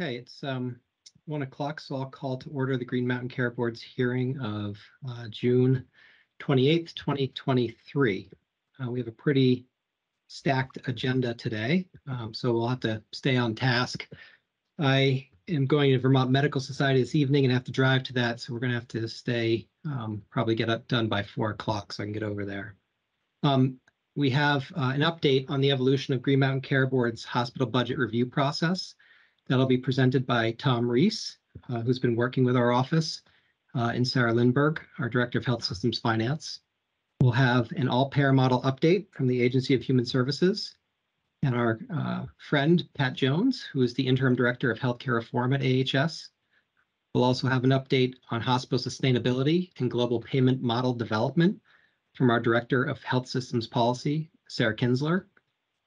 Okay, it's um one o'clock, so I'll call to order the Green Mountain Care Board's hearing of uh, June twenty-eighth, twenty twenty-three. Uh, we have a pretty stacked agenda today, um, so we'll have to stay on task. I am going to Vermont Medical Society this evening and have to drive to that, so we're gonna have to stay, um, probably get it done by four o'clock so I can get over there. Um, we have uh, an update on the evolution of Green Mountain Care Board's hospital budget review process. That'll be presented by Tom Reese, uh, who's been working with our office, uh, and Sarah Lindberg, our Director of Health Systems Finance. We'll have an all-payer model update from the Agency of Human Services and our uh, friend Pat Jones, who is the Interim Director of Healthcare Reform at AHS. We'll also have an update on hospital sustainability and global payment model development from our Director of Health Systems Policy, Sarah Kinsler.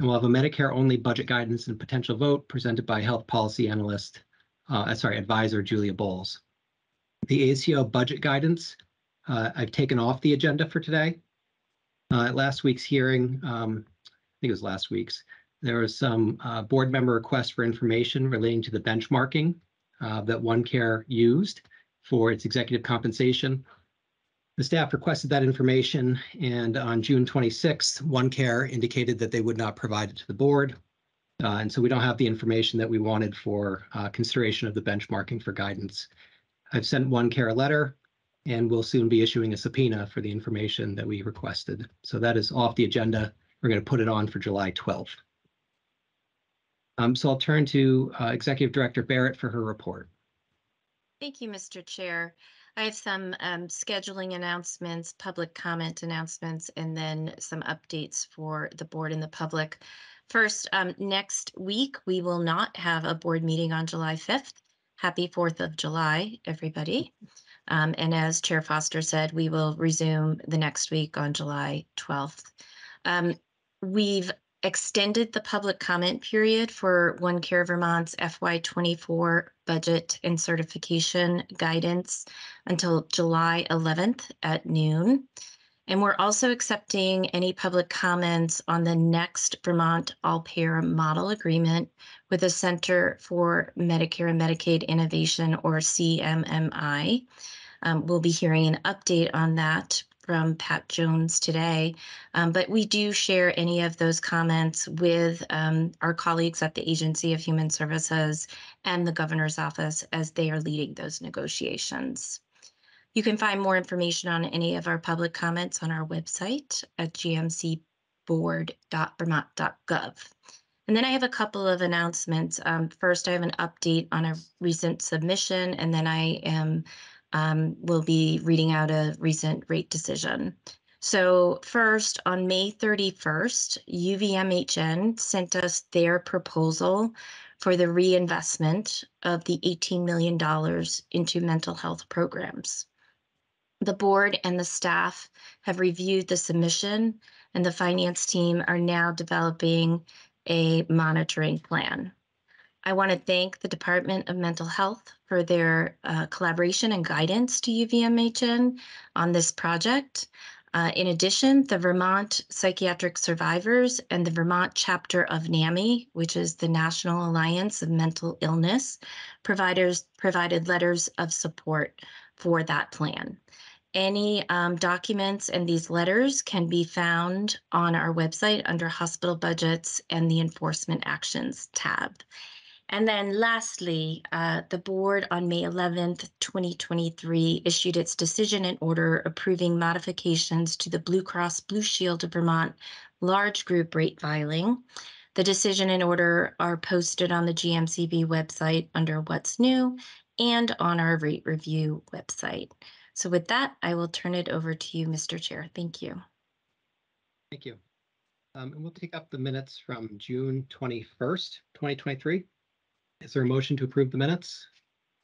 And we'll have a Medicare-only budget guidance and potential vote presented by Health Policy Analyst, uh, sorry, Advisor Julia Bowles. The ACO budget guidance uh, I've taken off the agenda for today. Uh, at last week's hearing, um, I think it was last week's, there was some uh, board member requests for information relating to the benchmarking uh, that OneCare used for its executive compensation. The staff requested that information, and on June 26th, OneCare indicated that they would not provide it to the board. Uh, and so we don't have the information that we wanted for uh, consideration of the benchmarking for guidance. I've sent OneCare a letter, and we'll soon be issuing a subpoena for the information that we requested. So that is off the agenda. We're going to put it on for July 12th. Um, so I'll turn to uh, Executive Director Barrett for her report. Thank you, Mr. Chair. I have some um, scheduling announcements, public comment announcements, and then some updates for the board and the public. First, um, next week, we will not have a board meeting on July 5th. Happy 4th of July, everybody. Um, and as Chair Foster said, we will resume the next week on July 12th. Um, we've extended the public comment period for OneCare Vermont's FY24 budget and certification guidance until July 11th at noon. And we're also accepting any public comments on the next Vermont All Payer Model Agreement with the Center for Medicare and Medicaid Innovation, or CMMI. Um, we'll be hearing an update on that from Pat Jones today, um, but we do share any of those comments with um, our colleagues at the Agency of Human Services and the Governor's Office as they are leading those negotiations. You can find more information on any of our public comments on our website at gmcboard.vermont.gov. And then I have a couple of announcements. Um, first, I have an update on a recent submission, and then I am um, will be reading out a recent rate decision. So first, on May 31st, UVMHN sent us their proposal for the reinvestment of the $18 million into mental health programs. The board and the staff have reviewed the submission and the finance team are now developing a monitoring plan. I want to thank the Department of Mental Health for their uh, collaboration and guidance to UVMHN on this project. Uh, in addition, the Vermont Psychiatric Survivors and the Vermont chapter of NAMI, which is the National Alliance of Mental Illness, providers provided letters of support for that plan. Any um, documents and these letters can be found on our website under hospital budgets and the enforcement actions tab. And then lastly, uh, the board on May 11th, 2023 issued its decision and order approving modifications to the Blue Cross Blue Shield of Vermont large group rate filing. The decision and order are posted on the GMCB website under What's New and on our rate review website. So with that, I will turn it over to you, Mr. Chair. Thank you. Thank you. Um, and we'll take up the minutes from June 21st, 2023. Is there a motion to approve the minutes?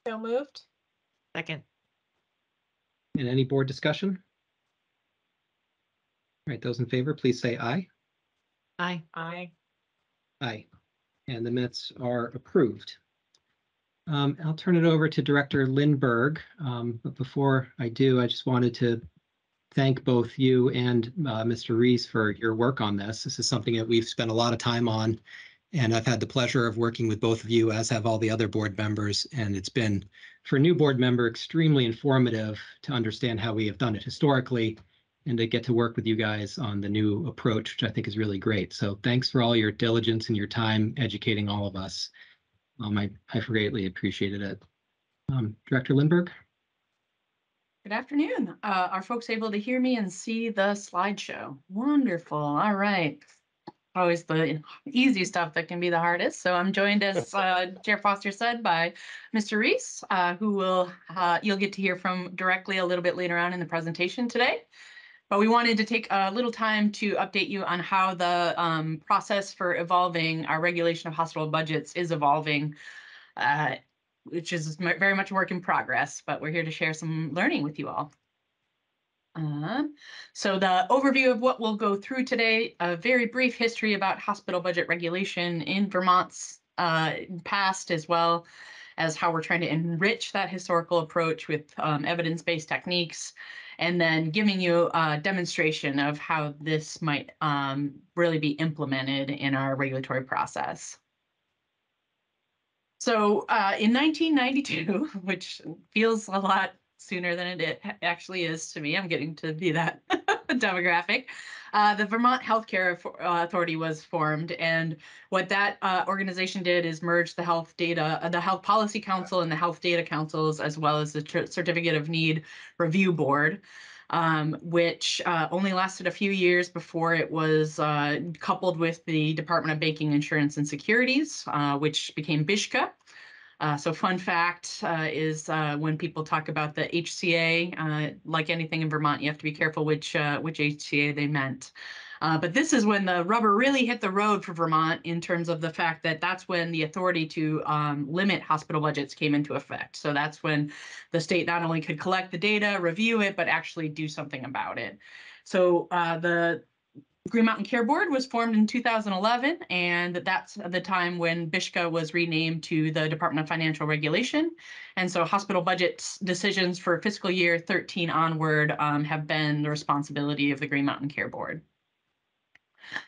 So moved. Second. And any board discussion? All right, those in favor, please say aye. Aye. Aye. Aye. And the minutes are approved. Um, I'll turn it over to Director Lindberg. Um, but before I do, I just wanted to thank both you and uh, Mr. Reese for your work on this. This is something that we've spent a lot of time on And I've had the pleasure of working with both of you, as have all the other board members. And it's been, for a new board member, extremely informative to understand how we have done it historically and to get to work with you guys on the new approach, which I think is really great. So thanks for all your diligence and your time educating all of us. Um, I, I greatly appreciated it. Um, Director Lindberg? Good afternoon. Uh, are folks able to hear me and see the slideshow? Wonderful. All right. Always the easy stuff that can be the hardest. So I'm joined, as uh, Chair Foster said, by Mr. Reese, uh, who will uh, you'll get to hear from directly a little bit later on in the presentation today. But we wanted to take a little time to update you on how the um, process for evolving our regulation of hospital budgets is evolving. Uh, which is very much a work in progress, but we're here to share some learning with you all. Uh, so the overview of what we'll go through today, a very brief history about hospital budget regulation in Vermont's uh, past, as well as how we're trying to enrich that historical approach with um, evidence-based techniques, and then giving you a demonstration of how this might um, really be implemented in our regulatory process. So uh, in 1992, which feels a lot sooner than it actually is to me, I'm getting to be that demographic. Uh, the Vermont Healthcare uh, Authority was formed, and what that uh, organization did is merge the health data, uh, the Health Policy Council, and the Health Data Councils, as well as the Cer- Certificate of Need Review Board. Um, which uh, only lasted a few years before it was coupled with the Department of Banking, Insurance, and Securities, which became BISHCA. Uh, so fun fact uh, is uh, when people talk about the HCA, uh, like anything in Vermont, you have to be careful which uh, which HCA they meant. Uh, but this is when the rubber really hit the road for Vermont in terms of the fact that that's when the authority to um, limit hospital budgets came into effect. So that's when the state not only could collect the data, review it, but actually do something about it. So the Green Mountain Care Board was formed in 2011, and that's the time when BISHCA was renamed to the Department of Financial Regulation. And so hospital budget decisions for fiscal year 13 onward um, have been the responsibility of the Green Mountain Care Board.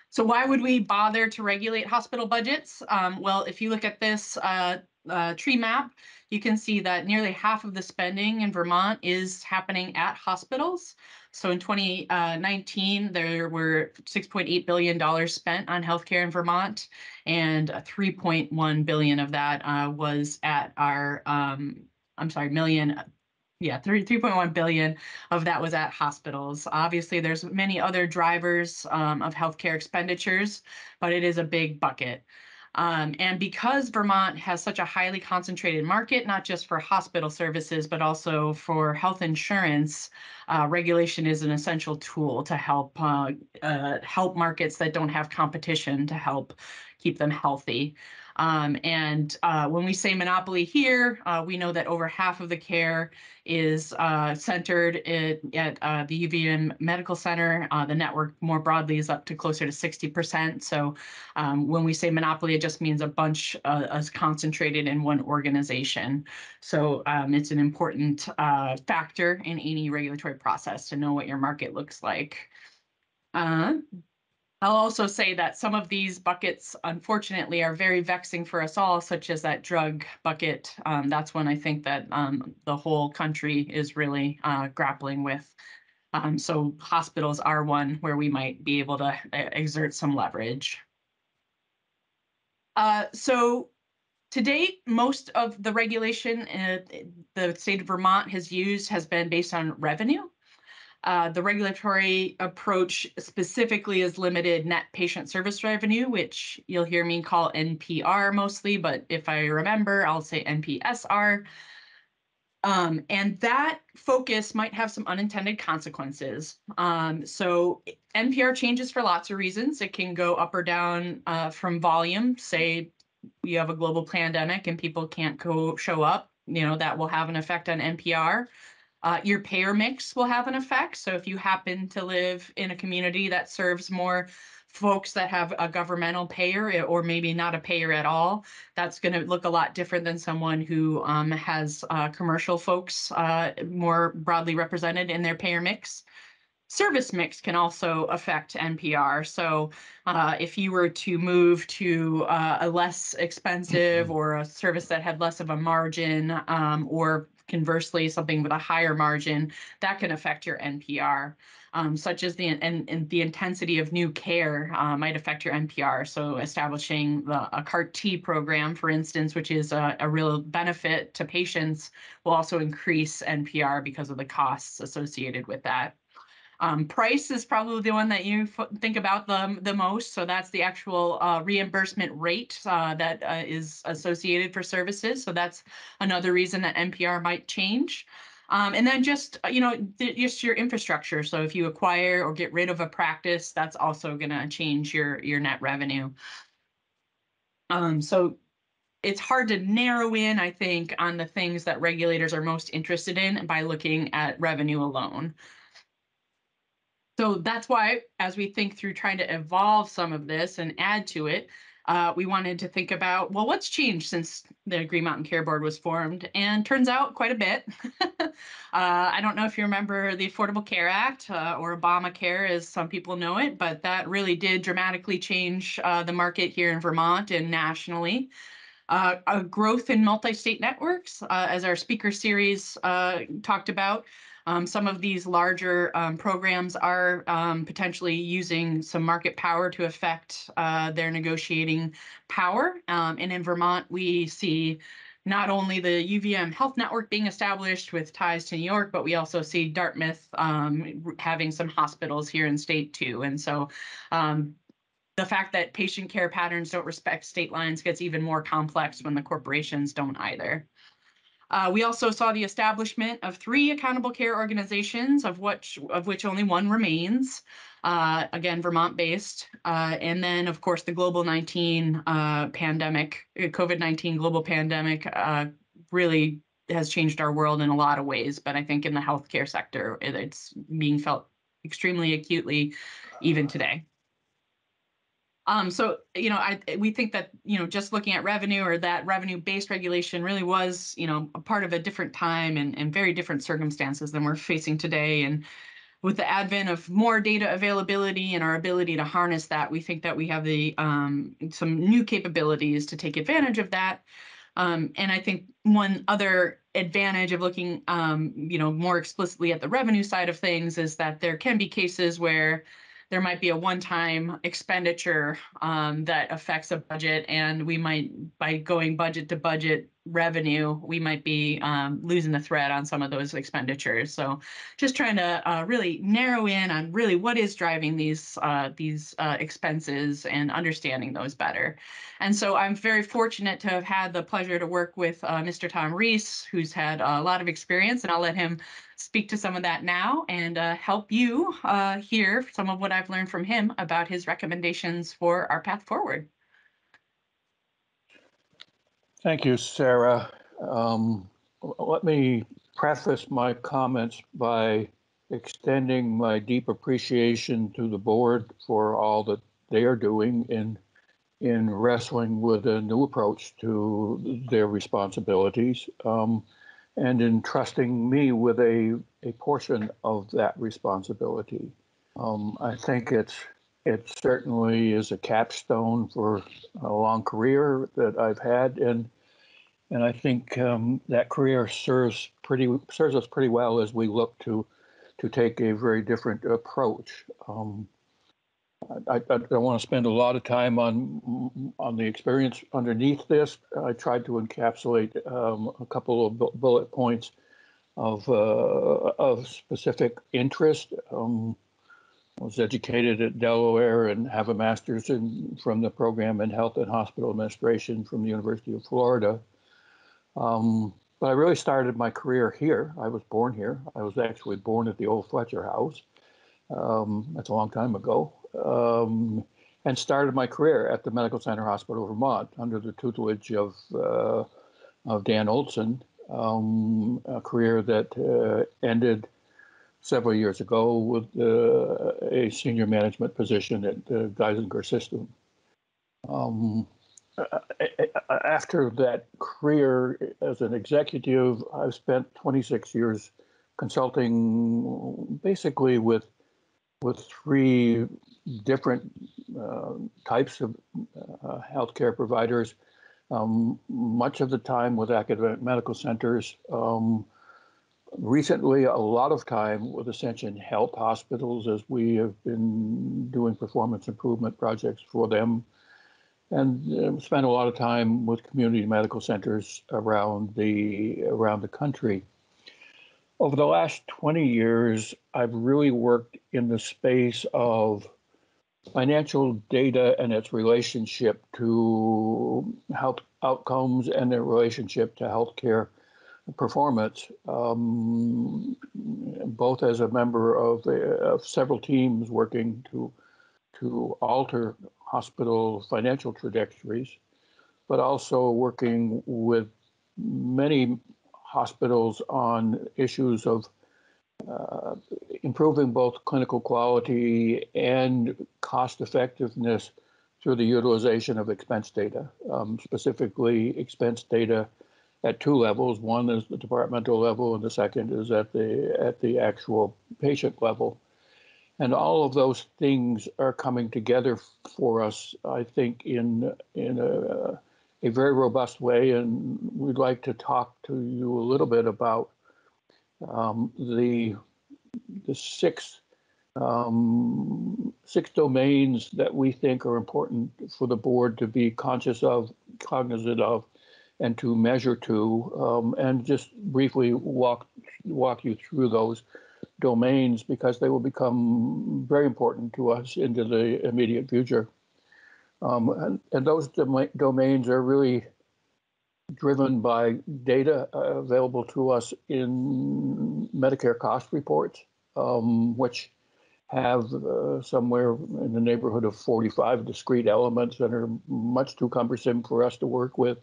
So why would we bother to regulate hospital budgets? Um, well, if you look at this uh, uh, tree map, you can see that nearly half of the spending in Vermont is happening at hospitals. So in 2019, there were $6.8 billion spent on healthcare in Vermont, and uh, 3.1 billion of that uh, was at our, um, I'm sorry, million, yeah, 3, 3.1 billion of that was at hospitals. Obviously, there's many other drivers um, of healthcare expenditures, but it is a big bucket. Um, and because Vermont has such a highly concentrated market, not just for hospital services, but also for health insurance, uh, regulation is an essential tool to help uh, uh, help markets that don't have competition to help keep them healthy. Um, and uh, when we say monopoly here, uh, we know that over half of the care is uh, centered at, uh, the UVM Medical Center. Uh, the network more broadly is up to closer to 60%. So um, when we say monopoly, it just means a bunch uh, is concentrated in one organization. So um, it's an important uh, factor in any regulatory process to know what your market looks like. I'll also say that some of these buckets, unfortunately, are very vexing for us all, such as that drug bucket. Um, that's one I think that um, the whole country is really uh, grappling with. Um, so hospitals are one where we might be able to uh, exert some leverage. Uh, so to date, most of the regulation uh, the state of Vermont has used has been based on revenue. Uh, the regulatory approach specifically is limited net patient service revenue, which you'll hear me call NPR mostly, but if I remember, I'll say NPSR. Um, and that focus might have some unintended consequences. Um, so NPR changes for lots of reasons. It can go up or down uh, from volume. Say you have a global pandemic and people can't go show up, you know, that will have an effect on NPR. Uh, your payer mix will have an effect. So if you happen to live in a community that serves more folks that have a governmental payer eh, or maybe not a payer at all, that's going to look a lot different than someone who um, has uh, commercial folks uh, more broadly represented in their payer mix. service mix can also affect NPR. So uh, if you were to move to uh, a less expensive or a service that had less of a margin, um, or conversely, something with a higher margin, that can affect your NPR. Um, such as the and, and the intensity of new care uh, might affect your NPR. So establishing the, a CAR T program, for instance, which is a, a real benefit to patients, will also increase NPR because of the costs associated with that. Um, price is probably the one that you think about the, the most. So that's the actual uh, reimbursement rate uh, that uh, is associated for services. So that's another reason that NPR might change. Um, and then just, uh, you know, just your infrastructure. So if you acquire or get rid of a practice, that's also going to change your, your net revenue. Um, so it's hard to narrow in, I think, on the things that regulators are most interested in by looking at revenue alone. So that's why, as we think through trying to evolve some of this and add to it, uh, we wanted to think about, well, what's changed since the Green Mountain Care Board was formed? And turns out quite a bit. uh, I don't know if you remember the Affordable Care Act uh, or Obamacare, as some people know it, but that really did dramatically change uh, the market here in Vermont and nationally. Uh, a growth in multi-state networks, uh, as our speaker series talked about. Um, some of these larger um, programs are um, potentially using some market power to affect uh, their negotiating power. Um, and in Vermont, we see not only the UVM Health Network being established with ties to New York, but we also see Dartmouth um, having some hospitals here in state too. And so um, the fact that patient care patterns don't respect state lines gets even more complex when the corporations don't either. Uh, we also saw the establishment of three accountable care organizations, of which of which only one remains. Uh, again, Vermont-based, uh, and then of course the global 19 uh, pandemic, uh, COVID-19 global pandemic, uh, really has changed our world in a lot of ways. But I think in the healthcare sector, it, it's being felt extremely acutely, even today. Um, so, you know, I, we think that, you know, just looking at revenue or that revenue-based regulation really was, you know, a part of a different time and, and very different circumstances than we're facing today. And with the advent of more data availability and our ability to harness that, we think that we have the um, some new capabilities to take advantage of that. Um, and I think one other advantage of looking, um, you know, more explicitly at the revenue side of things is that there can be cases where there might be a one-time expenditure um, that affects a budget and we might by going budget to budget revenue we might be um, losing the thread on some of those expenditures so just trying to uh, really narrow in on really what is driving these uh, these uh, expenses and understanding those better and so i'm very fortunate to have had the pleasure to work with uh, mr tom reese who's had a lot of experience and i'll let him speak to some of that now and uh, help you uh, hear some of what I've learned from him about his recommendations for our path forward. Thank you, Sarah. Um, let me preface my comments by extending my deep appreciation to the board for all that they are doing in in wrestling with a new approach to their responsibilities. Um, and entrusting me with a, a portion of that responsibility. Um, I think it's it certainly is a capstone for a long career that I've had, and and I think um, that career serves pretty serves us pretty well as we look to to take a very different approach. Um, I, I, don't want to spend a lot of time on on the experience underneath this. I tried to encapsulate um, a couple of bu- bullet points of uh, of specific interest. Um, was educated at Delaware and have a master's in from the program in health and hospital administration from the University of Florida. Um, but I really started my career here. I was born here. I was actually born at the old Fletcher House. Um, that's a long time ago um, and started my career at the Medical Center Hospital Vermont under the tutelage of, uh, of Dan Olson, um, a career that uh, ended several years ago with uh, a senior management position at the Geisinger System. Um, after that career as an executive, I've spent 26 years consulting basically with with three different uh, types of uh, healthcare providers, um, much of the time with academic medical centers. Um, recently, a lot of time with Ascension Health Hospitals as we have been doing performance improvement projects for them. And uh, spent a lot of time with community medical centers around the around the country. Over the last 20 years, I've really worked in the space of financial data and its relationship to health outcomes and their relationship to healthcare performance, um, both as a member of, of several teams working to to alter hospital financial trajectories, but also working with many hospitals on issues of uh, improving both clinical quality and cost effectiveness through the utilization of expense data, um, specifically expense data at two levels. One is the departmental level, and the second is at the at the actual patient level. And all of those things are coming together for us, I think, in in a, a very robust way. And we'd like to talk to you a little bit about um, the the six um, six domains that we think are important for the board to be conscious of, cognizant of, and to measure to, um, and just briefly walk walk you through those domains because they will become very important to us into the immediate future. Um, and, and those dom- domains are really driven by data uh, available to us in Medicare cost reports, um, which have uh, somewhere in the neighborhood of 45 discrete elements that are much too cumbersome for us to work with.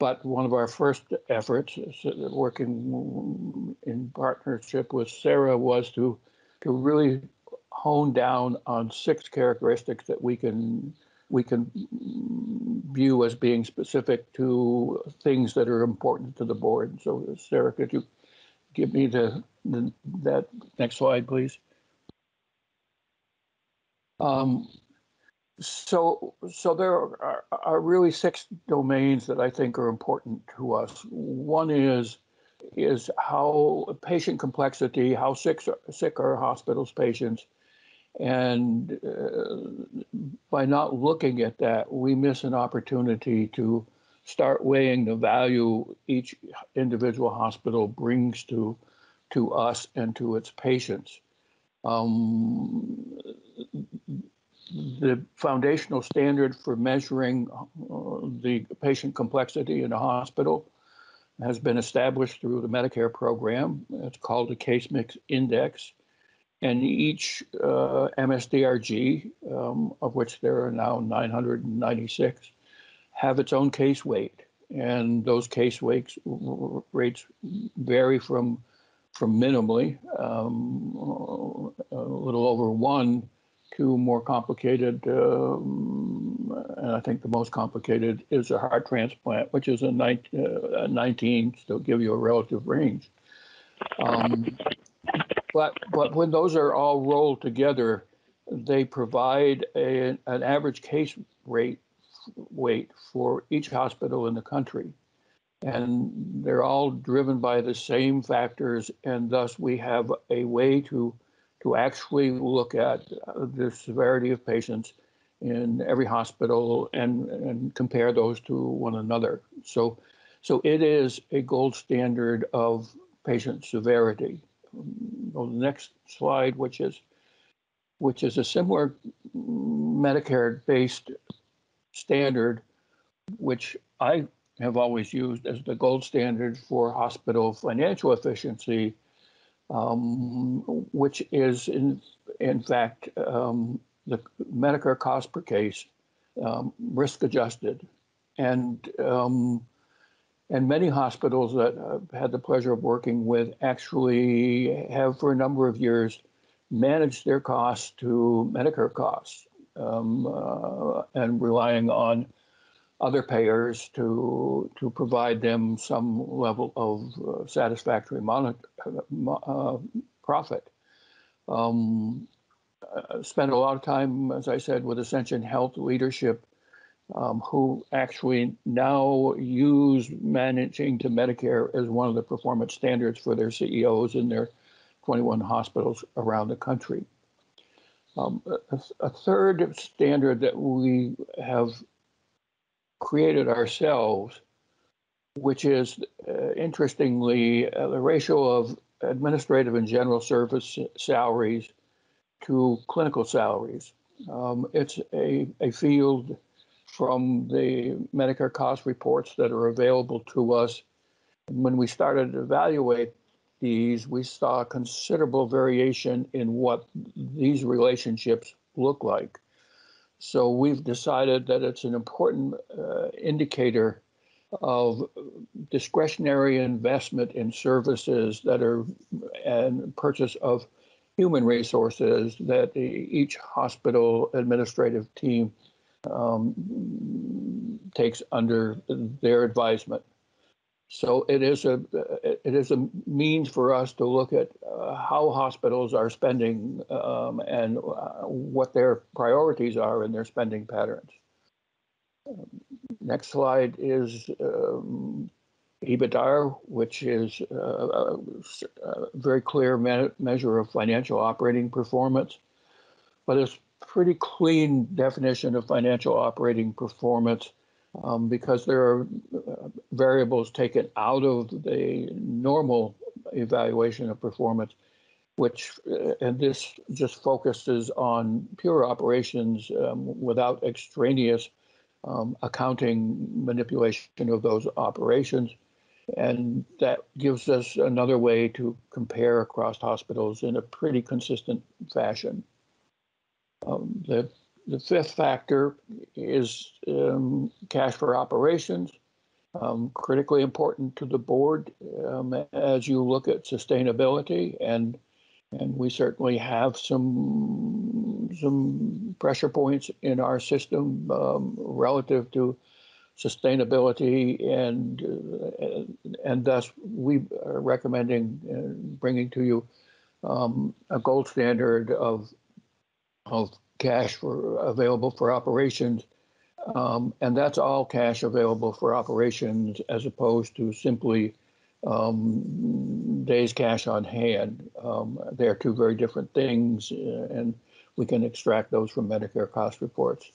But one of our first efforts, uh, working in partnership with Sarah, was to to really hone down on six characteristics that we can we can view as being specific to things that are important to the board. So, Sarah, could you give me the, the that next slide, please? Um, so, so there are, are really six domains that I think are important to us. One is is how patient complexity, how sick sick are hospitals patients, and uh, by not looking at that, we miss an opportunity to start weighing the value each individual hospital brings to to us and to its patients. Um, the foundational standard for measuring uh, the patient complexity in a hospital has been established through the Medicare program. It's called the Case Mix Index. And each uh, MSDRG, um, of which there are now 996, have its own case weight. And those case weights rates vary from from minimally um, a little over one to more complicated, um, and I think the most complicated is a heart transplant, which is a, 19, uh, a 19 to give you a relative range. Um, but but when those are all rolled together, they provide a, an average case rate weight for each hospital in the country. And they're all driven by the same factors, and thus we have a way to to actually look at uh, the severity of patients in every hospital and, and compare those to one another. So, so it is a gold standard of patient severity. the next slide, which is which is a similar Medicare-based standard, which I have always used as the gold standard for hospital financial efficiency um, which is in in fact um, the Medicare cost per case, um, risk adjusted, and um, and many hospitals that I've had the pleasure of working with actually have for a number of years managed their costs to Medicare costs um, uh, and relying on other payers to to provide them some level of uh, satisfactory mon- uh, profit. Um, uh, spent a lot of time, as I said, with Ascension Health leadership, um, who actually now use managing to Medicare as one of the performance standards for their CEOs in their 21 hospitals around the country. Um, a, a third standard that we have created ourselves, which is uh, interestingly uh, the ratio of administrative and general service salaries to clinical salaries. Um, it's a, a field from the Medicare cost reports that are available to us. When we started to evaluate these, we saw considerable variation in what these relationships look like. So we've decided that it's an important uh, indicator of discretionary investment in services that are and purchase of human resources that each hospital administrative team um, takes under their advisement. So it is a it is a means for us to look at uh, how hospitals are spending um, and uh, what their priorities are in their spending patterns. Next slide is um, which is uh, a, a very clear me measure of financial operating performance, but it's pretty clean definition of financial operating performance um, because there are uh, variables taken out of the normal evaluation of performance, which, uh, and this just focuses on pure operations um, without extraneous um, accounting manipulation of those operations. And that gives us another way to compare across hospitals in a pretty consistent fashion. Um, the the fifth factor is um, cash for operations, um, critically important to the board um, as you look at sustainability and and we certainly have some some pressure points in our system um, relative to sustainability and uh, and thus we are recommending uh, bringing to you um, a gold standard of of cash for available for operations. Um, and that's all cash available for operations as opposed to simply um, days cash on hand. Um, they're two very different things, uh, and we can extract those from Medicare cost reports.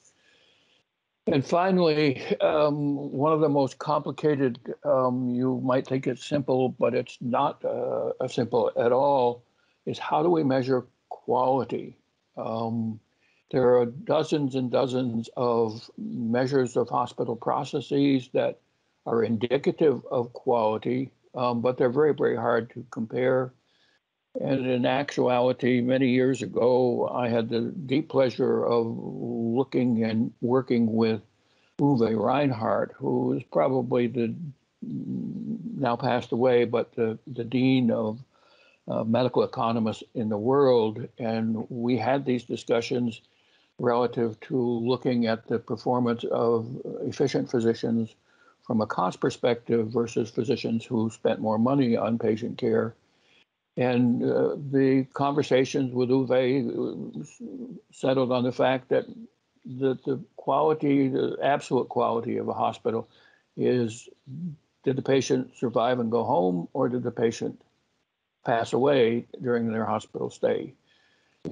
And finally, um, one of the most complicated, um, you might think it's simple, but it's not uh, simple at all, is how do we measure quality? Um, there are dozens and dozens of measures of hospital processes that are indicative of quality, um, but they're very, very hard to compare. And in actuality, many years ago, I had the deep pleasure of looking and working with Uwe Reinhardt, who is probably the now passed away, but the, the dean of uh, medical economists in the world. And we had these discussions relative to looking at the performance of efficient physicians from a cost perspective versus physicians who spent more money on patient care. And uh, the conversations with Uwe settled on the fact that the, the quality, the absolute quality of a hospital is did the patient survive and go home or did the patient pass away during their hospital stay?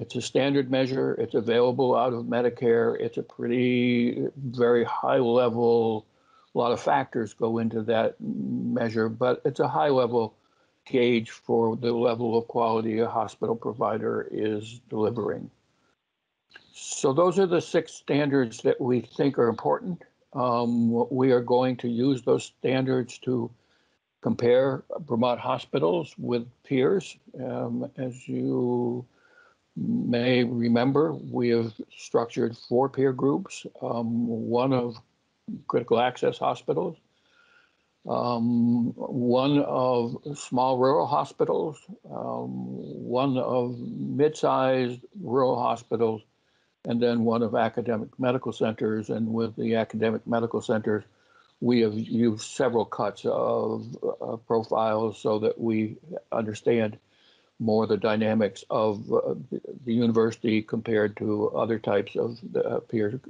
It's a standard measure. It's available out of Medicare. It's a pretty, very high level. A lot of factors go into that measure, but it's a high level gauge for the level of quality a hospital provider is delivering. So those are the six standards that we think are important. Um, we are going to use those standards to compare Vermont hospitals with peers. Um, as you may remember, we have structured four peer groups, um, one of critical access hospitals, um, one of small rural hospitals, um, one of mid-sized rural hospitals, and then one of academic medical centers. And with the academic medical centers, we have used several cuts of uh, profiles so that we understand more the dynamics of uh, the, university compared to other types of uh, peer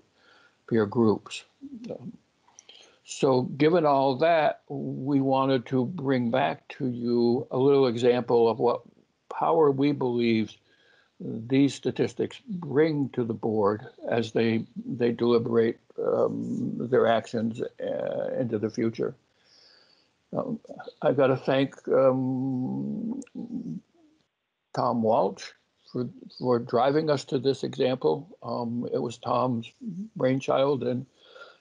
peer groups. Um, so, given all that, we wanted to bring back to you a little example of what power we believe these statistics bring to the board as they they deliberate um, their actions uh, into the future. Um, I've got to thank um, Tom Walsh for for driving us to this example. Um, it was Tom's brainchild, and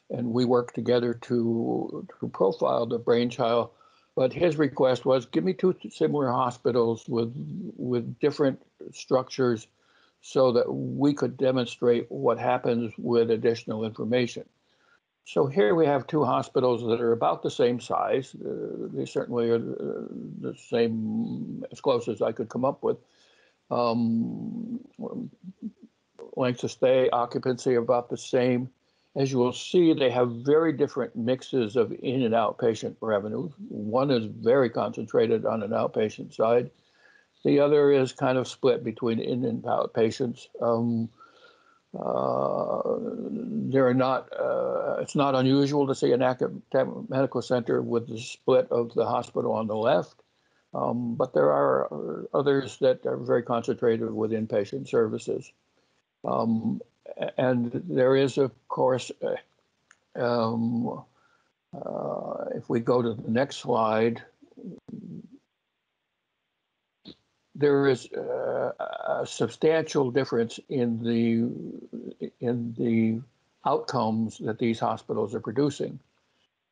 and we worked together to to profile the brainchild. But his request was, give me two similar hospitals with with different structures, so that we could demonstrate what happens with additional information. So here we have two hospitals that are about the same size. Uh, they certainly are uh, the same, as close as I could come up with. Um, lengths of stay, occupancy about the same. As you will see, they have very different mixes of in and outpatient revenue. One is very concentrated on an outpatient side. The other is kind of split between in and out patients. Um, there are not. Uh, it's not unusual to see an academic medical center with the split of the hospital on the left, um, but there are others that are very concentrated with inpatient services. Um, and there is, of course, uh, um, uh, if we go to the next slide, there is uh, a substantial difference in the in the outcomes that these hospitals are producing.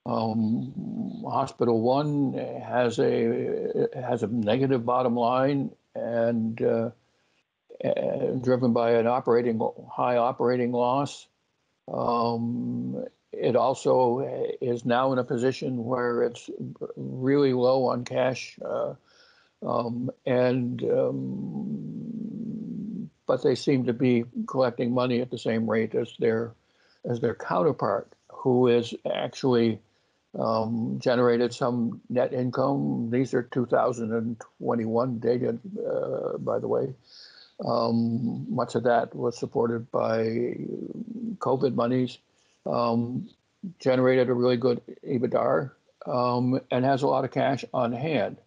Um, Hospital One has a has a negative bottom line and uh, uh, driven by an operating high operating loss. Um, it also is now in a position where it's really low on cash, uh, um, and um, but they seem to be collecting money at the same rate as their as their counterpart, who is actually um, generated some net income. These are 2021 data, uh, by the way. Um, much of that was supported by COVID monies. Um, generated a really good EBITDA um, and has a lot of cash on hand.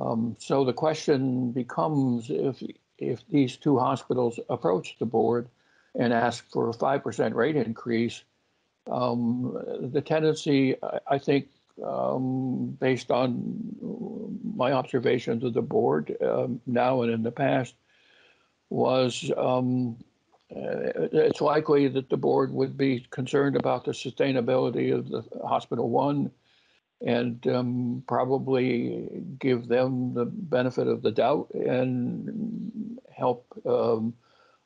Um, so the question becomes if if these two hospitals approach the board and ask for a five percent rate increase, um, the tendency, I, I think, um, based on my observations of the board now and in the past, was um, uh, it's likely that the board would be concerned about the sustainability of the Hospital One and um, probably give them the benefit of the doubt and help um,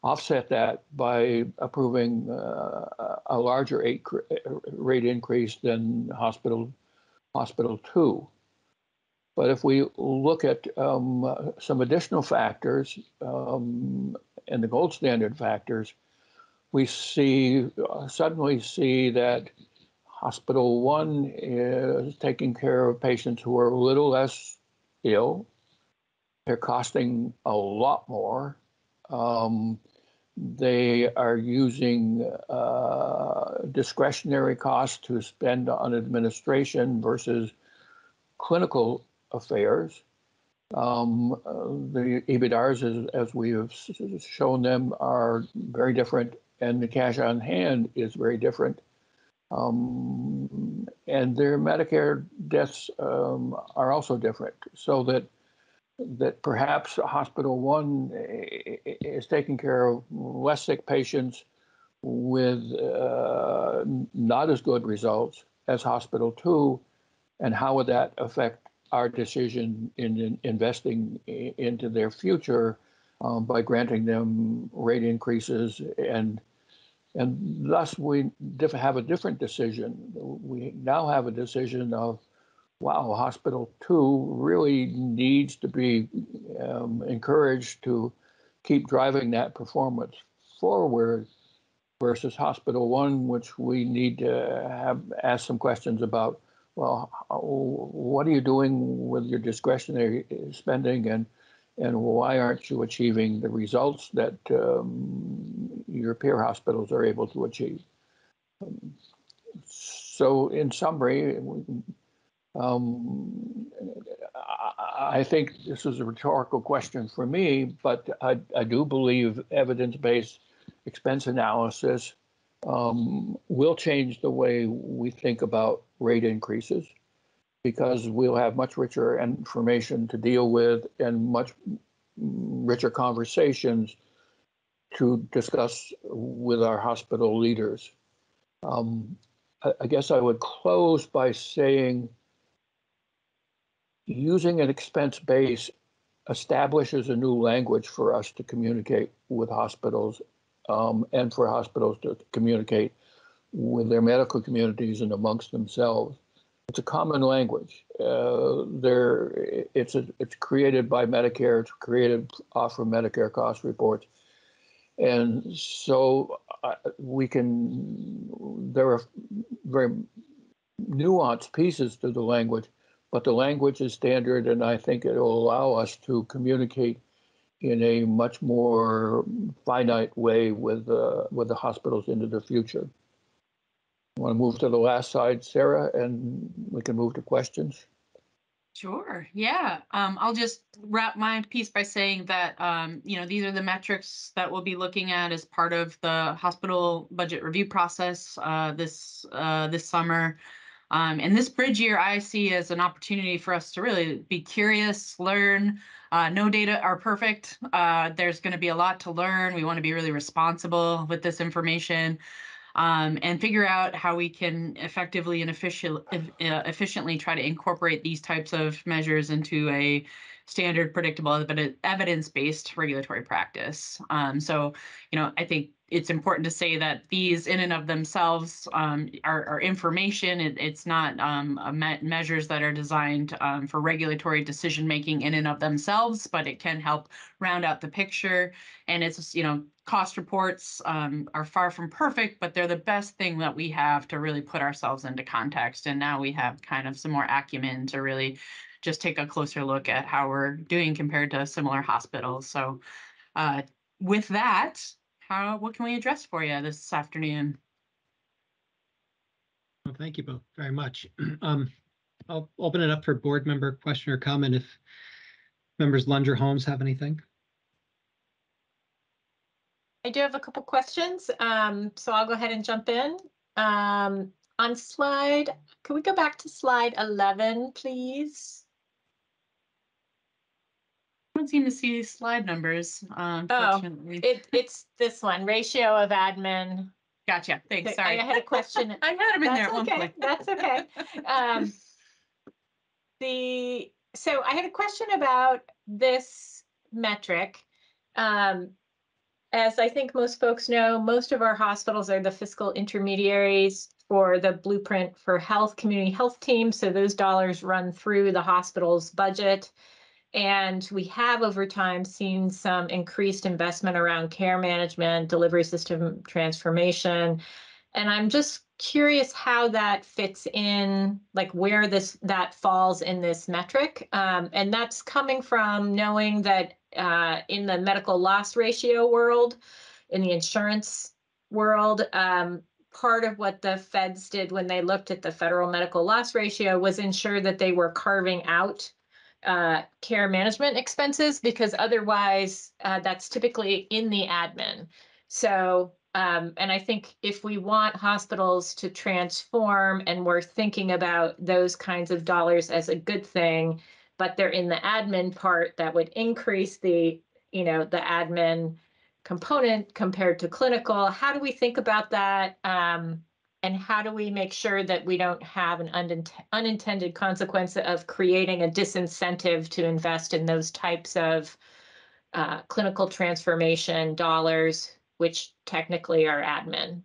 offset that by approving uh, a larger rate increase than Hospital Hospital Two. But if we look at um, some additional factors um, and the gold standard factors, we see uh, suddenly see that hospital one is taking care of patients who are a little less ill. They're costing a lot more. Um, they are using uh, discretionary costs to spend on administration versus clinical affairs. Um, the EBITDARs, as, as we have shown them, are very different, and the cash on hand is very different. Um, and their Medicare deaths um, are also different, so that that perhaps Hospital One is taking care of less sick patients with uh, not as good results as Hospital Two, and how would that affect our decision in, in investing into their future um, by granting them rate increases and and thus we diff- have a different decision. We now have a decision of, wow, Hospital Two really needs to be um, encouraged to keep driving that performance forward versus Hospital One, which we need to have ask some questions about well, what are you doing with your discretionary spending and And why aren't you achieving the results that um, your peer hospitals are able to achieve? Um, So in summary, um, I, think this is a rhetorical question for me, but I, I do believe evidence-based expense analysis um, will change the way we think about rate increases because we'll have much richer information to deal with and much richer conversations to discuss with our hospital leaders. Um, I, I guess I would close by saying using an expense base establishes a new language for us to communicate with hospitals um, and for hospitals to communicate with their medical communities and amongst themselves. It's a common language. Uh, there, it's a, it's created by Medicare. It's created off of Medicare cost reports, and so uh, we can. There are very nuanced pieces to the language, but the language is standard, and I think it will allow us to communicate in a much more finite way with uh, with the hospitals into the future. Want to move to the last slide, Sarah, and we can move to questions. Sure. Yeah. Um, I'll just wrap my piece by saying that, um, you know, these are the metrics that we'll be looking at as part of the hospital budget review process, uh, this, uh, this summer. Um, and this bridge year I see as an opportunity for us to really be curious, learn. Uh, no data are perfect. Uh, there's going to be a lot to learn. We want to be really responsible with this information um, and figure out how we can effectively and efficient, uh, efficiently try to incorporate these types of measures into a standard, predictable, but evidence-based regulatory practice. Um, so, you know, I think it's important to say that these in and of themselves um, are, are, information. It, it's not um, me measures that are designed um, for regulatory decision making in and of themselves, but it can help round out the picture. And it's, you know, cost reports um, are far from perfect, but they're the best thing that we have to really put ourselves into context. And now we have kind of some more acumen to really just take a closer look at how we're doing compared to similar hospitals. So uh, with that, how what can we address for you this afternoon? Well, thank you both very much. Um, I'll open it up for board member question or comment if members Lunger Holmes have anything. I do have a couple questions, um, so I'll go ahead and jump in. Um, on slide, can we go back to slide 11, please? I don't seem to see slide numbers, uh, Oh, unfortunately. It, it's this one, ratio of admin. Gotcha, thanks, sorry. I sorry. had a question. I had them in there That's at one okay, point. that's okay. Um, the, so I had a question about this metric. Um, as I think most folks know, most of our hospitals are the fiscal intermediaries for the Blueprint for Health Community Health Team. So those dollars run through the hospital's budget. And we have over time seen some increased investment around care management, delivery system transformation. And I'm just curious how that fits in, like where this that falls in this metric. Um, and that's coming from knowing that uh, in the medical loss ratio world, in the insurance world, um, part of what the feds did when they looked at the federal medical loss ratio was ensure that they were carving out uh, care management expenses because otherwise uh, that's typically in the admin. So, um, and I think if we want hospitals to transform and we're thinking about those kinds of dollars as a good thing, but they're in the admin part that would increase the, you know, the admin component compared to clinical. How do we think about that? Um, and how do we make sure that we don't have an unint- unintended consequence of creating a disincentive to invest in those types of uh, clinical transformation dollars, which technically are admin?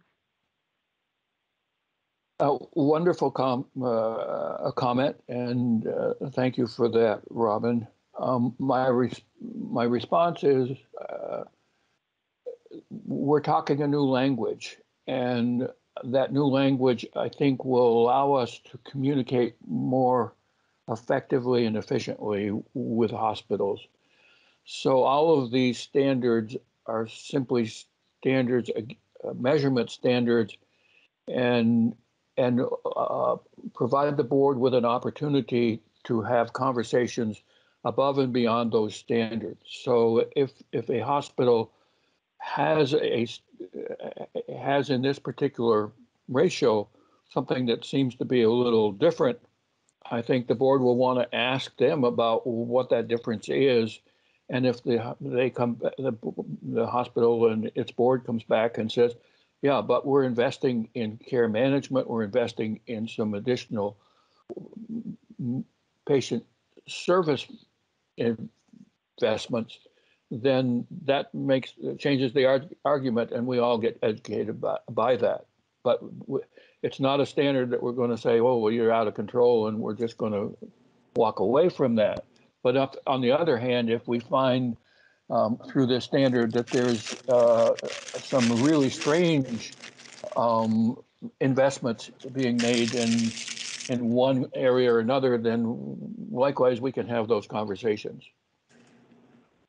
A wonderful com, uh, comment, and uh, thank you for that, Robin. Um, my res- my response is, uh, we're talking a new language, and that new language, I think, will allow us to communicate more effectively and efficiently with hospitals. So all of these standards are simply standards, uh, measurement standards, and and uh, provide the board with an opportunity to have conversations above and beyond those standards. So if if a hospital has a has in this particular ratio something that seems to be a little different, I think the board will want to ask them about what that difference is. And if the, they come, the, the hospital and its board comes back and says, yeah, but we're investing in care management, we're investing in some additional patient service investments, then that makes, changes the arg- argument and we all get educated by, by that. But it's not a standard that we're going to say, oh, well, you're out of control and we're just going to walk away from that. But on the other hand, if we find um, through this standard that there's uh, some really strange um, investments being made in in one area or another, then likewise we can have those conversations.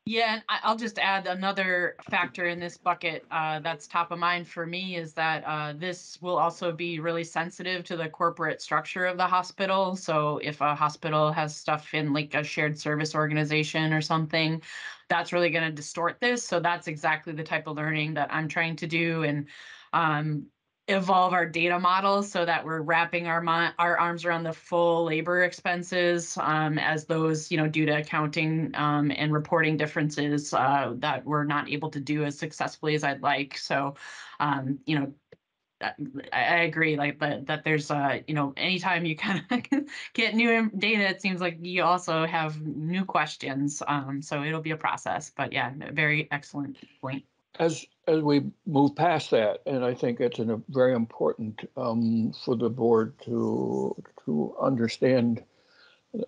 Yeah, and I'll just add another factor in this bucket uh, that's top of mind for me is that uh, this will also be really sensitive to the corporate structure of the hospital. So if a hospital has stuff in like a shared service organization or something, that's really going to distort this. So that's exactly the type of learning that I'm trying to do. And um, evolve our data models so that we're wrapping our our arms around the full labor expenses um, as those you know due to accounting um, and reporting differences uh, that we're not able to do as successfully as I'd like. So um, you know. I, I agree, like that. That there's, uh, you know, anytime you kind of get new data, it seems like you also have new questions. Um, so it'll be a process, but yeah, very excellent point. As as we move past that, and I think it's a very important um, for the board to to understand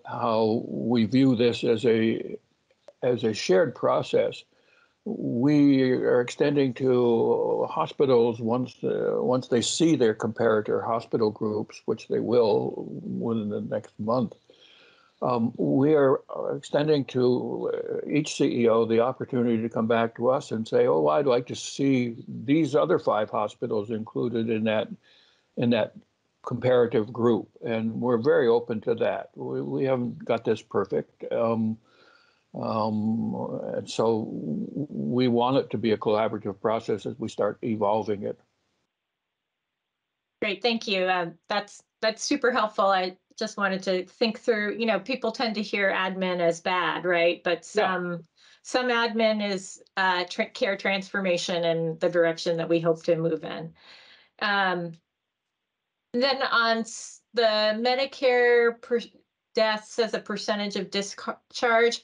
how we view this as a as a shared process. We are extending to hospitals once uh, once they see their comparator hospital groups, which they will within the next month. Um, we are uh, extending to uh, each CEO the opportunity to come back to us and say, "Oh, I'd like to see these other five hospitals included in that in that comparative group," and we're very open to that. We, we haven't got this perfect, um, um, and so we want it to be a collaborative process as we start evolving it. Great, thank you. Uh, that's that's super helpful. I just wanted to think through, you know, people tend to hear admin as bad, right? But some some admin is uh, tra- care transformation and the direction that we hope to move in. Um, then on s- the Medicare per- deaths as a percentage of discharge,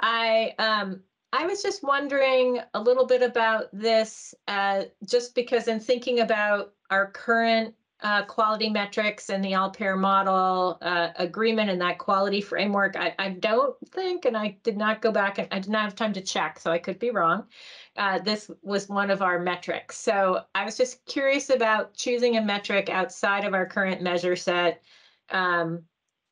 I um, I was just wondering a little bit about this, uh, just because in thinking about our current uh, quality metrics and the all-payer model uh, agreement and that quality framework, I, I don't think, and I did not go back and I did not have time to check, so I could be wrong. Uh, this was one of our metrics. So I was just curious about choosing a metric outside of our current measure set. Um,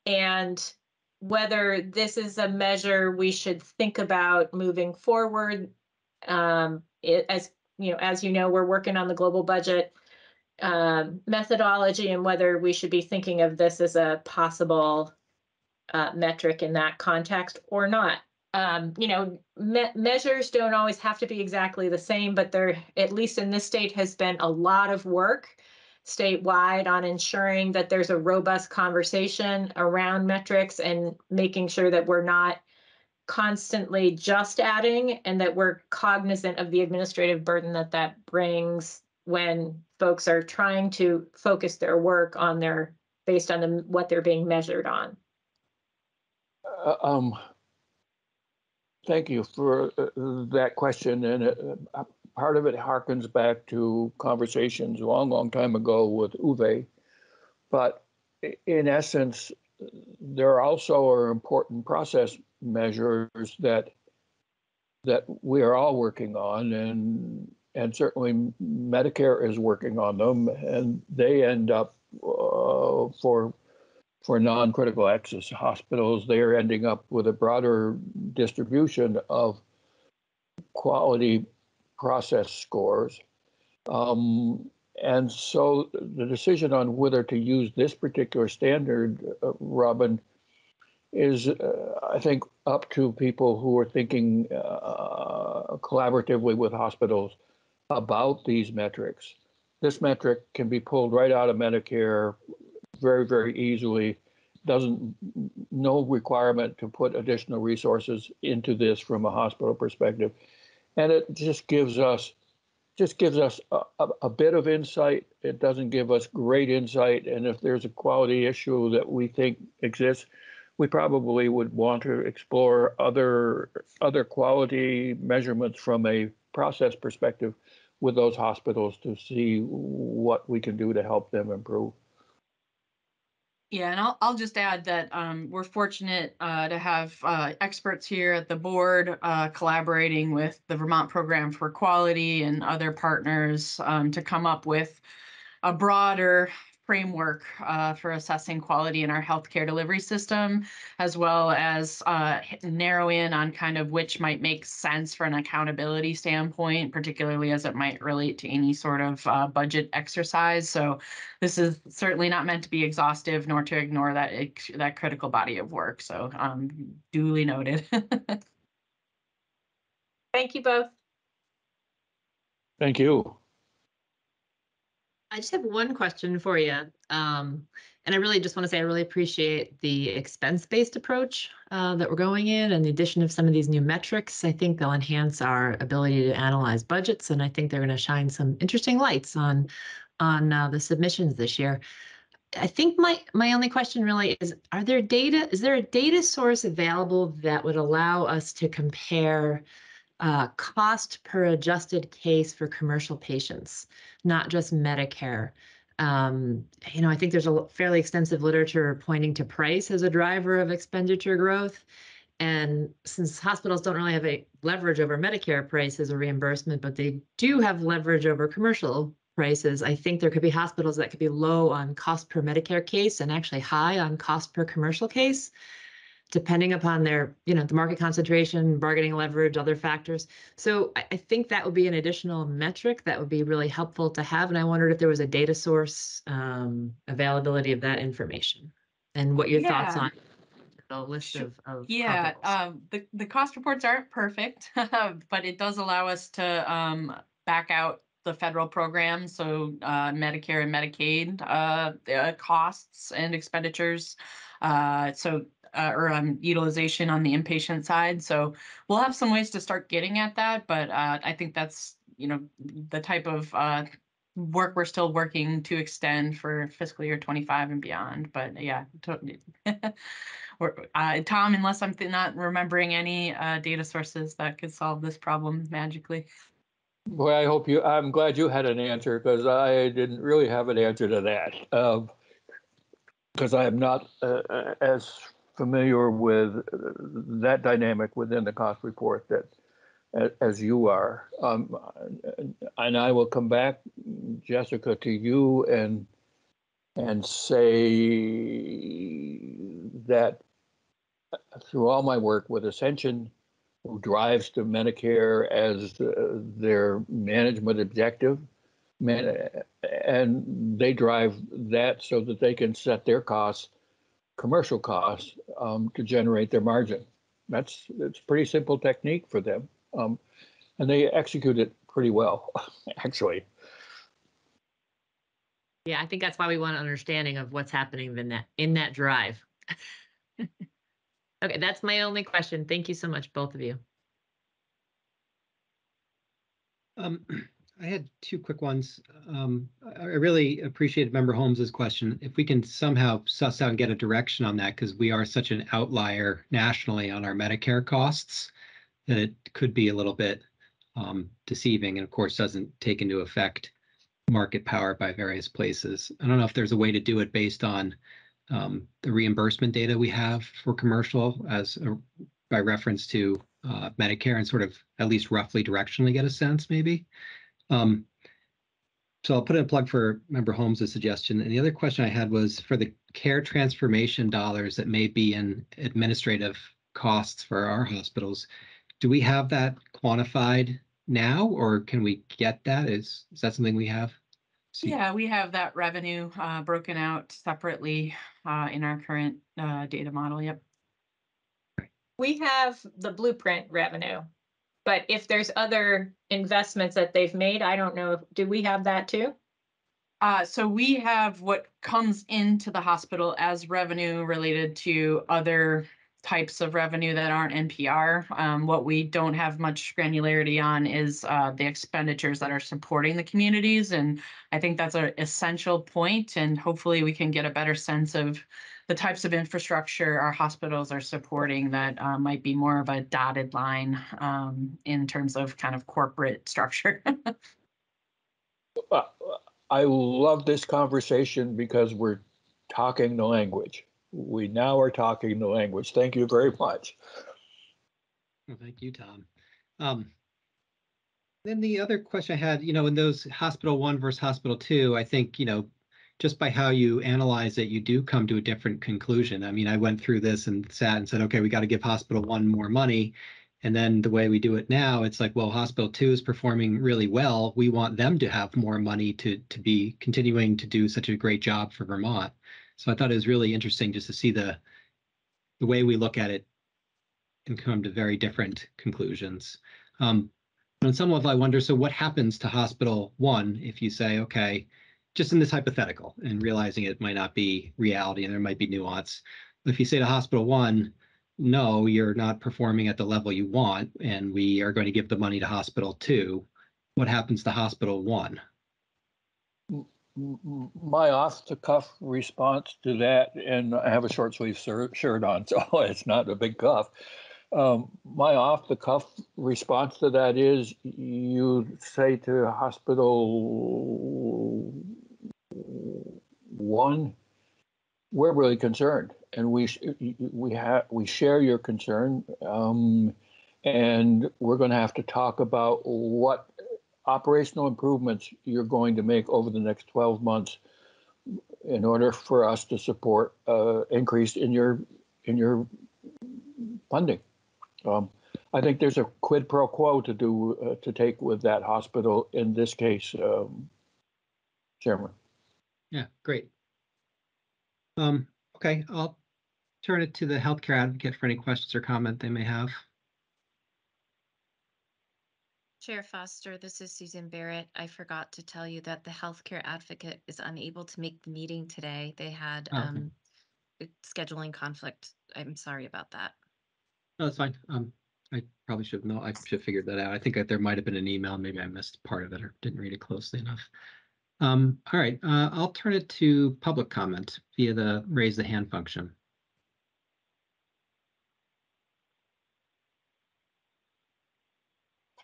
and whether this is a measure we should think about moving forward. Um, it, as you know, as you know, we're working on the global budget um, methodology and whether we should be thinking of this as a possible uh, metric in that context or not. Um, you know, me- measures don't always have to be exactly the same, but there, at least in this state, has been a lot of work statewide on ensuring that there's a robust conversation around metrics and making sure that we're not constantly just adding and that we're cognizant of the administrative burden that that brings when folks are trying to focus their work on their based on the, what they're being measured on. Uh, um, thank you for uh, that question, and uh, part of it harkens back to conversations a long, long time ago with Uwe. But in essence, there also are important process measures that that we are all working on, and and certainly Medicare is working on them, and they end up uh, for for non-critical access hospitals. They are ending up with a broader distribution of quality process scores. Um, and so the decision on whether to use this particular standard, uh, Robin, is, uh, I think, up to people who are thinking uh, collaboratively with hospitals about these metrics. This metric can be pulled right out of Medicare very, very easily. Doesn't, no requirement to put additional resources into this from a hospital perspective. And it just gives us, just gives us a, a, bit of insight. It doesn't give us great insight. And if there's a quality issue that we think exists, we probably would want to explore other other quality measurements from a process perspective with those hospitals to see what we can do to help them improve. Yeah, and I'll, I'll just add that um, we're fortunate uh, to have uh, experts here at the board uh, collaborating with the Vermont Program for Quality and other partners um, to come up with a broader framework uh, for assessing quality in our healthcare delivery system, as well as uh, narrow in on kind of which might make sense for an accountability standpoint, particularly as it might relate to any sort of uh, budget exercise. So this is certainly not meant to be exhaustive, nor to ignore that that critical body of work. So um, duly noted. Thank you both. Thank you. I just have one question for you. Um, and I really just want to say I really appreciate the expense-based approach uh, that we're going in and the addition of some of these new metrics. I think they'll enhance our ability to analyze budgets, and I think they're going to shine some interesting lights on on uh, the submissions this year. I think my my only question really is: Are there data? Is there a data source available that would allow us to compare? Uh, cost per adjusted case for commercial patients, not just Medicare. Um, you know, I think there's a fairly extensive literature pointing to price as a driver of expenditure growth. And since hospitals don't really have a leverage over Medicare prices or reimbursement, but they do have leverage over commercial prices, I think there could be hospitals that could be low on cost per Medicare case and actually high on cost per commercial case depending upon their, you know, the market concentration, bargaining leverage, other factors. So I, I think that would be an additional metric that would be really helpful to have. And I wondered if there was a data source um, availability of that information and what your thoughts on the list of, of Yeah, um, the, the cost reports aren't perfect, but it does allow us to, um, back out the federal programs, so, uh, Medicare and Medicaid, uh, uh, costs and expenditures. Uh, so, uh, or, um, utilization on the inpatient side, so we'll have some ways to start getting at that, but, uh, I think that's, you know, the type of, uh, work we're still working to extend for fiscal year twenty-five and beyond, but yeah, Tom, unless I'm not remembering any, uh, data sources that could solve this problem magically. Boy, I hope you, I'm glad you had an answer because I didn't really have an answer to that. Because I am not uh, uh, as familiar with uh, that dynamic within the cost report that as you are. Um, And I will come back, Jessica, to you and and say that through all my work with Ascension, who drives to Medicare as uh, their management objective. Man, and they drive that so that they can set their costs, commercial costs, um, to generate their margin. That's it's a pretty simple technique for them, um, and they execute it pretty well, actually. Yeah, I think that's why we want an understanding of what's happening in that, in that drive. Okay, that's my only question. Thank you so much, both of you. Um, I had two quick ones. Um, I, really appreciated Member Holmes's question. If we can somehow suss out and get a direction on that, because we are such an outlier nationally on our Medicare costs, that it could be a little bit um, deceiving and of course doesn't take into effect market power by various places. I don't know if there's a way to do it based on um, the reimbursement data we have for commercial as a, by reference to uh, Medicare and sort of at least roughly directionally get a sense maybe. Um, so I'll put in a plug for Member Holmes' suggestion. And the other question I had was for the care transformation dollars that may be in administrative costs for our hospitals. do we have that quantified now, or can we get that? Is, is that something we have? See- Yeah, we have that revenue uh, broken out separately uh, in our current uh, data model. Yep. We have the blueprint revenue. But if there's other investments that they've made, I don't know, do we have that too? Uh, so we have what comes into the hospital as revenue related to other types of revenue that aren't NPR. Um, what we don't have much granularity on is uh, the expenditures that are supporting the communities. And I think that's an essential point, and hopefully we can get a better sense of the types of infrastructure our hospitals are supporting that uh, might be more of a dotted line um, in terms of kind of corporate structure. I love this conversation because we're talking the language. We now are talking the language. Thank you very much. Well, thank you, Tom. Um, then the other question I had, you know, in those hospital one versus hospital two, I think, you know, just by how you analyze it, you do come to a different conclusion. I mean, I went through this and sat and said, okay, we got to give hospital one more money. And then the way we do it now, it's like, well, hospital two is performing really well. We want them to have more money to to be continuing to do such a great job for Vermont. So I thought it was really interesting just to see the the way we look at it and come to very different conclusions. Um, on some level, I wonder, so what happens to hospital one if you say, okay, just in this hypothetical and realizing it might not be reality and there might be nuance. If you say to hospital one, no, you're not performing at the level you want, and we are going to give the money to hospital two, what happens to hospital one? My off the cuff response to that, and I have a short sleeve shirt on, so it's not a big cuff. Um, my off the cuff response to that is you say to hospital one, we're really concerned and we, we have, we share your concern. Um, and we're going to have to talk about what operational improvements you're going to make over the next 12 months in order for us to support uh, increase in your in your funding. Um, I think there's a quid pro quo to do uh, to take with that hospital in this case, um, Chairman. Yeah, great. Um, okay, I'll turn it to the healthcare advocate for any questions or comment they may have. Chair Foster, this is Susan Barrett. I forgot to tell you that the healthcare advocate is unable to make the meeting today. They had Oh, okay. um a scheduling conflict. I'm sorry about that. No, that's fine. Um, I probably should know, I should have figured that out. I think that there might have been an email, maybe I missed part of it or didn't read it closely enough. Um, all right, uh, I'll turn it to public comment via the raise the hand function.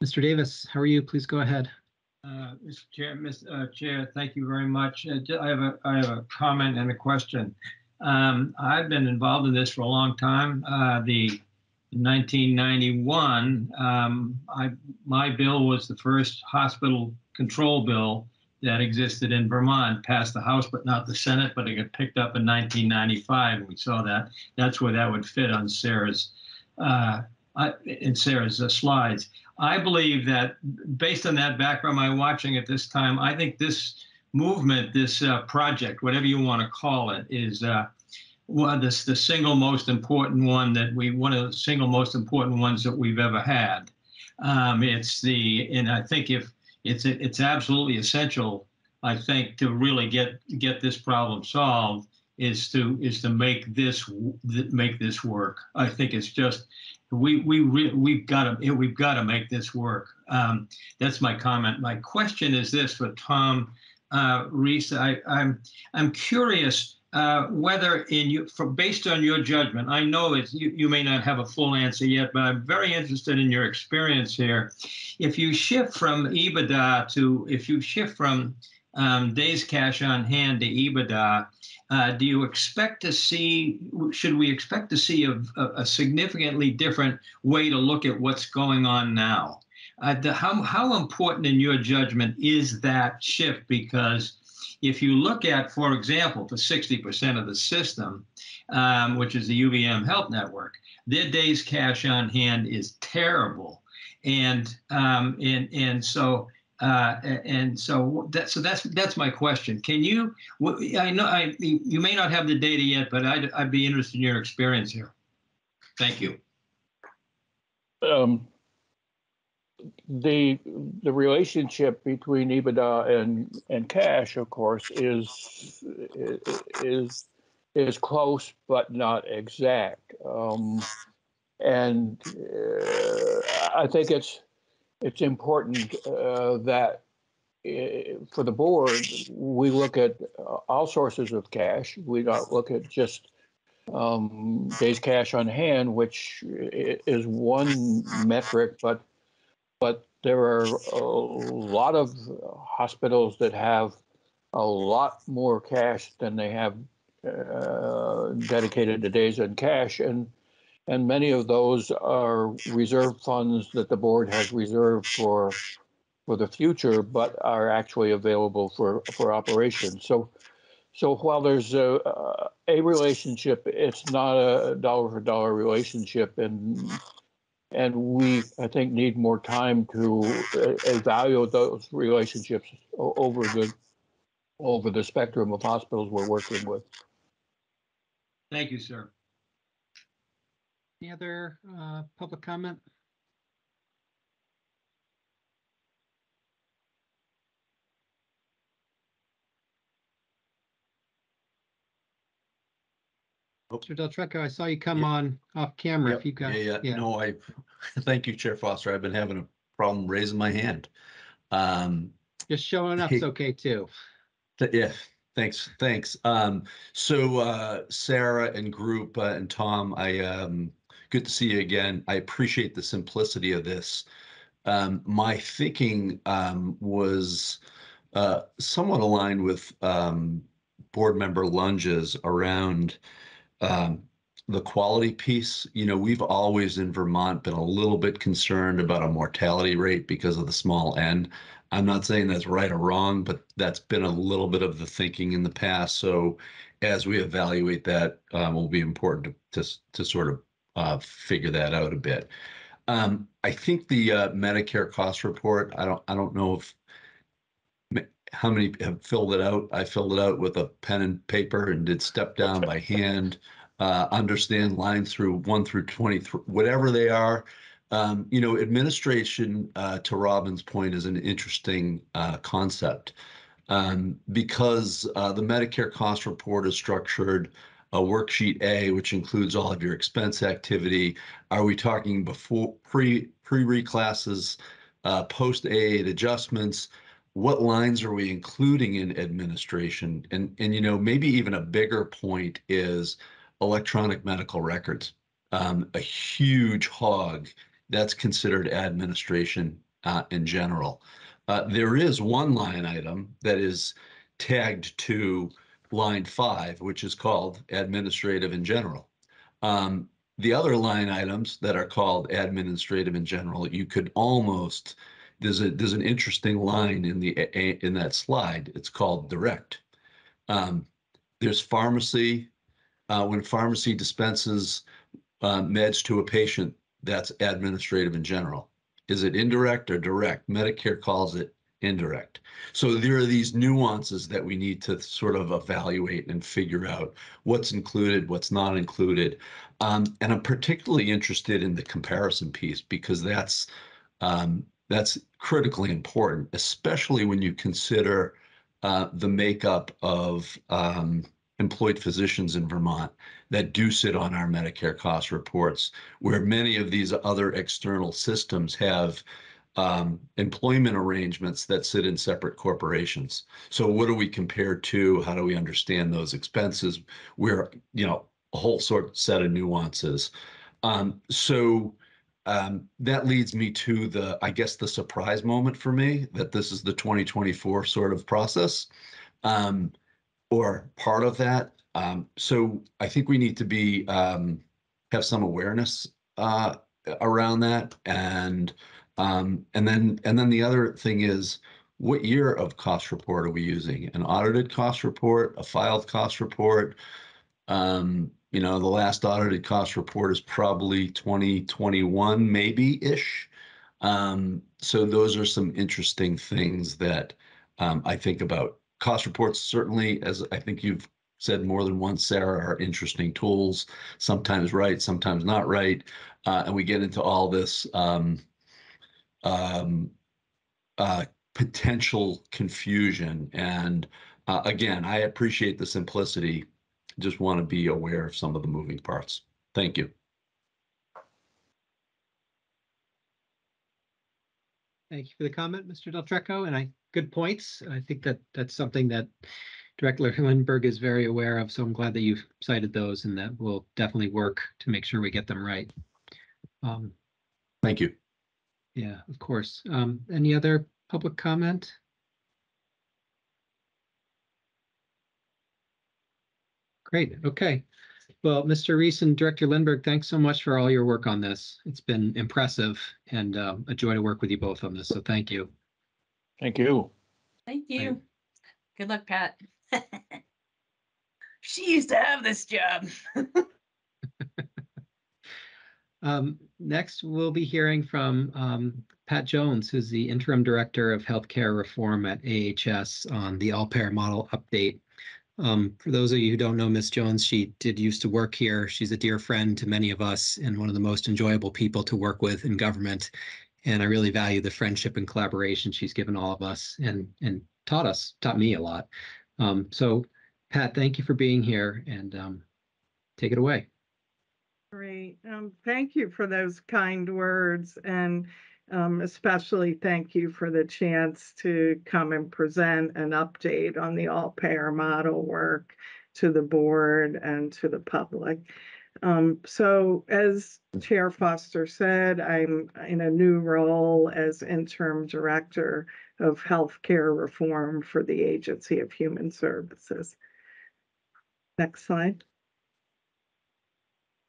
Mr. Davis, how are you? Please go ahead. Uh, Mr. Chair, Ms. uh, Chair, thank you very much. Uh, I have a, I have a comment and a question. Um, I've been involved in this for a long time. Uh, The 1991, um, I, my bill was the first hospital control bill that existed in Vermont, passed the House but not the Senate, but it got picked up in 1995. and We saw that. That's where that would fit on Sarah's, uh, in Sarah's uh, slides. I believe that based on that background, I'm watching at this time, I think this movement, this uh, project, whatever you want to call it, is uh, one this the single most important one that we one of the single most important ones that we've ever had. Um, it's the and I think if it's it's absolutely essential, I think, to really get get this problem solved is to is to make this make this work. I think it's just we we we've got to we've got to make this work. Um, that's my comment. My question is this for Tom uh, Reese. I, I'm I'm curious uh, whether in you for based on your judgment. I know it's you, you may not have a full answer yet, but I'm very interested in your experience here. If you shift from EBITDA to if you shift from um, days cash on hand to EBITDA, uh, do you expect to see, should we expect to see a, a, significantly different way to look at what's going on now? Uh, the, how, how important in your judgment is that shift? Because if you look at, for example, for 60% of the system, um, which is the UVM Health Network, their days cash on hand is terrible. And, um, and, and so, uh, and so that, so that's, that's my question. Can you, I know, I, you may not have the data yet, but I'd, I'd be interested in your experience here. Thank you. Um, the, the relationship between EBITDA and, and cash, of course, is, is, is close but not exact. Um, and uh, I think it's, it's important uh, that uh, for the board, we look at all sources of cash. We don't look at just um, days cash on hand, which is one metric, but but there are a lot of hospitals that have a lot more cash than they have uh, dedicated to days in cash, and and many of those are reserve funds that the board has reserved for for the future, but are actually available for for operations. So. So while there's a, a relationship, it's not a dollar for dollar relationship and and we, I think, need more time to uh, evaluate those relationships over the over the spectrum of hospitals we're working with. Thank you, sir. Any other uh, public comment? Mr. Del Trecco, I saw you come Yeah. on off camera. Yep, If you got, Yeah, yeah, yeah. no, I, thank you, Chair Foster. I've been having a problem raising my hand. Um, just showing up's okay too. th- yeah, thanks, thanks. Um, so, uh, Sarah and group, uh, and Tom, I, um, good to see you again. I appreciate the simplicity of this. Um, my thinking, um, was, uh, somewhat aligned with, um, board member Lunge's around, um, the quality piece, you know, we've always in Vermont been a little bit concerned about a mortality rate because of the small n. I'm not saying that's right or wrong, but that's been a little bit of the thinking in the past. So as we evaluate that, um, will be important to, to, to sort of uh, figure that out a bit. Um, I think the uh, Medicare cost report, I don't, I don't know if how many have filled it out. I filled it out with a pen and paper and did step down by hand uh, understand lines through one through 20, whatever they are. Um, you know, administration, uh, to Robin's point, is an interesting uh, concept um, because uh, the Medicare cost report is structured a worksheet A, which includes all of your expense activity. Are we talking before pre pre reclasses, uh, post A-8 adjustments? What lines are we including in administration? And and you know maybe even a bigger point is electronic medical records, um, a huge hog that's considered administration uh, in general. Uh, there is one line item that is tagged to line five, which is called administrative in general. Um, the other line items that are called administrative in general, you could almost there's a there's an interesting line in the in that slide. It's called direct. Um, there's pharmacy, uh, when pharmacy dispenses uh, meds to a patient, that's administrative in general. Is it indirect or direct? Medicare calls it indirect. So there are these nuances that we need to sort of evaluate and figure out what's included, what's not included. Um, and I'm particularly interested in the comparison piece because that's um, that's critically important, especially when you consider uh, the makeup of um, employed physicians in Vermont that do sit on our Medicare cost reports, where many of these other external systems have um, employment arrangements that sit in separate corporations. So what do we compare to? How do we understand those expenses? We're, you know, a whole sort set of nuances. Um, so um, that leads me to the, I guess, the surprise moment for me that this is the 2024 sort of process. Um, or part of that. Um, so I think we need to be um, have some awareness uh, around that, and um, and then and then the other thing is what year of cost report are we using? An audited cost report, a filed cost report? Um, You know, the last audited cost report is probably 2021, maybe-ish. Um, so those are some interesting things that um, I think about. Cost reports certainly, as I think you've said more than once, Sarah, are interesting tools, sometimes right, sometimes not right. Uh, and we get into all this um, uh, potential confusion. And uh, again, I appreciate the simplicity. Just want to be aware of some of the moving parts. Thank you. Thank you for the comment, Mr. Del Trecco, and I, good points. I think that that's something that Director Lindberg is very aware of, so I'm glad that you've cited those and that we'll definitely work to make sure we get them right. Um, Thank you. yeah, of course. Um, any other public comment? Great, okay. Well, Mr. Reese and Director Lindberg, thanks so much for all your work on this. It's been impressive and um, a joy to work with you both on this, so thank you. Thank you. Thank you. Good luck, Pat. She used to have this job. Um, next, we'll be hearing from um, Pat Jones, who's the interim director of healthcare reform at AHS on the all-payer model update. Um, for those of you who don't know Ms. Jones, she did used to work here. She's a dear friend to many of us and one of the most enjoyable people to work with in government. And I really value the friendship and collaboration she's given all of us and and taught us, taught me a lot. Um, so, Pat, thank you for being here and um, take it away. Great. Um, thank you for those kind words and um, especially thank you for the chance to come and present an update on the all payer model work to the board and to the public. Um, so as Chair Foster said, I'm in a new role as interim director of healthcare reform for the Agency of Human Services. Next slide.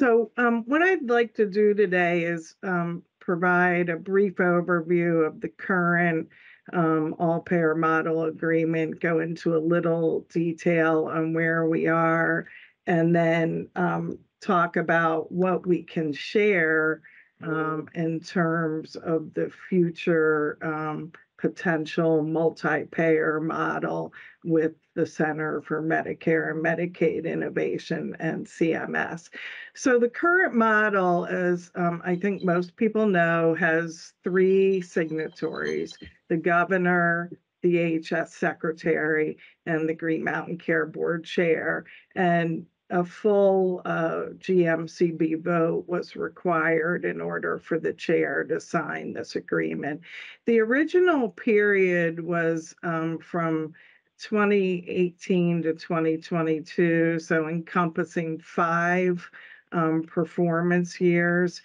So um, what I'd like to do today is um, provide a brief overview of the current um, all-payer model agreement, go into a little detail on where we are, and then um, talk about what we can share um, in terms of the future um, potential multi-payer model with the Center for Medicare and Medicaid Innovation and CMS. So the current model, as um, I think most people know, has three signatories, the governor, the AHS secretary, and the Green Mountain Care Board chair. And a full uh, GMCB vote was required in order for the chair to sign this agreement. The original period was um, from 2018 to 2022, so encompassing five um, performance years.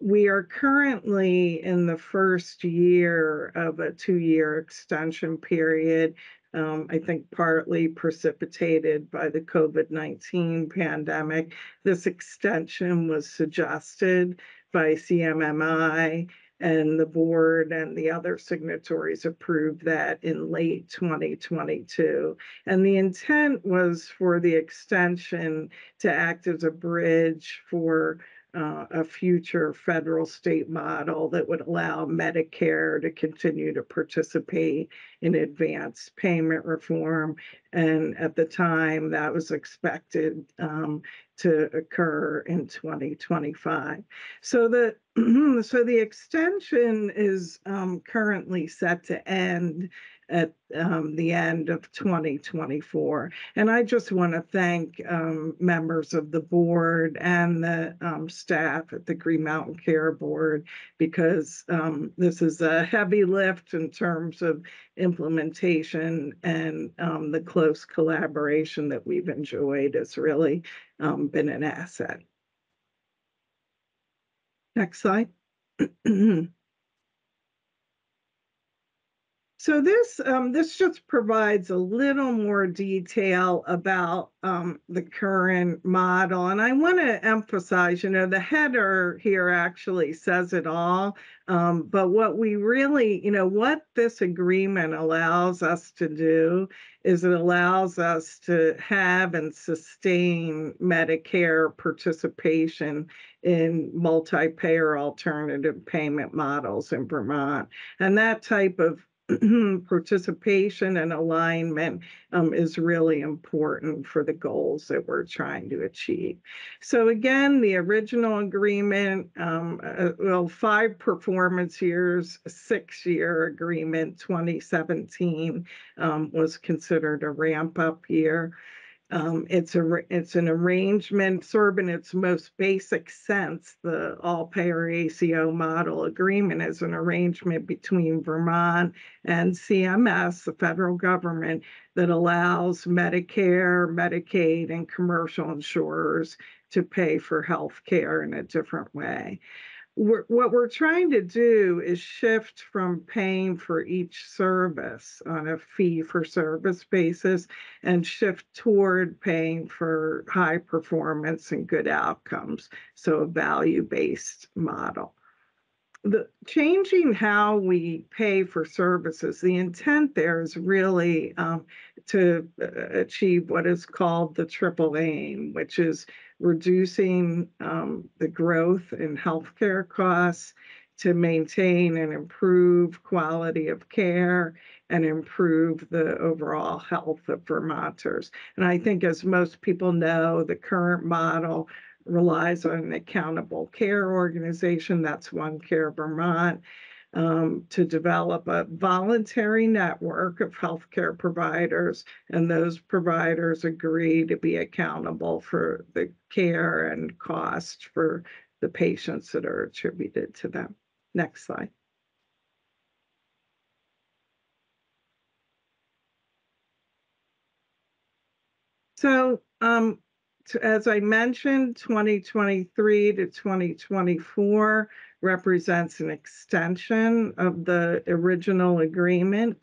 We are currently in the first year of a two-year extension period. Um, I think partly precipitated by the COVID-19 pandemic. This extension was suggested by CMMI and the board and the other signatories approved that in late 2022. And the intent was for the extension to act as a bridge for uh, a future federal state model that would allow Medicare to continue to participate in advanced payment reform. And at the time, that was expected um, to occur in 2025. So the so the extension is um, currently set to end at um, the end of 2024. And I just want to thank um, members of the board and the um, staff at the Green Mountain Care Board because um, this is a heavy lift in terms of implementation and um, the close collaboration that we've enjoyed has really um, been an asset. Next slide. So this, um, this just provides a little more detail about, um, the current model. And I want to emphasize, you know, the header here actually says it all. Um, but what we really, you know, what this agreement allows us to do is it allows us to have and sustain Medicare participation in multi-payer alternative payment models in Vermont. And that type of participation and alignment um, is really important for the goals that we're trying to achieve. So again, the original agreement, um, uh, well, five performance years, six-year agreement, 2017 um, was considered a ramp-up year. Um, it's a, it's an arrangement, sort of in its most basic sense, the all payer ACO model agreement is an arrangement between Vermont and CMS, the federal government, that allows Medicare, Medicaid, and commercial insurers to pay for health care in a different way we're, what we're trying to do is shift from paying for each service on a fee for service basis and shift toward paying for high performance and good outcomes. So a value based model. The changing how we pay for services, the intent there is really um, to uh, achieve what is called the triple aim, which is reducing um, the growth in healthcare costs to maintain and improve quality of care and improve the overall health of Vermonters. And I think as most people know, the current model relies on an accountable care organization. That's OneCare Vermont um, to develop a voluntary network of healthcare providers, and those providers agree to be accountable for the care and cost for the patients that are attributed to them. Next slide. So, um, as I mentioned, 2023 to 2024 represents an extension of the original agreement.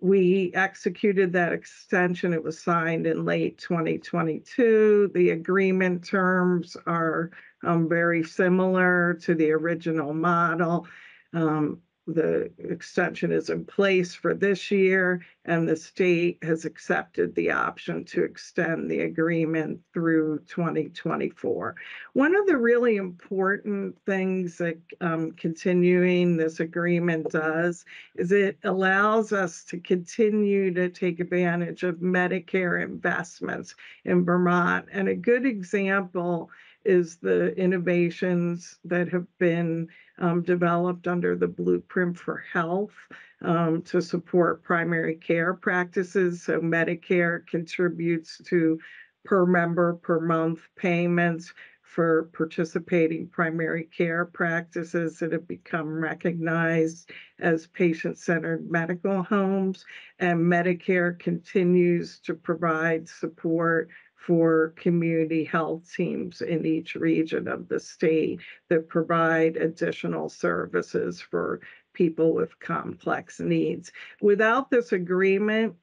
We executed that extension. It was signed in late 2022. The agreement terms are um, very similar to the original model. Um, the extension is in place for this year, and the state has accepted the option to extend the agreement through 2024. One of the really important things that um, continuing this agreement does is it allows us to continue to take advantage of Medicare investments in Vermont. And a good example is the innovations that have been um, developed under the Blueprint for Health um, to support primary care practices. So Medicare contributes to per member per month payments for participating primary care practices that have become recognized as patient-centered medical homes. And Medicare continues to provide support for community health teams in each region of the state that provide additional services for people with complex needs. Without this agreement,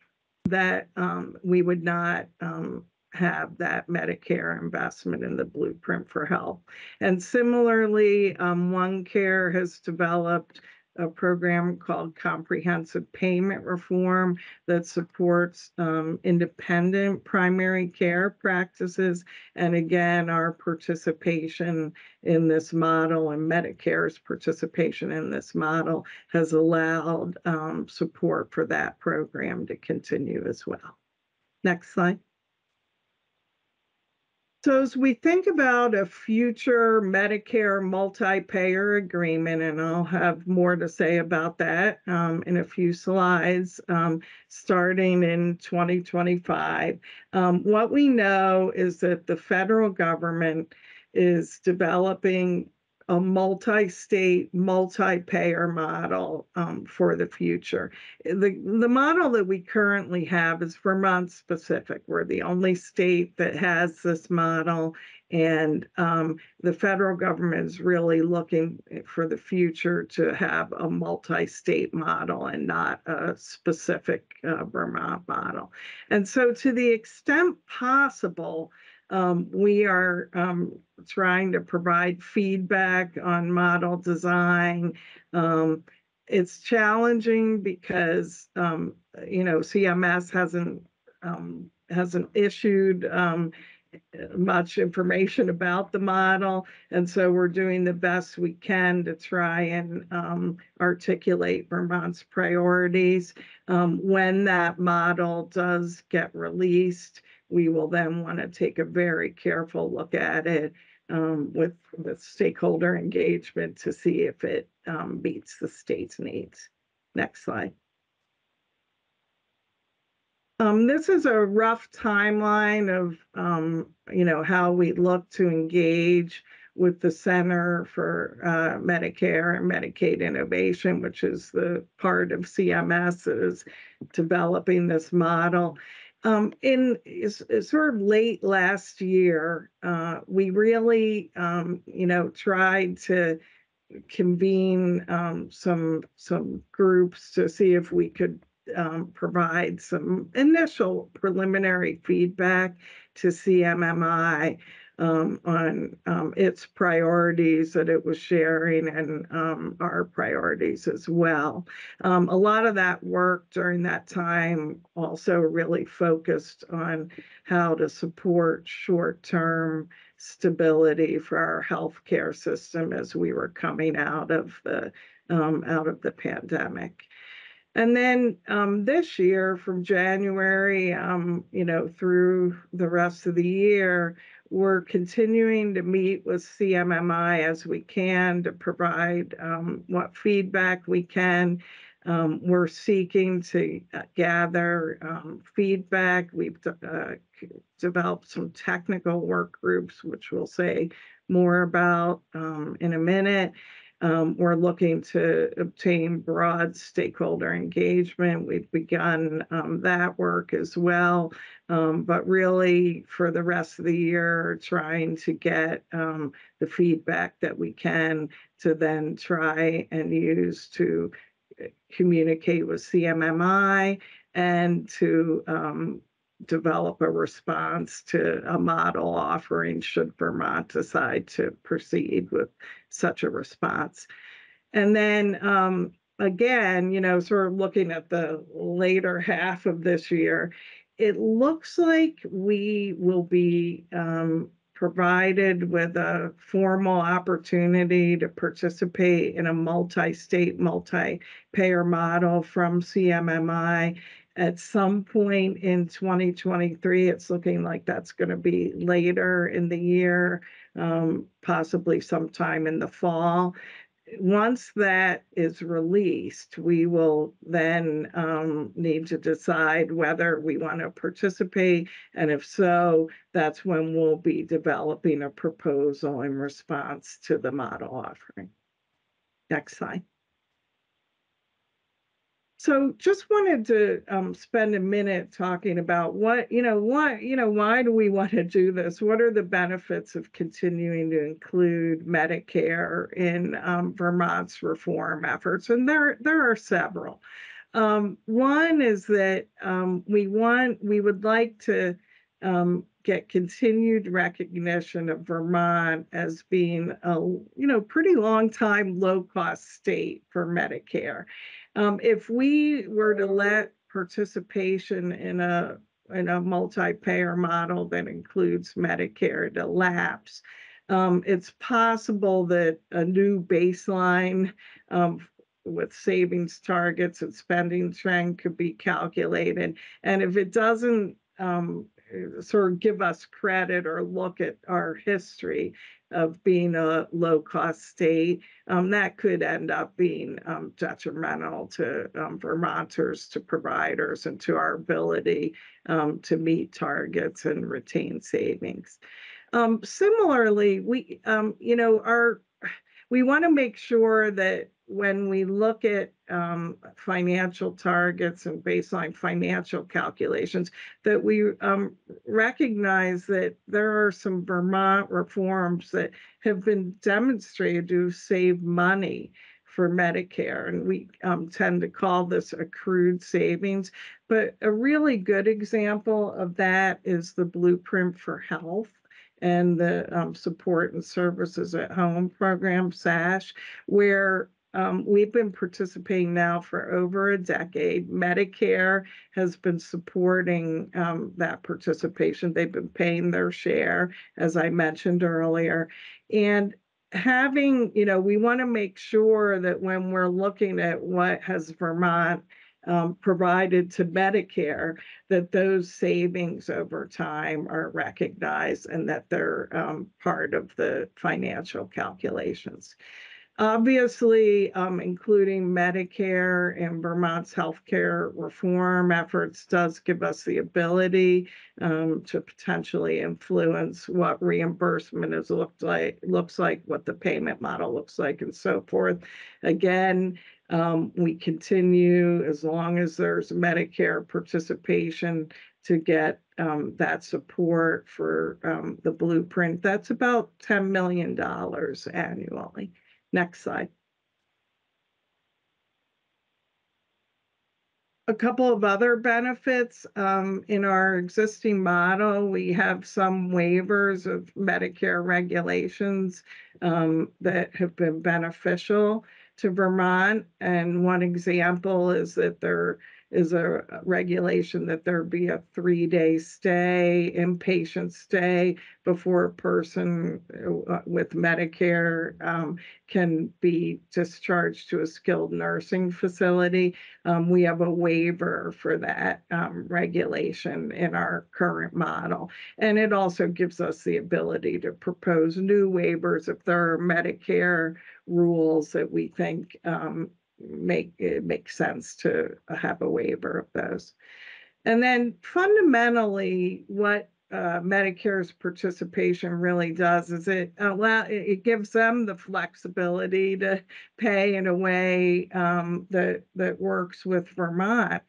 that um, we would not um, have that Medicare investment in the blueprint for health. And similarly, um, OneCare has developed a program called Comprehensive Payment Reform that supports um, independent primary care practices. And again, our participation in this model and Medicare's participation in this model has allowed um, support for that program to continue as well. Next slide. So as we think about a future Medicare multi-payer agreement, and I'll have more to say about that um, in a few slides, um, starting in 2025, um, what we know is that the federal government is developing a multi-state, multi-payer model um, for the future. The, the model that we currently have is Vermont specific. We're the only state that has this model. And um, the federal government is really looking for the future to have a multi-state model and not a specific uh, Vermont model. And so to the extent possible, um, we are um, trying to provide feedback on model design. Um, it's challenging because, um, you know, CMS hasn't um, hasn't issued um, much information about the model. And so we're doing the best we can to try and articulate Vermont's priorities. When that model does get released, we will then want to take a very careful look at it um, with, with stakeholder engagement to see if it um, meets the state's needs. Next slide. Um, this is a rough timeline of, um, you know, how we look to engage with the Center for uh, Medicare and Medicaid Innovation, which is the part of CMS that is developing this model. Um, in is sort of late last year, uh, we really, um, you know, tried to convene um, some some groups to see if we could um, provide some initial preliminary feedback to CMMI um, on um, its priorities that it was sharing and um, our priorities as well. Um, a lot of that work during that time also really focused on how to support short-term stability for our healthcare system as we were coming out of the um, out of the pandemic. And then um, this year, from January, um, you know, through the rest of the year, we're continuing to meet with CMMI as we can to provide um, what feedback we can. Um, we're seeking to uh, gather um, feedback. We've uh, developed some technical work groups, which we'll say more about um, in a minute. Um, we're looking to obtain broad stakeholder engagement. We've begun um, that work as well. Um, but really, for the rest of the year, trying to get um, the feedback that we can to then try and use to uh, communicate with CMMI and to um, develop a response to a model offering should Vermont decide to proceed with such a response. And then um, again, you know, sort of looking at the later half of this year, it looks like we will be um, provided with a formal opportunity to participate in a multi-state, multi-payer model from CMMI at some point in 2023. It's looking like that's going to be later in the year, um, possibly sometime in the fall. Once that is released, we will then um, need to decide whether we want to participate. And if so, that's when we'll be developing a proposal in response to the model offering. Next slide. So just wanted to um, spend a minute talking about what, you know, why, you know, why do we want to do this? What are the benefits of continuing to include Medicare in um, Vermont's reform efforts? And there, there are several. Um, one is that um, we want, we would like to um, get continued recognition of Vermont as being a, you know, pretty long time low cost state for Medicare. Um, if we were to let participation in a in a multi-payer model that includes Medicare to lapse, um, it's possible that a new baseline um, with savings targets and spending trend could be calculated. And if it doesn't um, sort of give us credit or look at our history, of being a low cost state, um, that could end up being um, detrimental to um, Vermonters, to providers, and to our ability um, to meet targets and retain savings. Um, similarly, we, um, you know, our we want to make sure that when we look at um, financial targets and baseline financial calculations, that we um, recognize that there are some Vermont reforms that have been demonstrated to save money for Medicare, and we um, tend to call this accrued savings. But a really good example of that is the Blueprint for Health and the um, Support and Services at Home program, SASH, where um, we've been participating now for over a decade. Medicare has been supporting um, that participation. They've been paying their share, as I mentioned earlier. And having, you know, we want to make sure that when we're looking at what has Vermont um, provided to Medicare, that those savings over time are recognized and that they're um, part of the financial calculations. Obviously, um, including Medicare and Vermont's healthcare reform efforts does give us the ability um, to potentially influence what reimbursement is looked like, looks like, what the payment model looks like, and so forth. Again, um, we continue as long as there's Medicare participation to get um, that support for um, the blueprint. That's about $10 million annually. Next slide. A couple of other benefits um, in our existing model, we have some waivers of Medicare regulations um, that have been beneficial to Vermont. And one example is that there is a regulation that there be a three-day stay, inpatient stay before a person uh, with Medicare um, can be discharged to a skilled nursing facility. Um, we have a waiver for that um, regulation in our current model. And it also gives us the ability to propose new waivers if there are Medicare rules that we think um, make it makes sense to have a waiver of those. And then fundamentally, what uh, Medicare's participation really does is it allow it gives them the flexibility to pay in a way um, that that works with Vermont.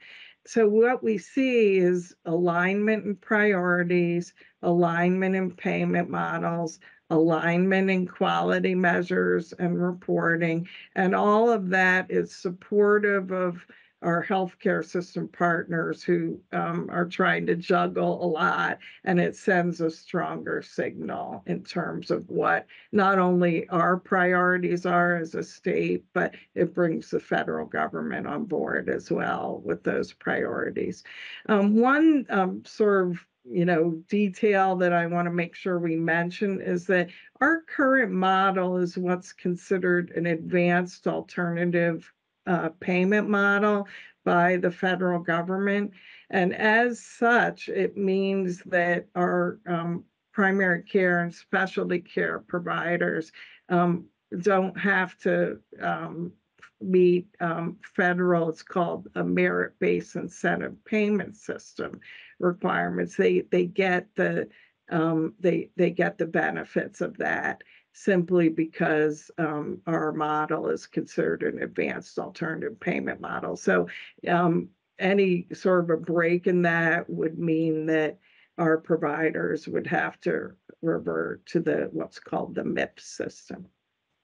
So what we see is alignment in priorities, alignment in payment models, alignment and quality measures and reporting. And all of that is supportive of our healthcare system partners who um, are trying to juggle a lot. And it sends a stronger signal in terms of what not only our priorities are as a state, but it brings the federal government on board as well with those priorities. Um, one um, sort of you know, detail that I want to make sure we mention is that our current model is what's considered an advanced alternative uh, payment model by the federal government. And as such, it means that our um, primary care and specialty care providers um, don't have to um, meet um, federal, it's called a merit-based incentive payment system requirements. They they get the um, they they get the benefits of that simply because um, our model is considered an advanced alternative payment model. So um, any sort of a break in that would mean that our providers would have to revert to the what's called the MIPS system.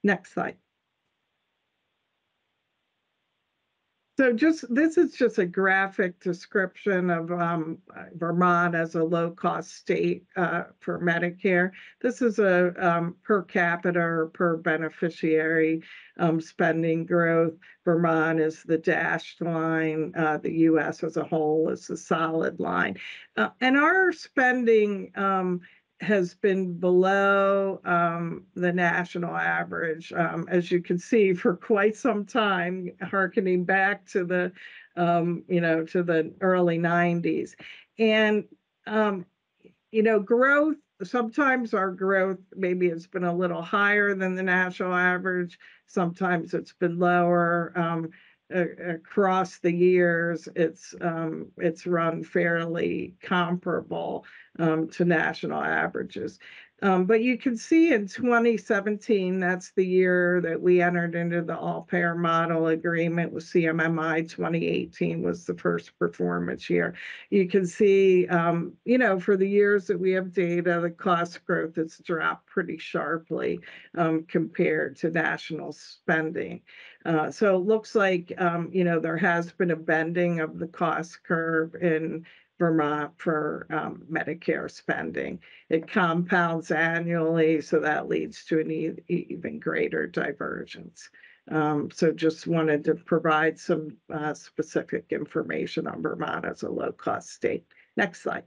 Next slide. So just, this is just a graphic description of um, Vermont as a low-cost state uh, for Medicare. This is a um, per capita or per beneficiary um, spending growth. Vermont is the dashed line. Uh, the U.S. as a whole is the solid line. Uh, and our spending um, has been below um, the national average, um, as you can see, for quite some time, harkening back to the, um, you know, to the early 90s. And, um, you know, growth, sometimes our growth maybe has been a little higher than the national average. Sometimes it's been lower. Across the years, it's um, it's run fairly comparable um, to national averages. Um, but you can see in 2017, that's the year that we entered into the all-payer model agreement with CMMI. 2018 was the first performance year. You can see, um, you know, for the years that we have data, the cost growth has dropped pretty sharply um, compared to national spending. Uh, so it looks like, um, you know, there has been a bending of the cost curve in Vermont for um, Medicare spending. It compounds annually, so that leads to an e- even greater divergence. Um, so just wanted to provide some uh, specific information on Vermont as a low-cost state. Next slide.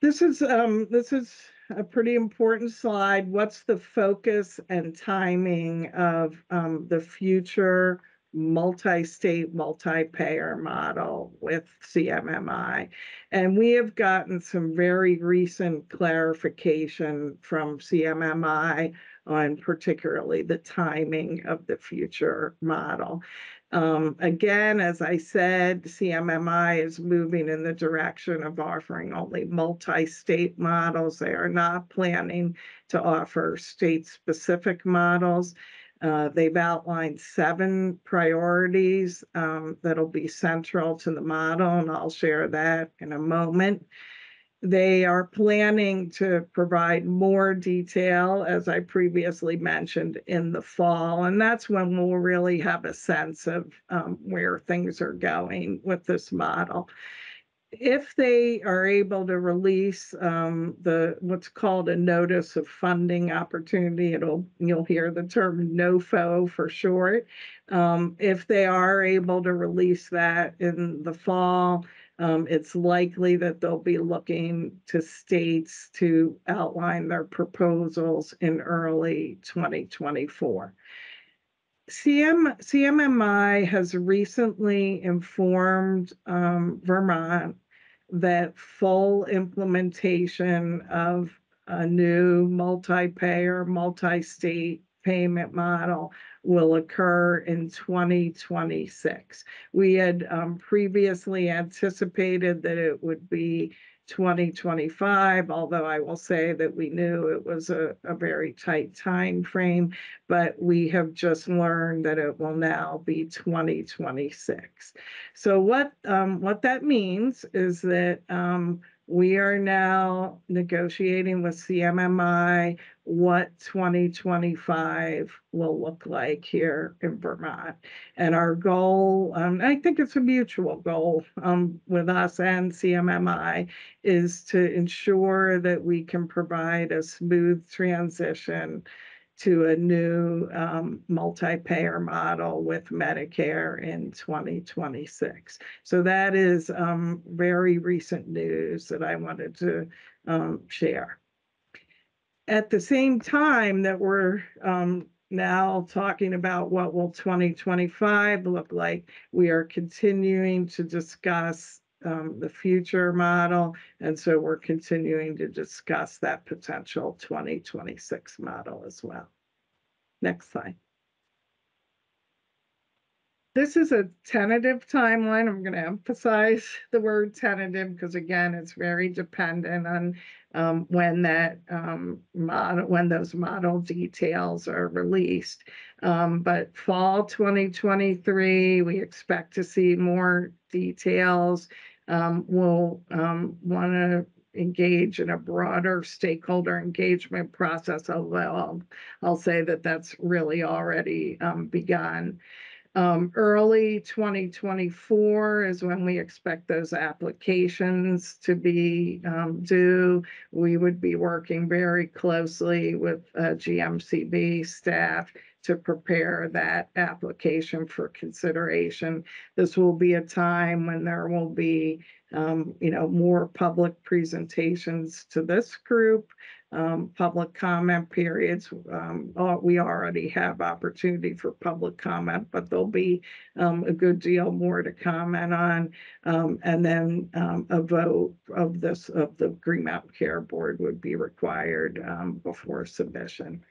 This is, um, this is a pretty important slide. What's the focus and timing of, um, the future multi-state, multi-payer model with CMMI? And we have gotten some very recent clarification from CMMI on particularly the timing of the future model. Um, again, as I said, CMMI is moving in the direction of offering only multi-state models. They are not planning to offer state-specific models. Uh, they've outlined seven priorities um, that'll be central to the model, and I'll share that in a moment. They are planning to provide more detail, as I previously mentioned, in the fall, and that's when we'll really have a sense of um, where things are going with this model. If they are able to release um, the what's called a notice of funding opportunity, it'll you'll hear the term NOFO for short. Um, if they are able to release that in the fall, um, it's likely that they'll be looking to states to outline their proposals in early 2024. CM, CMMI has recently informed um, Vermont that full implementation of a new multi-payer, multi-state payment model will occur in 2026. We had um, previously anticipated that it would be 2025, although I will say that we knew it was a, a very tight time frame, but we have just learned that it will now be 2026. So what um, what that means is that um, we are now negotiating with CMMI what 2025 will look like here in Vermont. And our goal, um, I think it's a mutual goal um, with us and CMMI, is to ensure that we can provide a smooth transition to a new um, multi-payer model with Medicare in 2026. So that is um, very recent news that I wanted to um, share. At the same time that we're um, now talking about what will 2025 look like, we are continuing to discuss um, the future model. And so we're continuing to discuss that potential 2026 model as well. Next slide. This is a tentative timeline. I'm going to emphasize the word tentative because again, it's very dependent on um, when that um, model, when those model details are released. Um, but fall 2023, we expect to see more details. Um, we'll um, want to engage in a broader stakeholder engagement process, although I'll, I'll say that that's really already um, begun. Um, early 2024 is when we expect those applications to be um, due. We would be working very closely with uh, GMCB staff to prepare that application for consideration. This will be a time when there will be um, you know, more public presentations to this group, um, public comment periods. Um, uh, we already have opportunity for public comment, but there'll be um, a good deal more to comment on. Um, and then um, a vote of this of the Green Mountain Care Board would be required um, before submission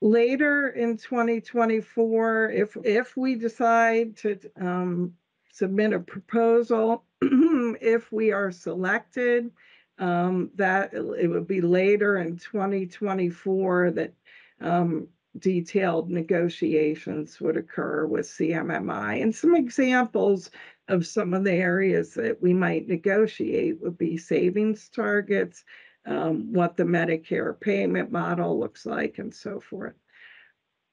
later in 2024, if if we decide to um, submit a proposal, if we are selected, um, that it would be later in twenty twenty-four that um, detailed negotiations would occur with CMMI. And some examples of some of the areas that we might negotiate would be savings targets, um, what the Medicare payment model looks like, and so forth.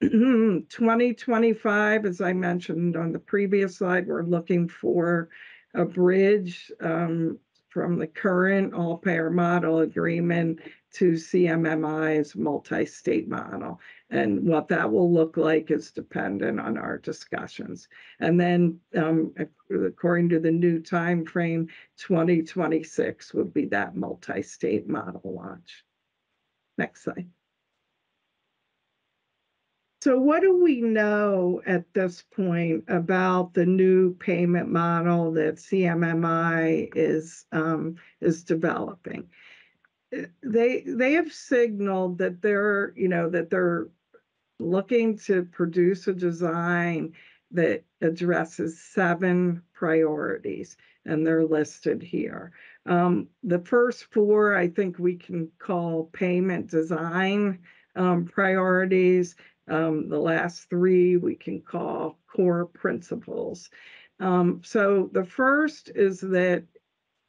2025, as I mentioned on the previous slide, we're looking for a bridge um, from the current all-payer model agreement to CMMI's multi-state model. And what that will look like is dependent on our discussions. And then, um, according to the new time frame, 2026 would be that multi-state model launch. Next slide. So what do we know at this point about the new payment model that CMMI is, um, is developing? Uh, They, they have signaled that they're, you know, that they're looking to produce a design that addresses seven priorities, and they're listed here. Um, the first four, I think we can call payment design, um, priorities. Um, the last three we can call core principles. Um, so the first is that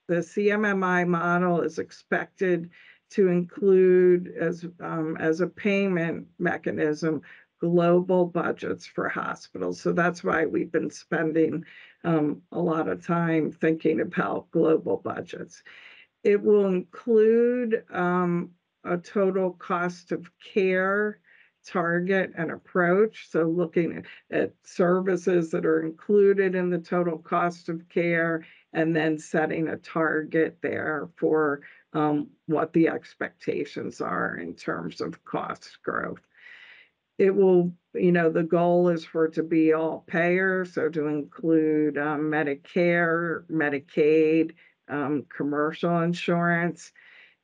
the CMMI model is expected to include as, um, as a payment mechanism, global budgets for hospitals. So that's why we've been spending, um, a lot of time thinking about global budgets. It will include, um, a total cost of care target and approach. So looking at, services that are included in the total cost of care and then setting a target there for um, what the expectations are in terms of cost growth. It will, you know, the goal is for it to be all payer, so to include um, Medicare, Medicaid, um, commercial insurance.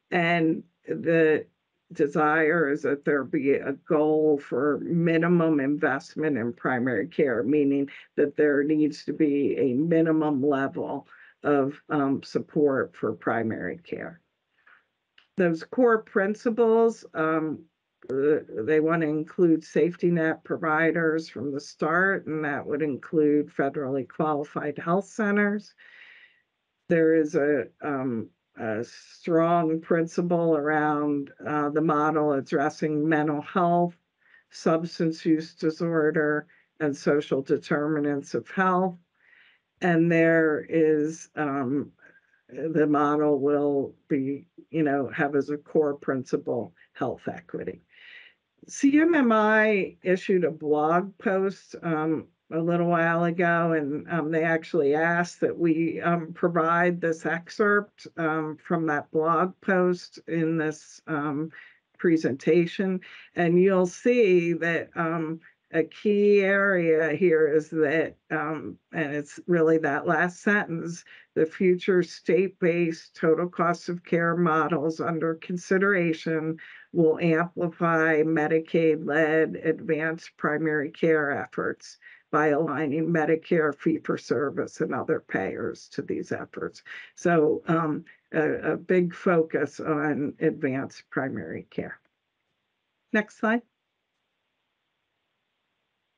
And the desire is that there be a goal for minimum investment in primary care, meaning that there needs to be a minimum level of um, support for primary care. Those core principles, um, uh, they want to include safety net providers from the start, and that would include federally qualified health centers. There is a, um, a strong principle around uh, the model addressing mental health, substance use disorder, and social determinants of health. And there is um, the model will be, you know, have as a core principle health equity. CMMI issued a blog post um, a little while ago, and um, they actually asked that we um, provide this excerpt um, from that blog post in this um, presentation. And you'll see that um, a key area here is that, um, and it's really that last sentence, the future state-based total cost of care models under consideration will amplify Medicaid-led advanced primary care efforts by aligning Medicare fee-for-service and other payers to these efforts. So um, a, a big focus on advanced primary care. Next slide.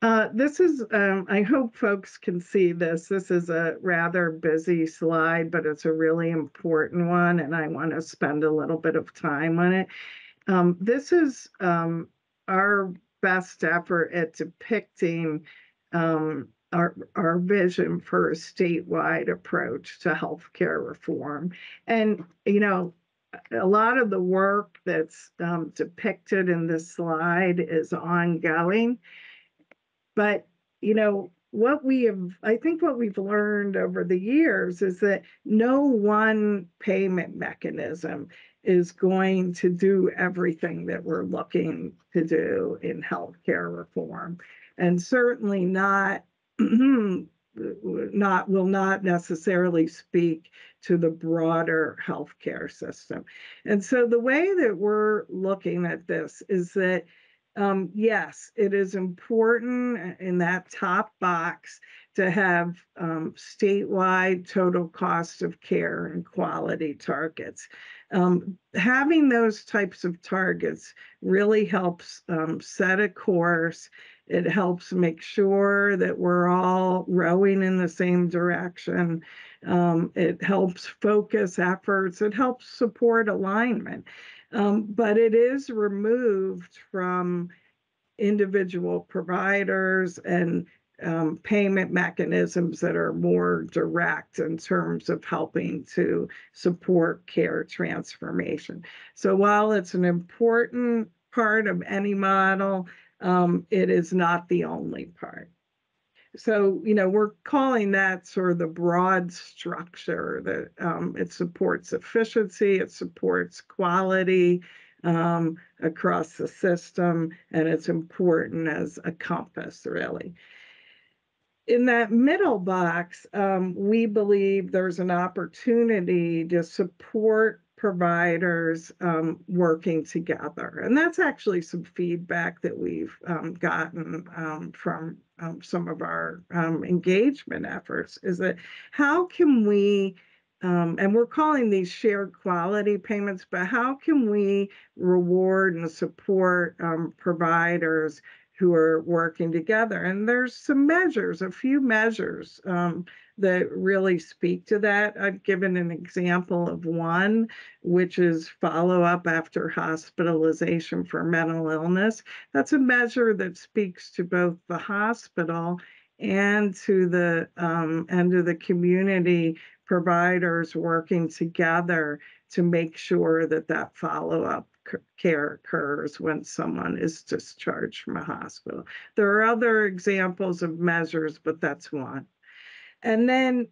Uh, this is, um, I hope folks can see this. This is a rather busy slide, but it's a really important one, and I want to spend a little bit of time on it. Um, this is um, our best effort at depicting um, our, our vision for a statewide approach to healthcare reform. And, you know, a lot of the work that's um, depicted in this slide is ongoing. But, you know, what we have, I think what we've learned over the years is that no one payment mechanism is going to do everything that we're looking to do in healthcare reform. And certainly not, not, will not necessarily speak to the broader healthcare system. And so the way that we're looking at this is that um, yes, it is important in that top box to have um, statewide total cost of care and quality targets. Um, having those types of targets really helps um, set a course. It helps make sure that we're all rowing in the same direction. Um, it helps focus efforts. It helps support alignment. Um, but it is removed from individual providers and um, payment mechanisms that are more direct in terms of helping to support care transformation. So while it's an important part of any model, um, it is not the only part. So, you know, we're calling that sort of the broad structure that um, it supports efficiency, it supports quality um, across the system, and it's important as a compass, really in that middle box, um, we believe there's an opportunity to support providers um, working together. And that's actually some feedback that we've um, gotten um, from um, some of our um, engagement efforts is that how can we um, and we're calling these shared quality payments, but how can we reward and support providers who are working together. And there's some measures, a few measures um, that really speak to that. I've given an example of one, which is follow up after hospitalization for mental illness. That's a measure that speaks to both the hospital and to the um, and to the community providers working together to make sure that that follow up care occurs when someone is discharged from a hospital. There are other examples of measures, but that's one. And then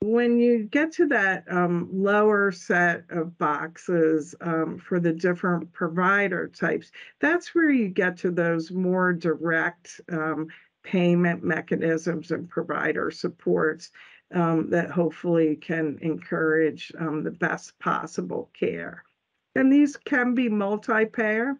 when you get to that um, lower set of boxes um, for the different provider types, that's where you get to those more direct um, payment mechanisms and provider supports um, that hopefully can encourage um, the best possible care. And these can be multi-payer.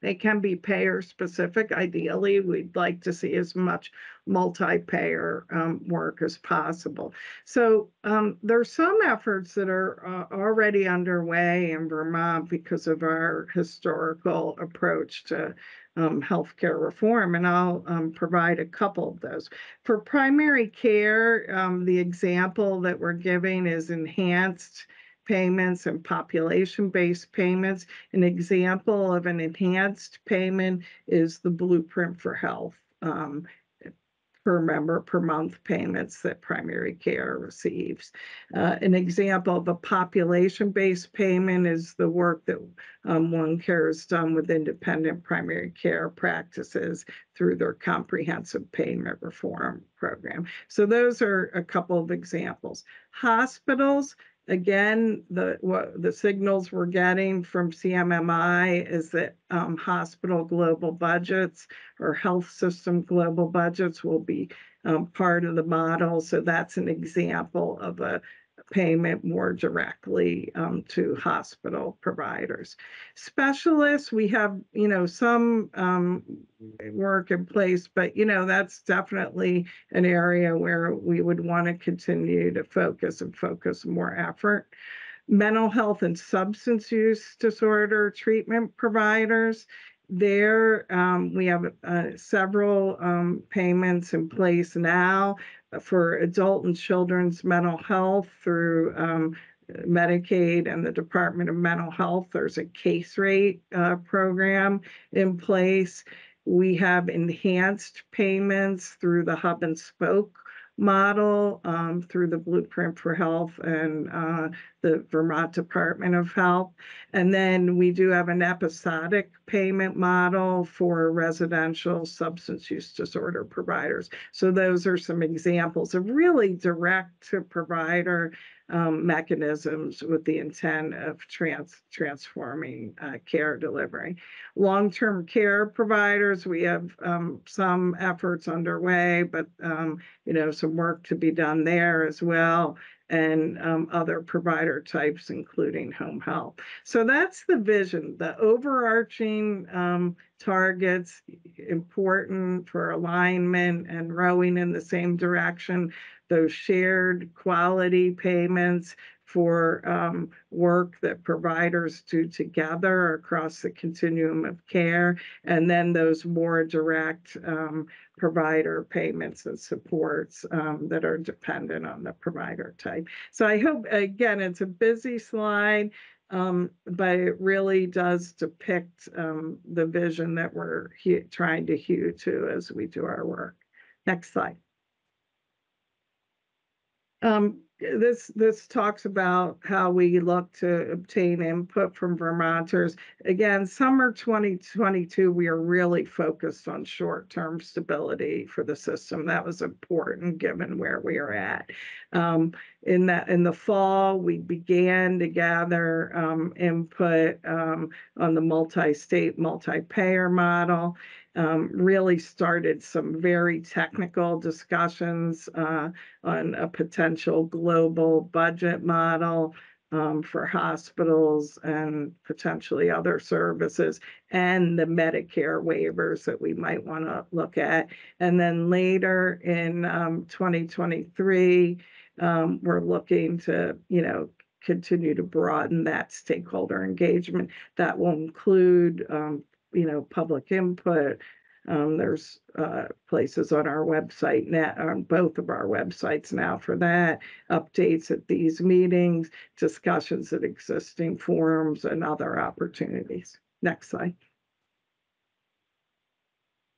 They can be payer specific. Ideally, we'd like to see as much multi-payer um, work as possible. So um, there's some efforts that are uh, already underway in Vermont because of our historical approach to um, healthcare reform, and I'll um, provide a couple of those. For primary care, um, the example that we're giving is enhanced payments and population-based payments. An example of an enhanced payment is the Blueprint for Health um, per member per month payments that primary care receives. Uh, an example of a population-based payment is the work that um, OneCare has done with independent primary care practices through their comprehensive payment reform program. So those are a couple of examples. Hospitals, Again, the what the signals we're getting from CMMI is that um, hospital global budgets or health system global budgets will be um, part of the model. So that's an example of a payment more directly um, to hospital providers. Specialists, we have, you know, some um, work in place, but, you know, that's definitely an area where we would want to continue to focus and focus more effort. Mental health and substance use disorder treatment providers, there um, we have uh, several um, payments in place now for adult and children's mental health through um, Medicaid and the Department of Mental Health. There's a case rate uh, program in place. We have enhanced payments through the hub and spoke model um, through the Blueprint for Health and uh, the Vermont Department of Health. And then we do have an episodic payment model for residential substance use disorder providers. So those are some examples of really direct to provider um, mechanisms with the intent of trans transforming uh, care delivery. Long-term care providers, we have um, some efforts underway, but um, you know some work to be done there as well and um, other provider types, including home health. So that's the vision, the overarching um, targets, important for alignment and rowing in the same direction, those shared quality payments for um, work that providers do together across the continuum of care, and then those more direct um, provider payments and supports um, that are dependent on the provider type. So I hope, again, it's a busy slide, um, but it really does depict um, the vision that we're trying to hew to as we do our work. Next slide. Um, this, this talks about how we look to obtain input from Vermonters. Again, summer twenty twenty-two, we are really focused on short-term stability for the system. That was important, given where we are at. Um, in that, in the fall, we began to gather, um, input, um, on the multi-state, multi-payer model um, really started some very technical discussions uh, on a potential global budget model um, for hospitals and potentially other services and the Medicare waivers that we might want to look at. And then later in um, 2023, um, we're looking to, you know, continue to broaden that stakeholder engagement. That will include um, you know, public input. Um, there's uh, places on our website now, on both of our websites now for that, updates at these meetings, discussions at existing forums and other opportunities. Next slide.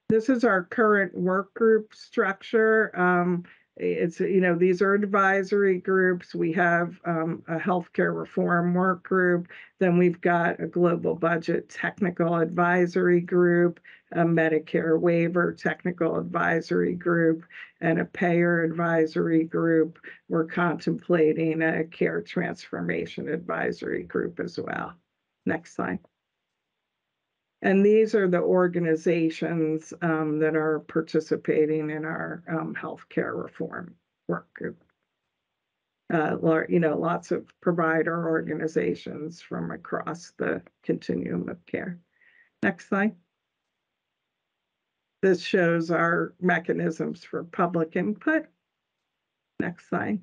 This is our current work group structure. Um, it's, you know, these are advisory groups. We have um, a healthcare reform work group. Then we've got a global budget technical advisory group, a Medicare waiver technical advisory group, and a payer advisory group. We're contemplating a care transformation advisory group as well. Next slide. And these are the organizations um, that are participating in our um, healthcare reform work. Uh, you know, lots of provider organizations from across the continuum of care. Next slide. This shows our mechanisms for public input. Next slide.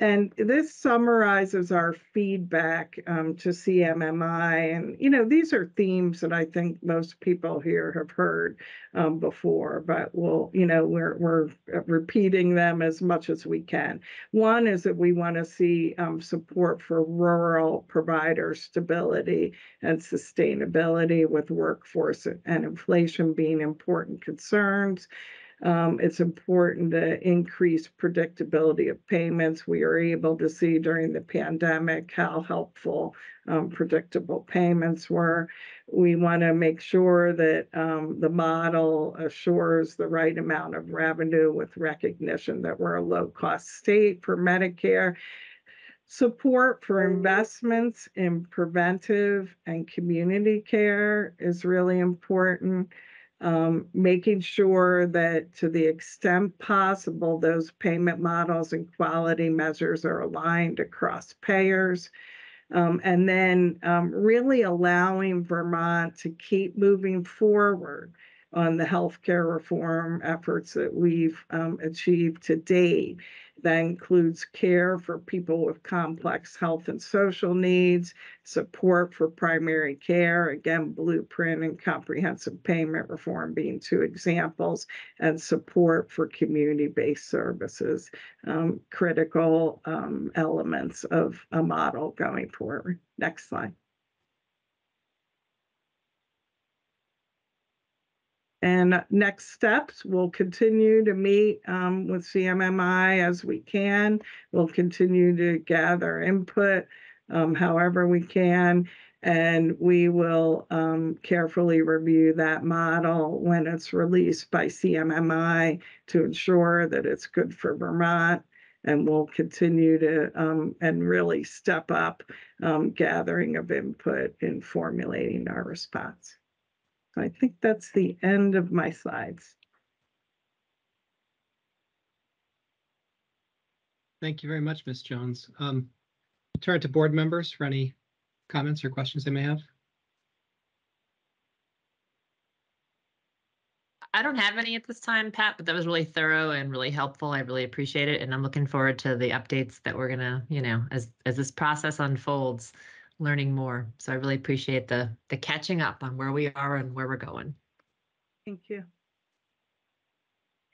And this summarizes our feedback um, to CMMI. And, you know, these are themes that I think most people here have heard um, before, but we'll, you know, we're, we're repeating them as much as we can. One is that we want to see um, support for rural provider stability and sustainability with workforce and inflation being important concerns. Um, it's important to increase predictability of payments. We are able to see during the pandemic how helpful um, predictable payments were. We want to make sure that um, the model assures the right amount of revenue with recognition that we're a low cost state for Medicare. Support for investments in preventive and community care is really important um, making sure that to the extent possible, those payment models and quality measures are aligned across payers. Um, and then um, really allowing Vermont to keep moving forward on the healthcare reform efforts that we've um, achieved to date. That includes care for people with complex health and social needs, support for primary care, again, blueprint and comprehensive payment reform being two examples, and support for community-based services, um, critical um, elements of a model going forward. Next slide. And next steps, we'll continue to meet um, with CMMI as we can. We'll continue to gather input um, however we can. And we will um, carefully review that model when it's released by CMMI to ensure that it's good for Vermont. And we'll continue to um, and really step up um, gathering of input in formulating our response. I think that's the end of my slides. Thank you very much, Ms. Jones. Um, turn it to board members for any comments or questions they may have. I don't have any at this time, Pat, but that was really thorough and really helpful. I really appreciate it. And I'm looking forward to the updates that we're gonna, you know, as, as this process unfolds, learning more. So I really appreciate the, the catching up on where we are and where we're going. Thank you.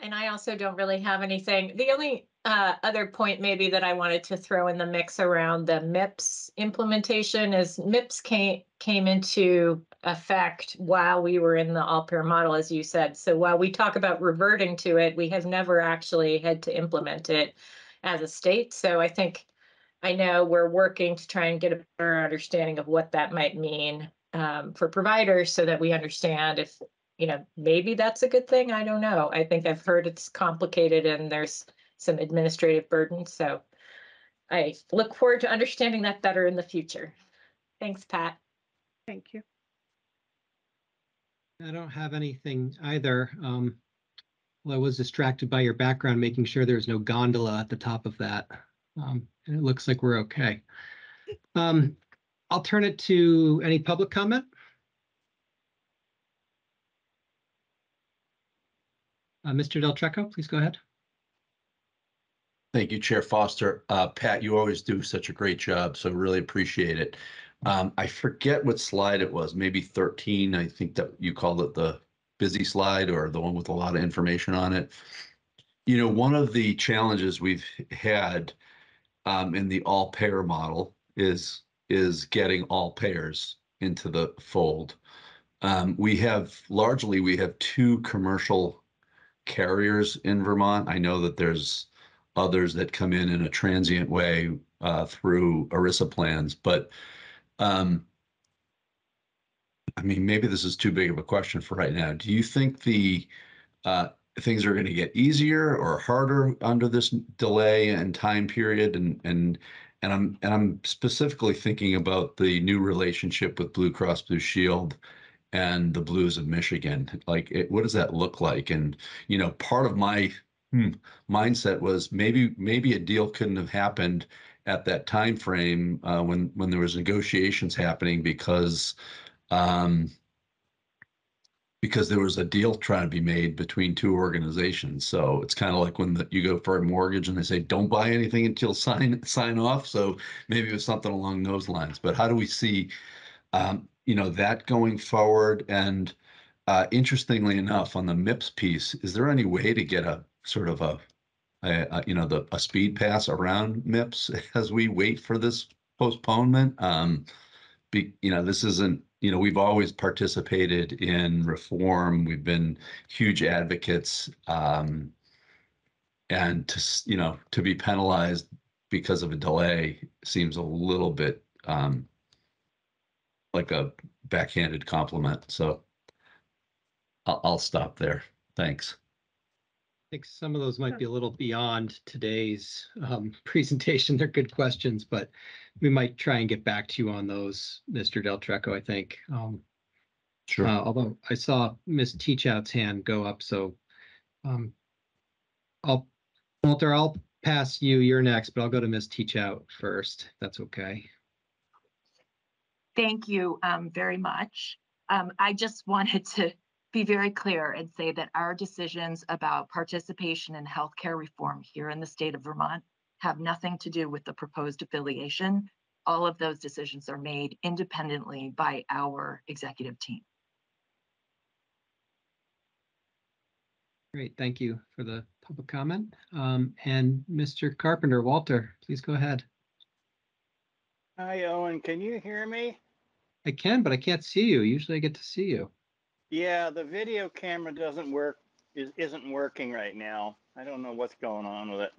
And I also don't really have anything. The only uh, other point maybe that I wanted to throw in the mix around the MIPS implementation is MIPS came came into effect while we were in the all-payer model, as you said. So while we talk about reverting to it, we have never actually had to implement it as a state. So I think I know we're working to try and get a better understanding of what that might mean um, for providers so that we understand if you know, maybe that's a good thing. I don't know. I think I've heard it's complicated and there's some administrative burden. So I look forward to understanding that better in the future. Thanks, Pat. Thank you. I don't have anything either. Um, well, I was distracted by your background, making sure there's no gondola at the top of that. Um, and it looks like we're okay. Um, I'll turn it to any public comment. Uh, Mr. Del Trecco, please go ahead. Thank you, Chair Foster. Uh, Pat, you always do such a great job, so really appreciate it. Um, I forget what slide it was, maybe 13. I think that you called it the busy slide or the one with a lot of information on it. You know, one of the challenges we've had um, in the all payer model is is getting all payers into the fold. Um, we have largely we have two commercial carriers in Vermont. I know that there's others that come in in a transient way uh, through ERISA plans, but um, I mean, maybe this is too big of a question for right now. Do you think the uh, things are going to get easier or harder under this delay and time period? And and and I'm and I'm specifically thinking about the new relationship with Blue Cross Blue Shield and the Blues of Michigan. Like, it, what does that look like? And you know, part of my hmm, mindset was maybe maybe a deal couldn't have happened at that time frame uh, when when there was negotiations happening because um, because there was a deal trying to be made between two organizations. So it's kind of like when the, you go for a mortgage and they say don't buy anything until sign sign off. So maybe it was something along those lines. But how do we see um, you know that going forward? And uh, interestingly enough, on the MIPS piece, is there any way to get a sort of a, a, a you know the a speed pass around MIPS as we wait for this postponement? Um, be, you know, this isn't you know, we've always participated in reform. We've been huge advocates. Um, and to, you know, to be penalized because of a delay seems a little bit um, like a backhanded compliment. So I'll, I'll stop there. Thanks. I think some of those might be a little beyond today's um, presentation. They're good questions, but we might try and get back to you on those, Mr. Del Trecco, I think. Um, Sure. uh, although I saw Ms. Teachout's hand go up, so um, I'll, Walter, I'll pass you, you're next, but I'll go to Ms. Teachout first. if That's okay. Thank you um, very much. Um, I just wanted to be very clear and say that our decisions about participation in healthcare reform here in the state of Vermont have nothing to do with the proposed affiliation. All of those decisions are made independently by our executive team. Great, thank you for the public comment. Um, and Mr. Carpenter, Walter, please go ahead. Hi, Owen. Can you hear me? I can, but I can't see you. Usually I get to see you. Yeah, the video camera doesn't work, is, isn't working right now. I don't know what's going on with it.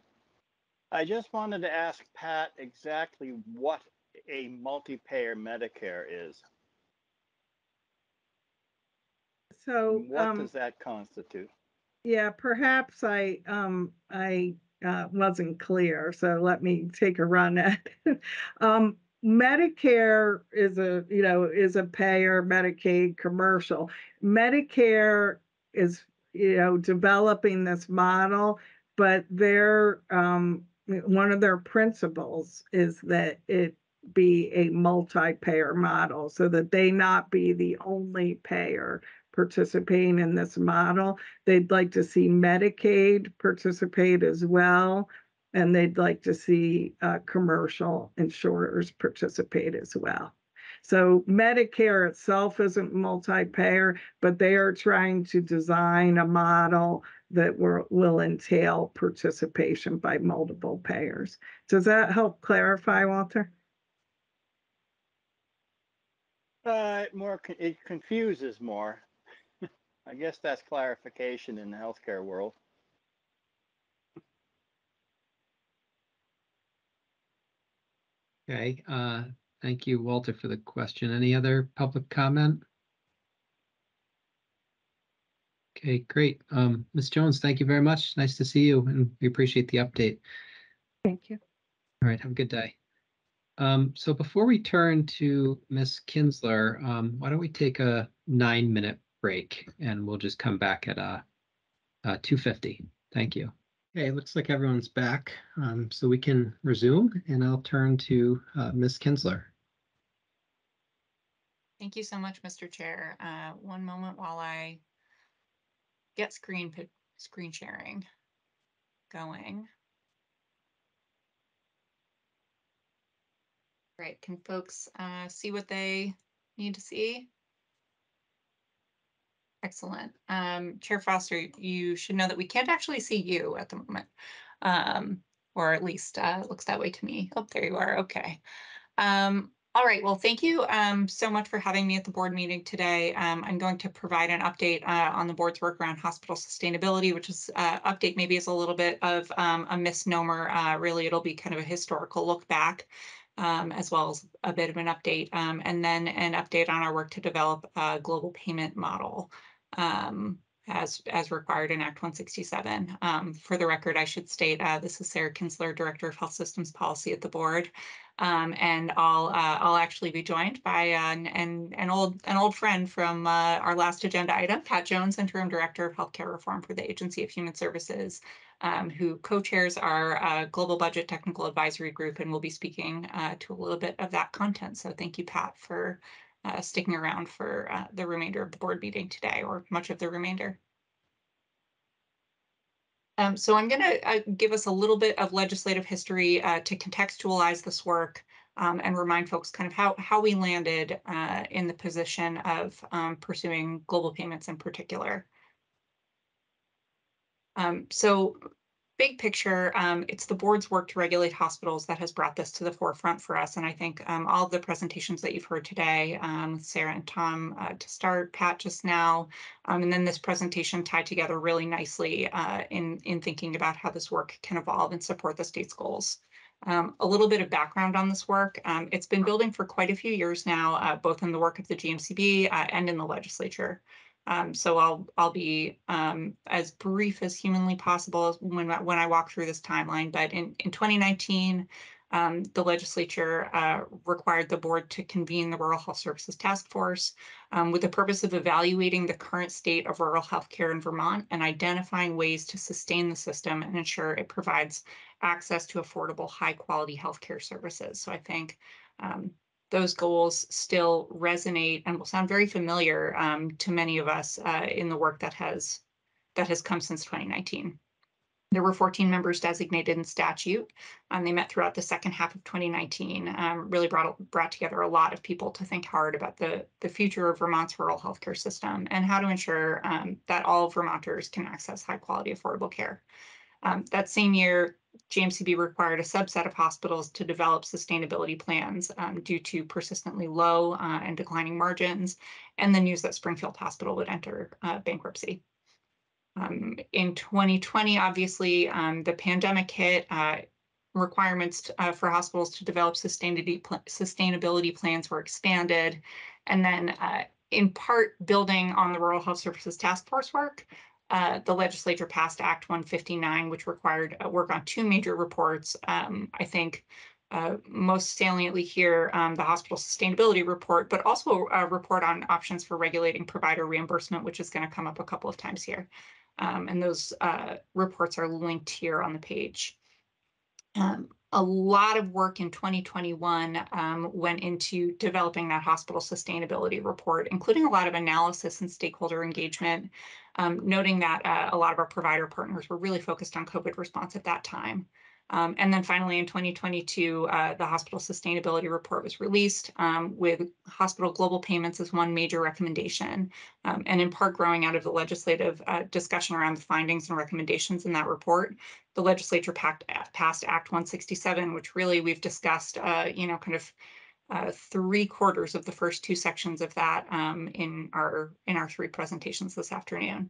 I just wanted to ask Pat exactly what a multi-payer Medicare is. So, What um, does that constitute? yeah, perhaps I, um, I, uh, wasn't clear, so let me take a run at. it. Um, Medicare is a, you know, is a payer, Medicaid, commercial. Medicare is, you know, developing this model, but their, um, one of their principles is that it be a multi-payer model so that they not be the only payer participating in this model. They'd like to see Medicaid participate as well. And they'd like to see uh, commercial insurers participate as well. So Medicare itself isn't multi-payer, but they are trying to design a model that will, entail participation by multiple payers. Does that help clarify, Walter? Uh, more, it confuses more. I guess that's clarification in the healthcare world. Okay, uh, thank you, Walter, for the question. Any other public comment? Okay, great. Um, Ms. Jones, thank you very much. Nice to see you and we appreciate the update. Thank you. All right, have a good day. Um, so before we turn to Ms. Kinsler, um, why don't we take a nine-minute break and we'll just come back at uh, uh, 2:50. Thank you. Okay, looks like everyone's back, um, so we can resume and I'll turn to uh, Ms. Kinsler. Thank you so much, Mr. Chair. Uh, one moment while I get screen, screen sharing going. Great, can folks, uh, see what they need to see? Excellent. Um, Chair Foster, you should know that we can't actually see you at the moment. Um, or at least, uh, it looks that way to me. Oh, there you are. Okay. Um, all right, well, thank you um, so much for having me at the board meeting today. Um, I'm going to provide an update uh, on the board's work around hospital sustainability, which is uh, update maybe is a little bit of um, a misnomer. Uh, really, it'll be kind of a historical look back. Um, as well as a bit of an update, um, and then an update on our work to develop a global payment model um, as, as required in Act 167. Um, for the record, I should state uh, this is Sarah Kinsler, Director of Health Systems Policy at the board. Um, and I'll uh, I'll actually be joined by uh, an, an old an old friend from uh, our last agenda item, Pat Jones, Interim Director of Healthcare Reform for the Agency of Human Services, um, who co-chairs our uh, Global Budget Technical Advisory Group, and will be speaking uh, to a little bit of that content. So thank you, Pat, for uh, sticking around for uh, the remainder of the board meeting today, or much of the remainder. Um, so I'm going to uh, give us a little bit of legislative history uh, to contextualize this work um, and remind folks kind of how, how we landed uh, in the position of um, pursuing global payments in particular. Um, so big picture, um, it's the board's work to regulate hospitals that has brought this to the forefront for us. And I think um, all the presentations that you've heard today, um, Sarah and Tom uh, to start, Pat just now, um, and then this presentation tied together really nicely uh, in, in thinking about how this work can evolve and support the state's goals. Um, a little bit of background on this work. Um, it's been building for quite a few years now, uh, both in the work of the GMCB uh, and in the legislature. Um, so I'll I'll be um, as brief as humanly possible when when I walk through this timeline. But in in 2019, um, the legislature uh, required the board to convene the Rural Health Services Task Force um, with the purpose of evaluating the current state of rural health care in Vermont and identifying ways to sustain the system and ensure it provides access to affordable, high quality healthcare services. So I think um, those goals still resonate and will sound very familiar um, to many of us uh, in the work that has that has come since 2019. There were 14 members designated in statute. and they met throughout the second half of 2019. Um, really brought brought together a lot of people to think hard about the the future of Vermont's rural healthcare system and how to ensure um, that all Vermonters can access high quality, affordable care. Um, that same year, GMCB required a subset of hospitals to develop sustainability plans um, due to persistently low uh, and declining margins and the news that Springfield Hospital would enter uh, bankruptcy. Um, in 2020, obviously, um, the pandemic hit. Uh, requirements uh, for hospitals to develop sustainability, plans were expanded. And then uh, in part building on the Rural Health Services Task Force work, uh, the legislature passed Act 159, which required uh, work on two major reports. Um, I think uh, most saliently here, um, the hospital sustainability report, but also a report on options for regulating provider reimbursement, which is going to come up a couple of times here. Um, and those uh, reports are linked here on the page. Um, a lot of work in 2021 um, went into developing that hospital sustainability report, including a lot of analysis and stakeholder engagement, um, noting that uh, a lot of our provider partners were really focused on COVID response at that time. Um, and then finally, in 2022, uh, the hospital sustainability report was released um, with hospital global payments as one major recommendation, um, and in part growing out of the legislative uh, discussion around the findings and recommendations in that report. The legislature packed, passed Act 167, which really we've discussed, uh, you know, kind of uh, three quarters of the first two sections of that um, in our in our three presentations this afternoon.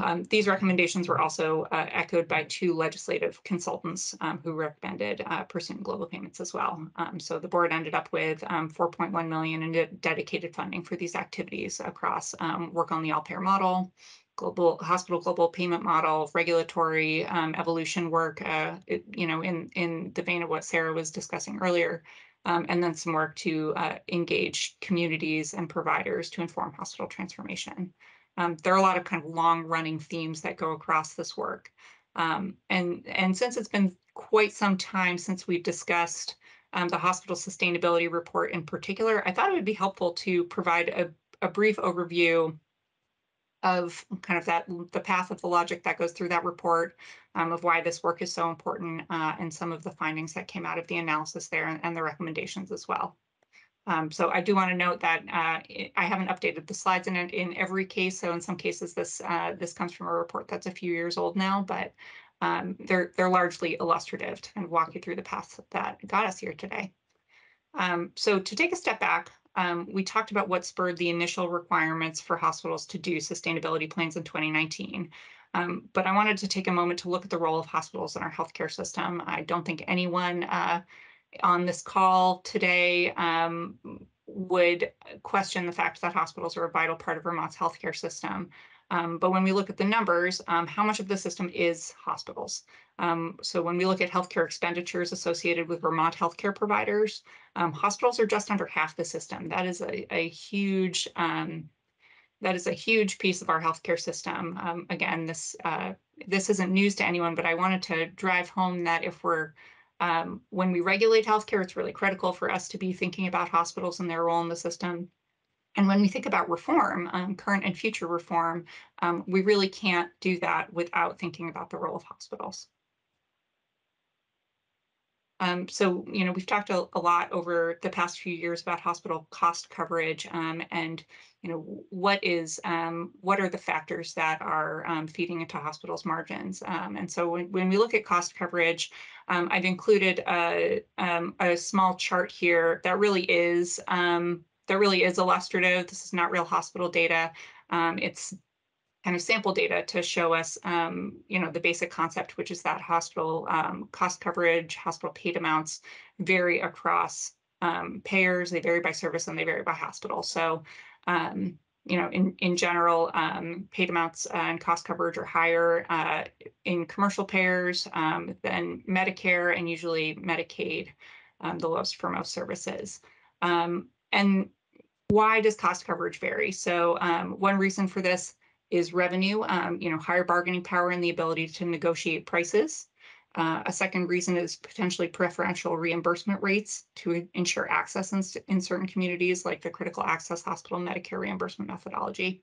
Um, these recommendations were also uh, echoed by two legislative consultants um, who recommended uh, pursuing global payments as well. Um, so the board ended up with um, 4.1 million in de dedicated funding for these activities across um, work on the all-payer model, global hospital global payment model, regulatory um, evolution work, uh, it, you know, in, in the vein of what Sarah was discussing earlier, um, and then some work to uh, engage communities and providers to inform hospital transformation. Um, there are a lot of kind of long running themes that go across this work. Um, and, and since it's been quite some time since we've discussed um, the hospital sustainability report in particular, I thought it would be helpful to provide a, a brief overview of kind of that the path of the logic that goes through that report um, of why this work is so important uh, and some of the findings that came out of the analysis there and, and the recommendations as well. Um, so I do want to note that uh, I haven't updated the slides in in every case. So in some cases, this uh, this comes from a report that's a few years old now, but um, they're they're largely illustrative and walk you through the path that got us here today. Um, so to take a step back, um, we talked about what spurred the initial requirements for hospitals to do sustainability plans in 2019. Um, but I wanted to take a moment to look at the role of hospitals in our healthcare system. I don't think anyone uh, on this call today um, would question the fact that hospitals are a vital part of Vermont's healthcare system. Um, but when we look at the numbers, um, how much of the system is hospitals? Um, so when we look at healthcare expenditures associated with Vermont healthcare providers, um, hospitals are just under half the system. That is a, a huge um, that is a huge piece of our healthcare system. again, this uh, this isn't news to anyone, but I wanted to drive home that if we're um, when we regulate healthcare, it's really critical for us to be thinking about hospitals and their role in the system. And when we think about reform, um, current and future reform, um, we really can't do that without thinking about the role of hospitals. Um, so, you know, we've talked a, a, lot over the past few years about hospital cost coverage um, and, you know, what is, um, what are the factors that are um, feeding into hospitals' margins. Um, and so when, when we look at cost coverage, um, I've included a, a small chart here that really is, that really is illustrative. This is not real hospital data. it's kind of sample data to show us, um, you know, the basic concept, which is that hospital um, cost coverage, hospital paid amounts vary across um, payers. They vary by service and they vary by hospital. So, um, you know, in, in general, um, paid amounts and cost coverage are higher uh, in commercial payers um, than Medicare and usually Medicaid, the lowest for most services. and why does cost coverage vary? So one reason for this is revenue, um, you know, higher bargaining power and the ability to negotiate prices. Uh, a second reason is potentially preferential reimbursement rates to ensure access in, in certain communities like the critical access hospital Medicare reimbursement methodology.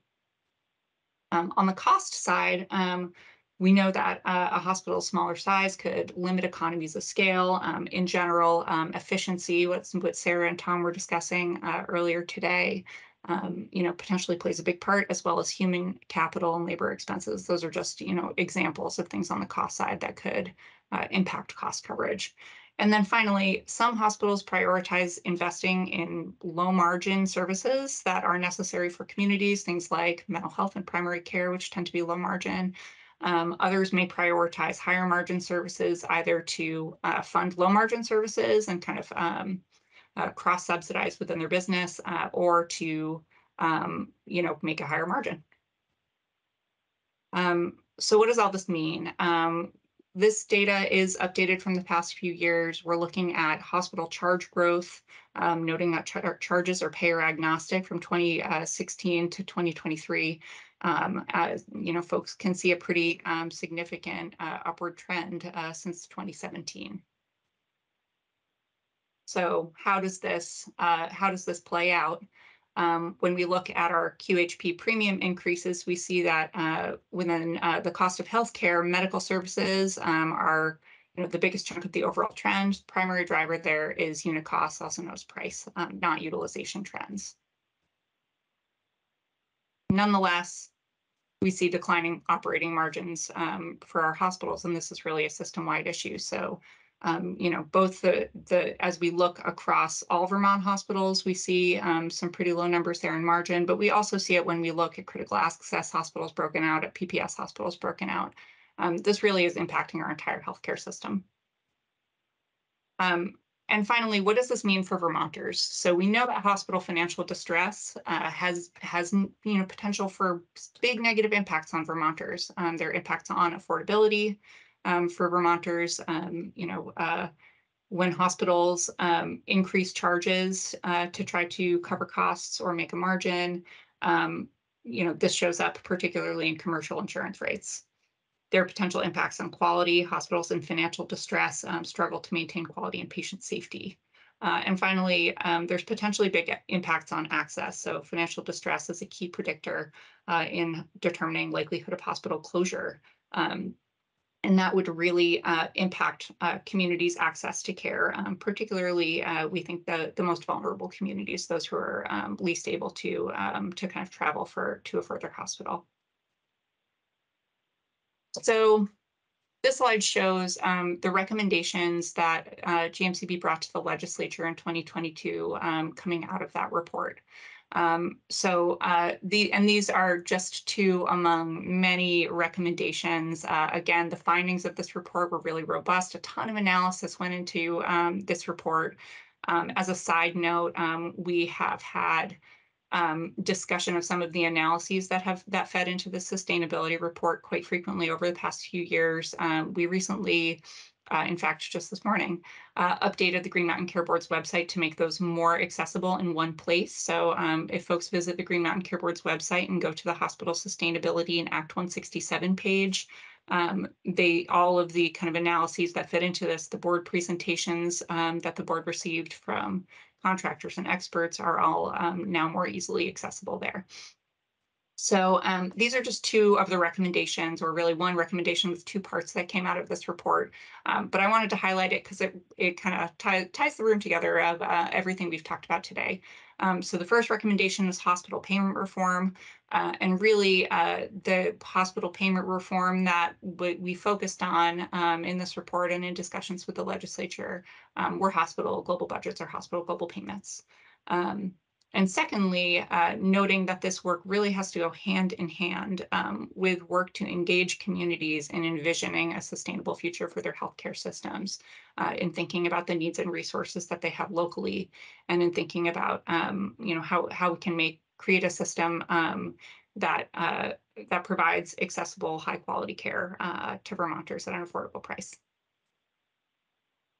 Um, on the cost side, um, we know that uh, a hospital's smaller size could limit economies of scale. Um, in general, um, efficiency, what, what Sarah and Tom were discussing uh, earlier today, um, you know, potentially plays a big part, as well as human capital and labor expenses. Those are just, you know, examples of things on the cost side that could uh, impact cost coverage. And then finally, some hospitals prioritize investing in low margin services that are necessary for communities, things like mental health and primary care, which tend to be low margin. Um, others may prioritize higher margin services either to uh, fund low margin services and kind of um, uh, cross subsidize within their business uh, or to, um, you know, make a higher margin. Um, so what does all this mean? Um, this data is updated from the past few years. We're looking at hospital charge growth, um, noting that charges are payer agnostic from 2016 uh, to 2023. Um, as, you know, folks can see a pretty um, significant uh, upward trend uh, since 2017. So how does this, uh, how does this play out? Um, when we look at our QHP premium increases, we see that uh, within uh, the cost of healthcare, medical services um, are you know, the biggest chunk of the overall trend. Primary driver there is unit costs, also known as price, um, not utilization trends. Nonetheless, we see declining operating margins um, for our hospitals, and this is really a system-wide issue. So, um, you know, both the the as we look across all Vermont hospitals, we see um, some pretty low numbers there in margin, but we also see it when we look at critical access hospitals broken out, at PPS hospitals broken out. Um, this really is impacting our entire healthcare system. Um, and finally, what does this mean for Vermonters? So we know that hospital financial distress uh, has has you know potential for big negative impacts on Vermonters. Um, their impacts on affordability um, for Vermonters. Um, you know, uh, when hospitals um, increase charges uh, to try to cover costs or make a margin, um, you know, this shows up particularly in commercial insurance rates their potential impacts on quality, hospitals in financial distress um, struggle to maintain quality and patient safety. Uh, and finally, um, there's potentially big impacts on access. So financial distress is a key predictor uh, in determining likelihood of hospital closure. Um, and that would really uh, impact uh, communities' access to care, um, particularly uh, we think the, the most vulnerable communities, those who are um, least able to, um, to kind of travel for to a further hospital. So this slide shows um, the recommendations that uh, GMCB brought to the legislature in 2022 um, coming out of that report. Um, so uh, the and these are just two among many recommendations. Uh, again, the findings of this report were really robust. A ton of analysis went into um, this report. Um, as a side note, um, we have had um, discussion of some of the analyses that have that fed into the sustainability report quite frequently over the past few years. Um, we recently, uh, in fact, just this morning, uh, updated the Green Mountain Care Board's website to make those more accessible in one place. So um, if folks visit the Green Mountain Care Board's website and go to the Hospital Sustainability and Act 167 page, um, they all of the kind of analyses that fit into this, the board presentations um, that the board received from contractors and experts are all um, now more easily accessible there. So um, these are just two of the recommendations, or really one recommendation with two parts that came out of this report. Um, but I wanted to highlight it because it, it kind of ties the room together of uh, everything we've talked about today. Um, so the first recommendation is hospital payment reform. Uh, and really, uh, the hospital payment reform that we focused on um, in this report and in discussions with the legislature um, were hospital global budgets or hospital global payments. Um, and secondly, uh, noting that this work really has to go hand in hand um, with work to engage communities in envisioning a sustainable future for their healthcare systems, uh, in thinking about the needs and resources that they have locally, and in thinking about um, you know how how we can make create a system um, that uh, that provides accessible, high quality care uh, to Vermonters at an affordable price.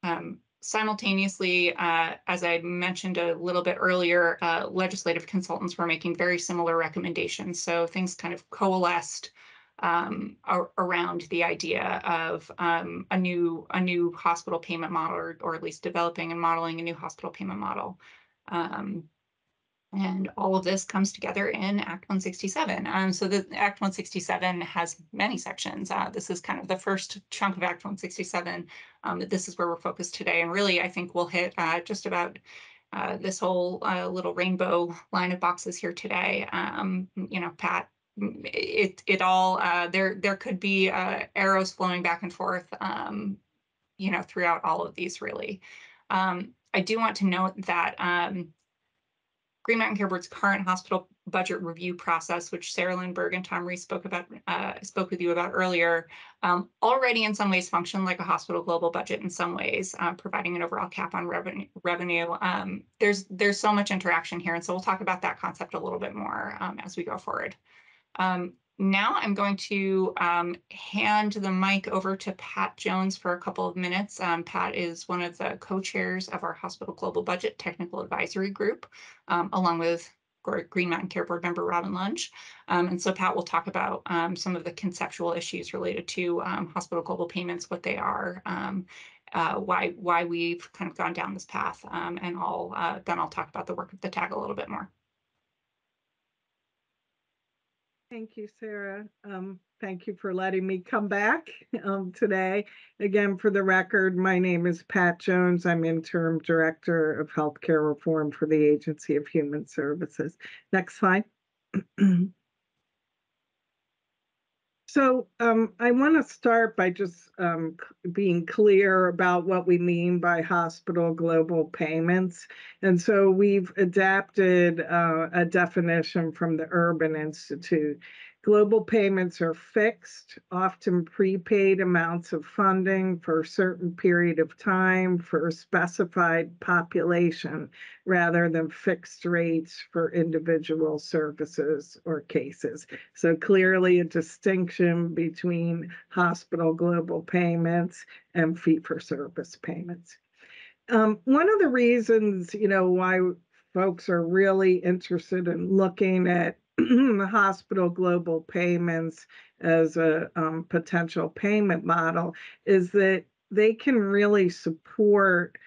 Um, simultaneously, uh, as I mentioned a little bit earlier, uh, legislative consultants were making very similar recommendations. So things kind of coalesced um, ar around the idea of um, a new a new hospital payment model, or, or, at least developing and modeling a new hospital payment model. Um, and all of this comes together in Act 167. Um, so the Act 167 has many sections. Uh, this is kind of the first chunk of Act 167. Um, this is where we're focused today. And really, I think we'll hit uh, just about uh, this whole uh, little rainbow line of boxes here today. Um, you know, Pat, it it all uh, there there could be uh, arrows flowing back and forth. Um, you know, throughout all of these, really. Um, I do want to note that um, Green Mountain Care Board's current hospital budget review process, which Sarah Lindberg and Tom Reese spoke about, uh, spoke with you about earlier, um, already in some ways function like a hospital global budget in some ways, uh, providing an overall cap on revenue. revenue. Um, there's there's so much interaction here, and so we'll talk about that concept a little bit more um, as we go forward. Um, now I'm going to um, hand the mic over to Pat Jones for a couple of minutes. Um, Pat is one of the co-chairs of our Hospital Global Budget Technical Advisory Group, um, along with Green Mountain Care Board member Robin Lunge. Um, and so Pat will talk about um, some of the conceptual issues related to um, hospital global payments, what they are, uh, why why we've kind of gone down this path, and I'll uh, then I'll talk about the work of the TAG a little bit more. Thank you, Sarah. Um, thank you for letting me come back um, today. Again, for the record, my name is Pat Jones. I'm interim director of healthcare reform for the Agency of Human Services. Next slide. So um, I want to start by just um, being clear about what we mean by hospital global payments. And so we've adapted uh, a definition from the Urban Institute. Global payments are fixed, often prepaid amounts of funding for a certain period of time for a specified population rather than fixed rates for individual services or cases. So clearly a distinction between hospital global payments and fee-for-service payments. Um, one of the reasons, you know, why folks are really interested in looking at hospital global payments as a um, potential payment model is that they can really support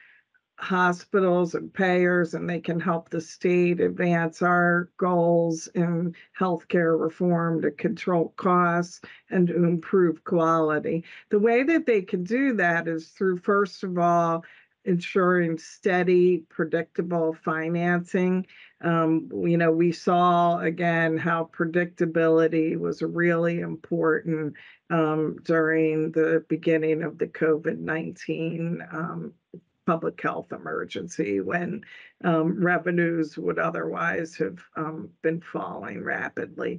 hospitals and payers and they can help the state advance our goals in healthcare reform to control costs and to improve quality. The way that they can do that is through, first of all, ensuring steady, predictable financing. Um, you know, we saw again how predictability was really important um, during the beginning of the COVID 19 um, public health emergency when um, revenues would otherwise have um, been falling rapidly.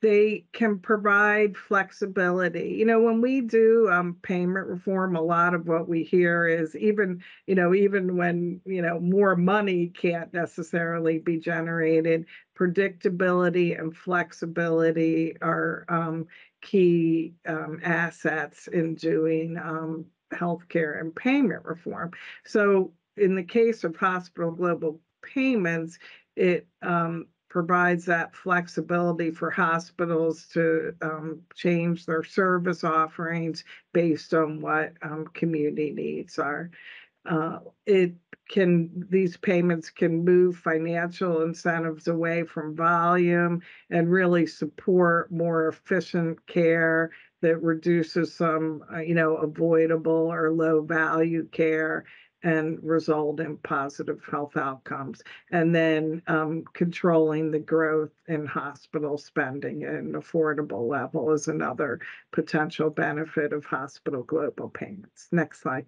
They can provide flexibility. You know, when we do um, payment reform, a lot of what we hear is even, you know, even when, you know, more money can't necessarily be generated, predictability and flexibility are um, key um, assets in doing um, healthcare and payment reform. So in the case of hospital global payments, it um, provides that flexibility for hospitals to um, change their service offerings based on what um, community needs are. Uh, it can these payments can move financial incentives away from volume and really support more efficient care that reduces some uh, you know avoidable or low value care and result in positive health outcomes. And then um, controlling the growth in hospital spending at an affordable level is another potential benefit of hospital global payments. Next slide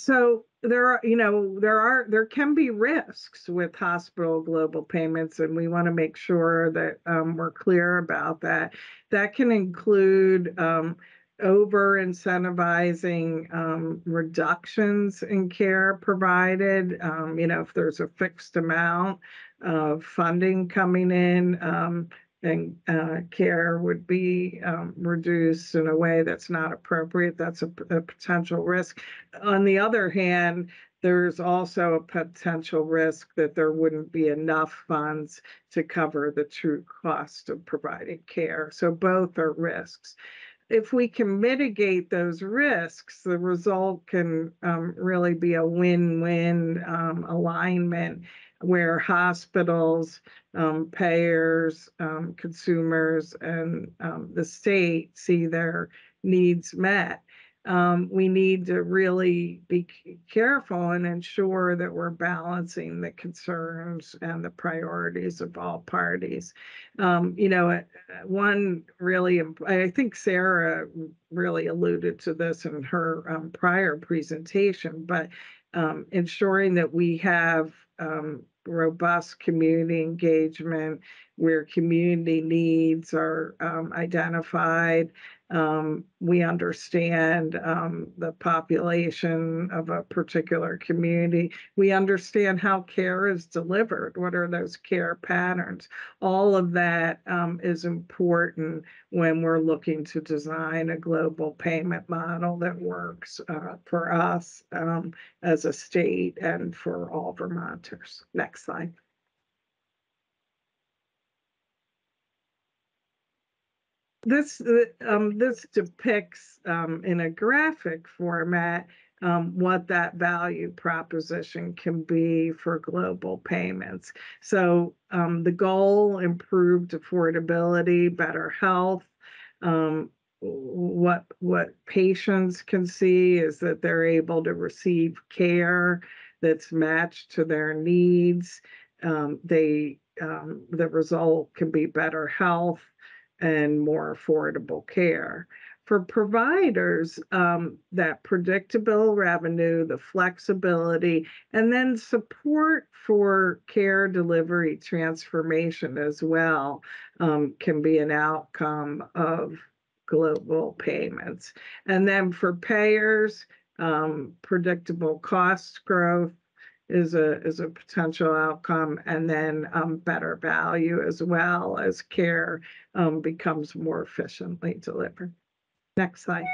so there are you know there are there can be risks with hospital global payments and we want to make sure that um, we're clear about that. That can include um, over incentivizing um, reductions in care provided um, you know if there's a fixed amount of funding coming in um, and uh, care would be um, reduced in a way that's not appropriate. That's a, a potential risk. On the other hand, there's also a potential risk that there wouldn't be enough funds to cover the true cost of providing care. So both are risks. If we can mitigate those risks, the result can um, really be a win-win um, alignment where hospitals, um, payers, um, consumers, and um, the state see their needs met. Um, we need to really be careful and ensure that we're balancing the concerns and the priorities of all parties. Um, you know, uh, one really, I think Sarah really alluded to this in her um, prior presentation, but ensuring that we have um, robust community engagement where community needs are um, identified. Um, we understand um, the population of a particular community. We understand how care is delivered. What are those care patterns? All of that um, is important when we're looking to design a global payment model that works uh, for us um, as a state and for all Vermonters. Next slide. This, uh, um, this depicts, um, in a graphic format, um, what that value proposition can be for global payments. So, um, the goal, improved affordability, better health. Um, what, what patients can see is that they're able to receive care that's matched to their needs. Um, they, the result can be better health and more affordable care. For providers, um, that predictable revenue, the flexibility, and then support for care delivery transformation as well um, can be an outcome of global payments. And then for payers, um, predictable cost growth, is a is a potential outcome and then um, better value as well as care um, becomes more efficiently delivered. Next slide.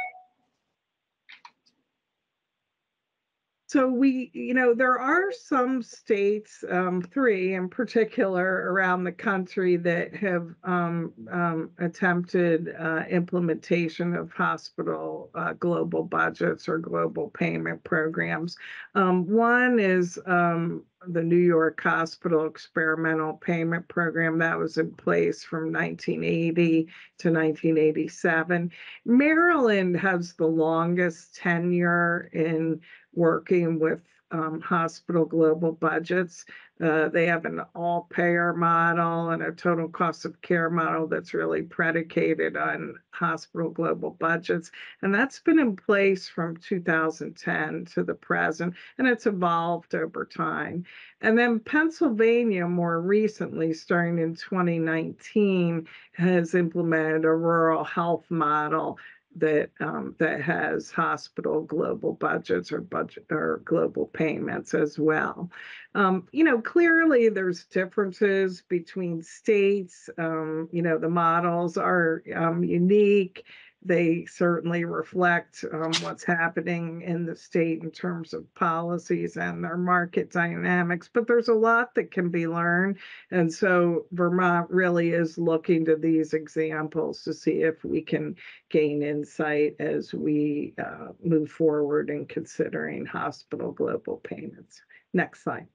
So we, you know, there are some states, um, three in particular around the country that have um, um, attempted uh, implementation of hospital uh, global budgets or global payment programs. Um, one is um, the New York Hospital Experimental Payment Program that was in place from 1980 to 1987. Maryland has the longest tenure in working with um, hospital global budgets. Uh, they have an all payer model and a total cost of care model that's really predicated on hospital global budgets. And that's been in place from 2010 to the present, and it's evolved over time. And then Pennsylvania, more recently, starting in 2019, has implemented a rural health model that um, that has hospital global budgets or budget or global payments as well. Um, you know, clearly there's differences between states. Um, you know, the models are um, unique they certainly reflect um, what's happening in the state in terms of policies and their market dynamics, but there's a lot that can be learned. And so Vermont really is looking to these examples to see if we can gain insight as we uh, move forward in considering hospital global payments. Next slide.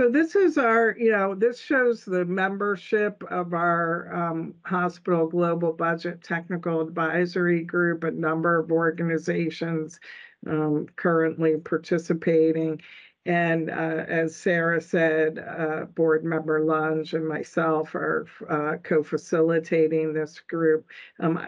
So this is our, you know, this shows the membership of our um, hospital global budget technical advisory group, a number of organizations um, currently participating. And uh, as Sarah said, uh, board member Lunge and myself are uh, co-facilitating this group. Um,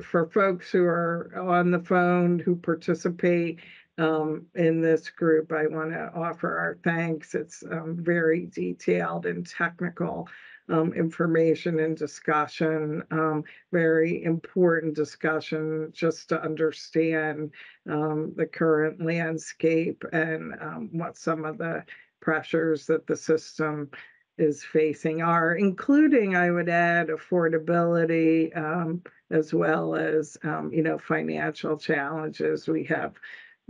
for folks who are on the phone who participate, um, in this group. I want to offer our thanks. It's um, very detailed and technical um, information and discussion, um, very important discussion just to understand um, the current landscape and um, what some of the pressures that the system is facing are, including, I would add, affordability as well as, you know, financial challenges. We have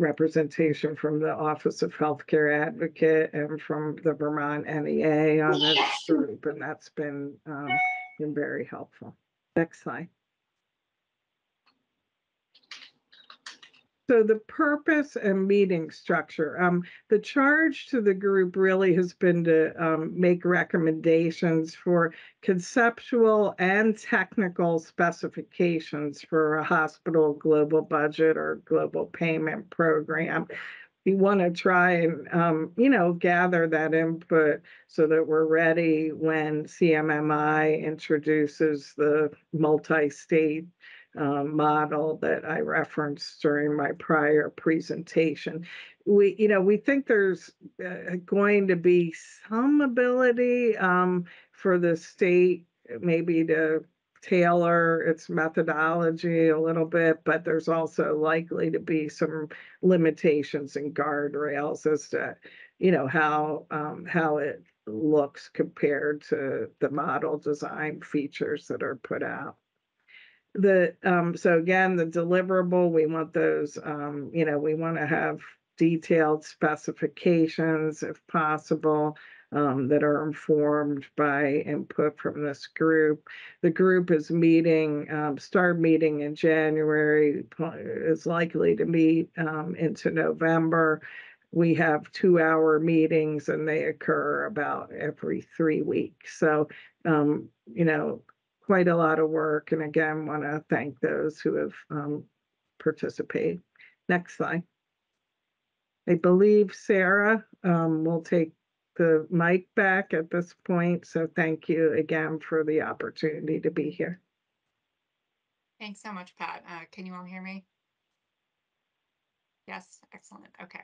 representation from the Office of Healthcare Advocate and from the Vermont NEA on this group, and that's been, um, been very helpful. Next slide. So the purpose and meeting structure, um, the charge to the group really has been to um, make recommendations for conceptual and technical specifications for a hospital global budget or global payment program. We want to try and, um, you know, gather that input so that we're ready when CMMI introduces the multi-state um, model that I referenced during my prior presentation. we, you know, we think there's uh, going to be some ability um, for the state maybe to tailor its methodology a little bit, but there's also likely to be some limitations and guardrails as to, you know, how um, how it looks compared to the model design features that are put out the um so again the deliverable we want those um you know we want to have detailed specifications if possible um, that are informed by input from this group. The group is meeting, um, start meeting in January, is likely to meet um, into November. We have two-hour meetings and they occur about every three weeks. So, um, you know, quite a lot of work. And again, want to thank those who have um, participated. Next slide. I believe Sarah um, will take the mic back at this point. So thank you again for the opportunity to be here. Thanks so much, Pat. Uh, can you all hear me? Yes, excellent. Okay.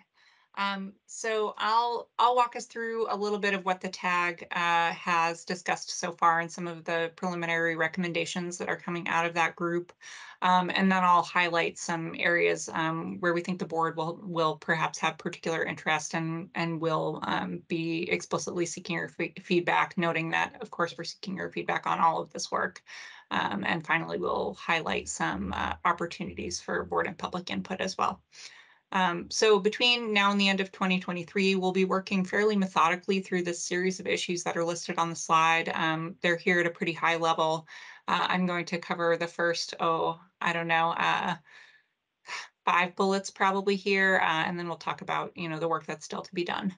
Um, so I'll I'll walk us through a little bit of what the TAG uh, has discussed so far and some of the preliminary recommendations that are coming out of that group, um, and then I'll highlight some areas um, where we think the board will will perhaps have particular interest and and will um, be explicitly seeking your feedback, noting that of course we're seeking your feedback on all of this work. Um, and finally, we'll highlight some uh, opportunities for board and public input as well. Um, so between now and the end of 2023, we'll be working fairly methodically through this series of issues that are listed on the slide. Um, they're here at a pretty high level. Uh, I'm going to cover the first, oh, I don't know, uh, five bullets probably here, uh, and then we'll talk about, you know, the work that's still to be done.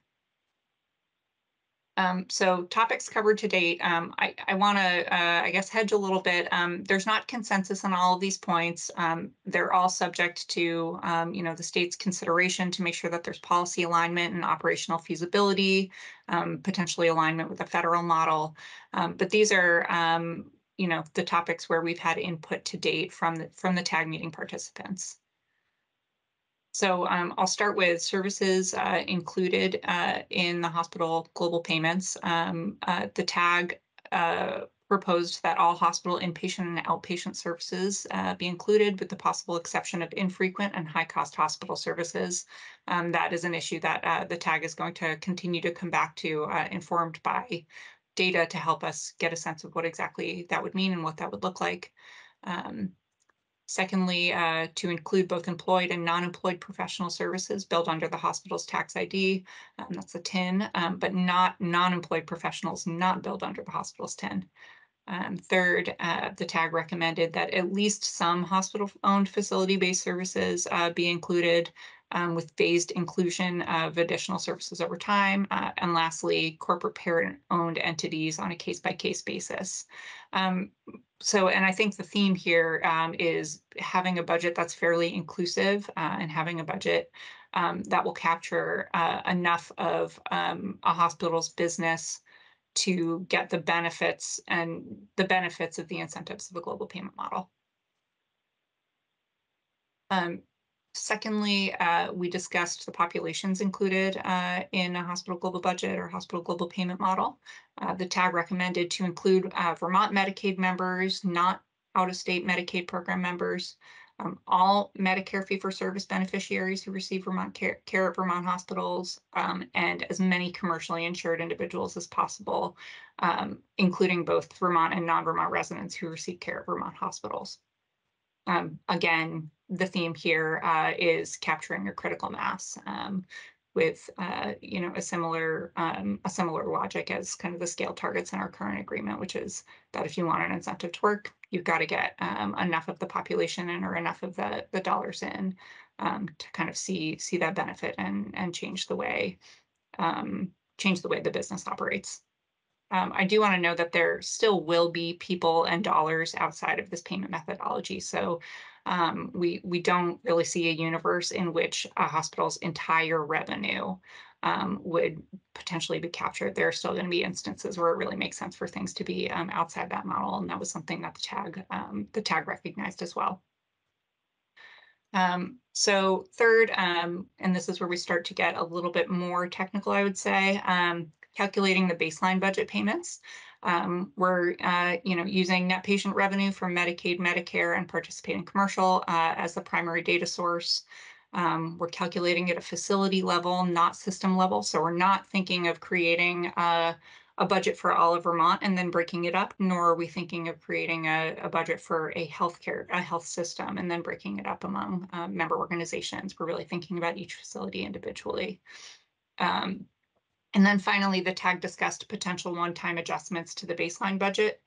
Um, so topics covered to date, um, I, I want to, uh, I guess, hedge a little bit. Um, there's not consensus on all of these points. Um, they're all subject to, um, you know, the state's consideration to make sure that there's policy alignment and operational feasibility, um, potentially alignment with the federal model. but these are, you know, the topics where we've had input to date from the, from the TAG meeting participants. So um, I'll start with services uh, included uh, in the hospital global payments. Um, uh, the TAG uh, proposed that all hospital inpatient and outpatient services uh, be included with the possible exception of infrequent and high cost hospital services. Um, that is an issue that uh, the TAG is going to continue to come back to informed by data to help us get a sense of what exactly that would mean and what that would look like. Um, Secondly, uh, to include both employed and non-employed professional services billed under the hospital's tax ID. Um, that's a TIN, um, but not non-employed professionals not billed under the hospital's TIN. Um, third, uh, the TAG recommended that at least some hospital-owned facility-based services uh, be included um, with phased inclusion of additional services over time. Uh, and lastly, corporate parent-owned entities on a case-by-case basis. Um, so, and I think the theme here um, is having a budget that's fairly inclusive uh, and having a budget um, that will capture uh, enough of um, a hospital's business to get the benefits and the benefits of the incentives of the global payment model. Um, Secondly, uh, we discussed the populations included uh, in a hospital global budget or hospital global payment model. Uh, the TAG recommended to include uh, Vermont Medicaid members, not out-of-state Medicaid program members, um, all Medicare fee-for-service beneficiaries who receive Vermont care, care at Vermont hospitals, um, and as many commercially insured individuals as possible, um, including both Vermont and non-Vermont residents who receive care at Vermont hospitals. Um, again, the theme here uh, is capturing a critical mass um, with uh, you know a similar um, a similar logic as kind of the scale targets in our current agreement, which is that if you want an incentive to work, you've got to get um, enough of the population in or enough of the the dollars in um, to kind of see see that benefit and and change the way um, change the way the business operates. Um, I do want to know that there still will be people and dollars outside of this payment methodology. So um, we we don't really see a universe in which a hospital's entire revenue um, would potentially be captured. There are still going to be instances where it really makes sense for things to be um, outside that model, and that was something that the TAG um, the TAG recognized as well. Um, so third, um, and this is where we start to get a little bit more technical, I would say, um, calculating the baseline budget payments. Um, we're, uh, you know, using net patient revenue from Medicaid, Medicare, and participating commercial uh, as the primary data source. Um, we're calculating at a facility level, not system level. So we're not thinking of creating a budget for all of Vermont and then breaking it up, nor are we thinking of creating a, a budget for a healthcare, a health system, and then breaking it up among uh, member organizations. We're really thinking about each facility individually. Um, and then finally, the TAG discussed potential one-time adjustments to the baseline budget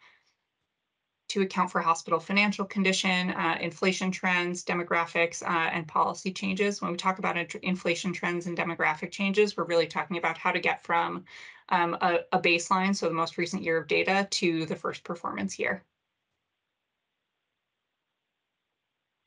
to account for hospital financial condition, uh, inflation trends, demographics, uh, and policy changes. When we talk about inflation trends and demographic changes, we're really talking about how to get from um, a, a baseline, so the most recent year of data, to the first performance year.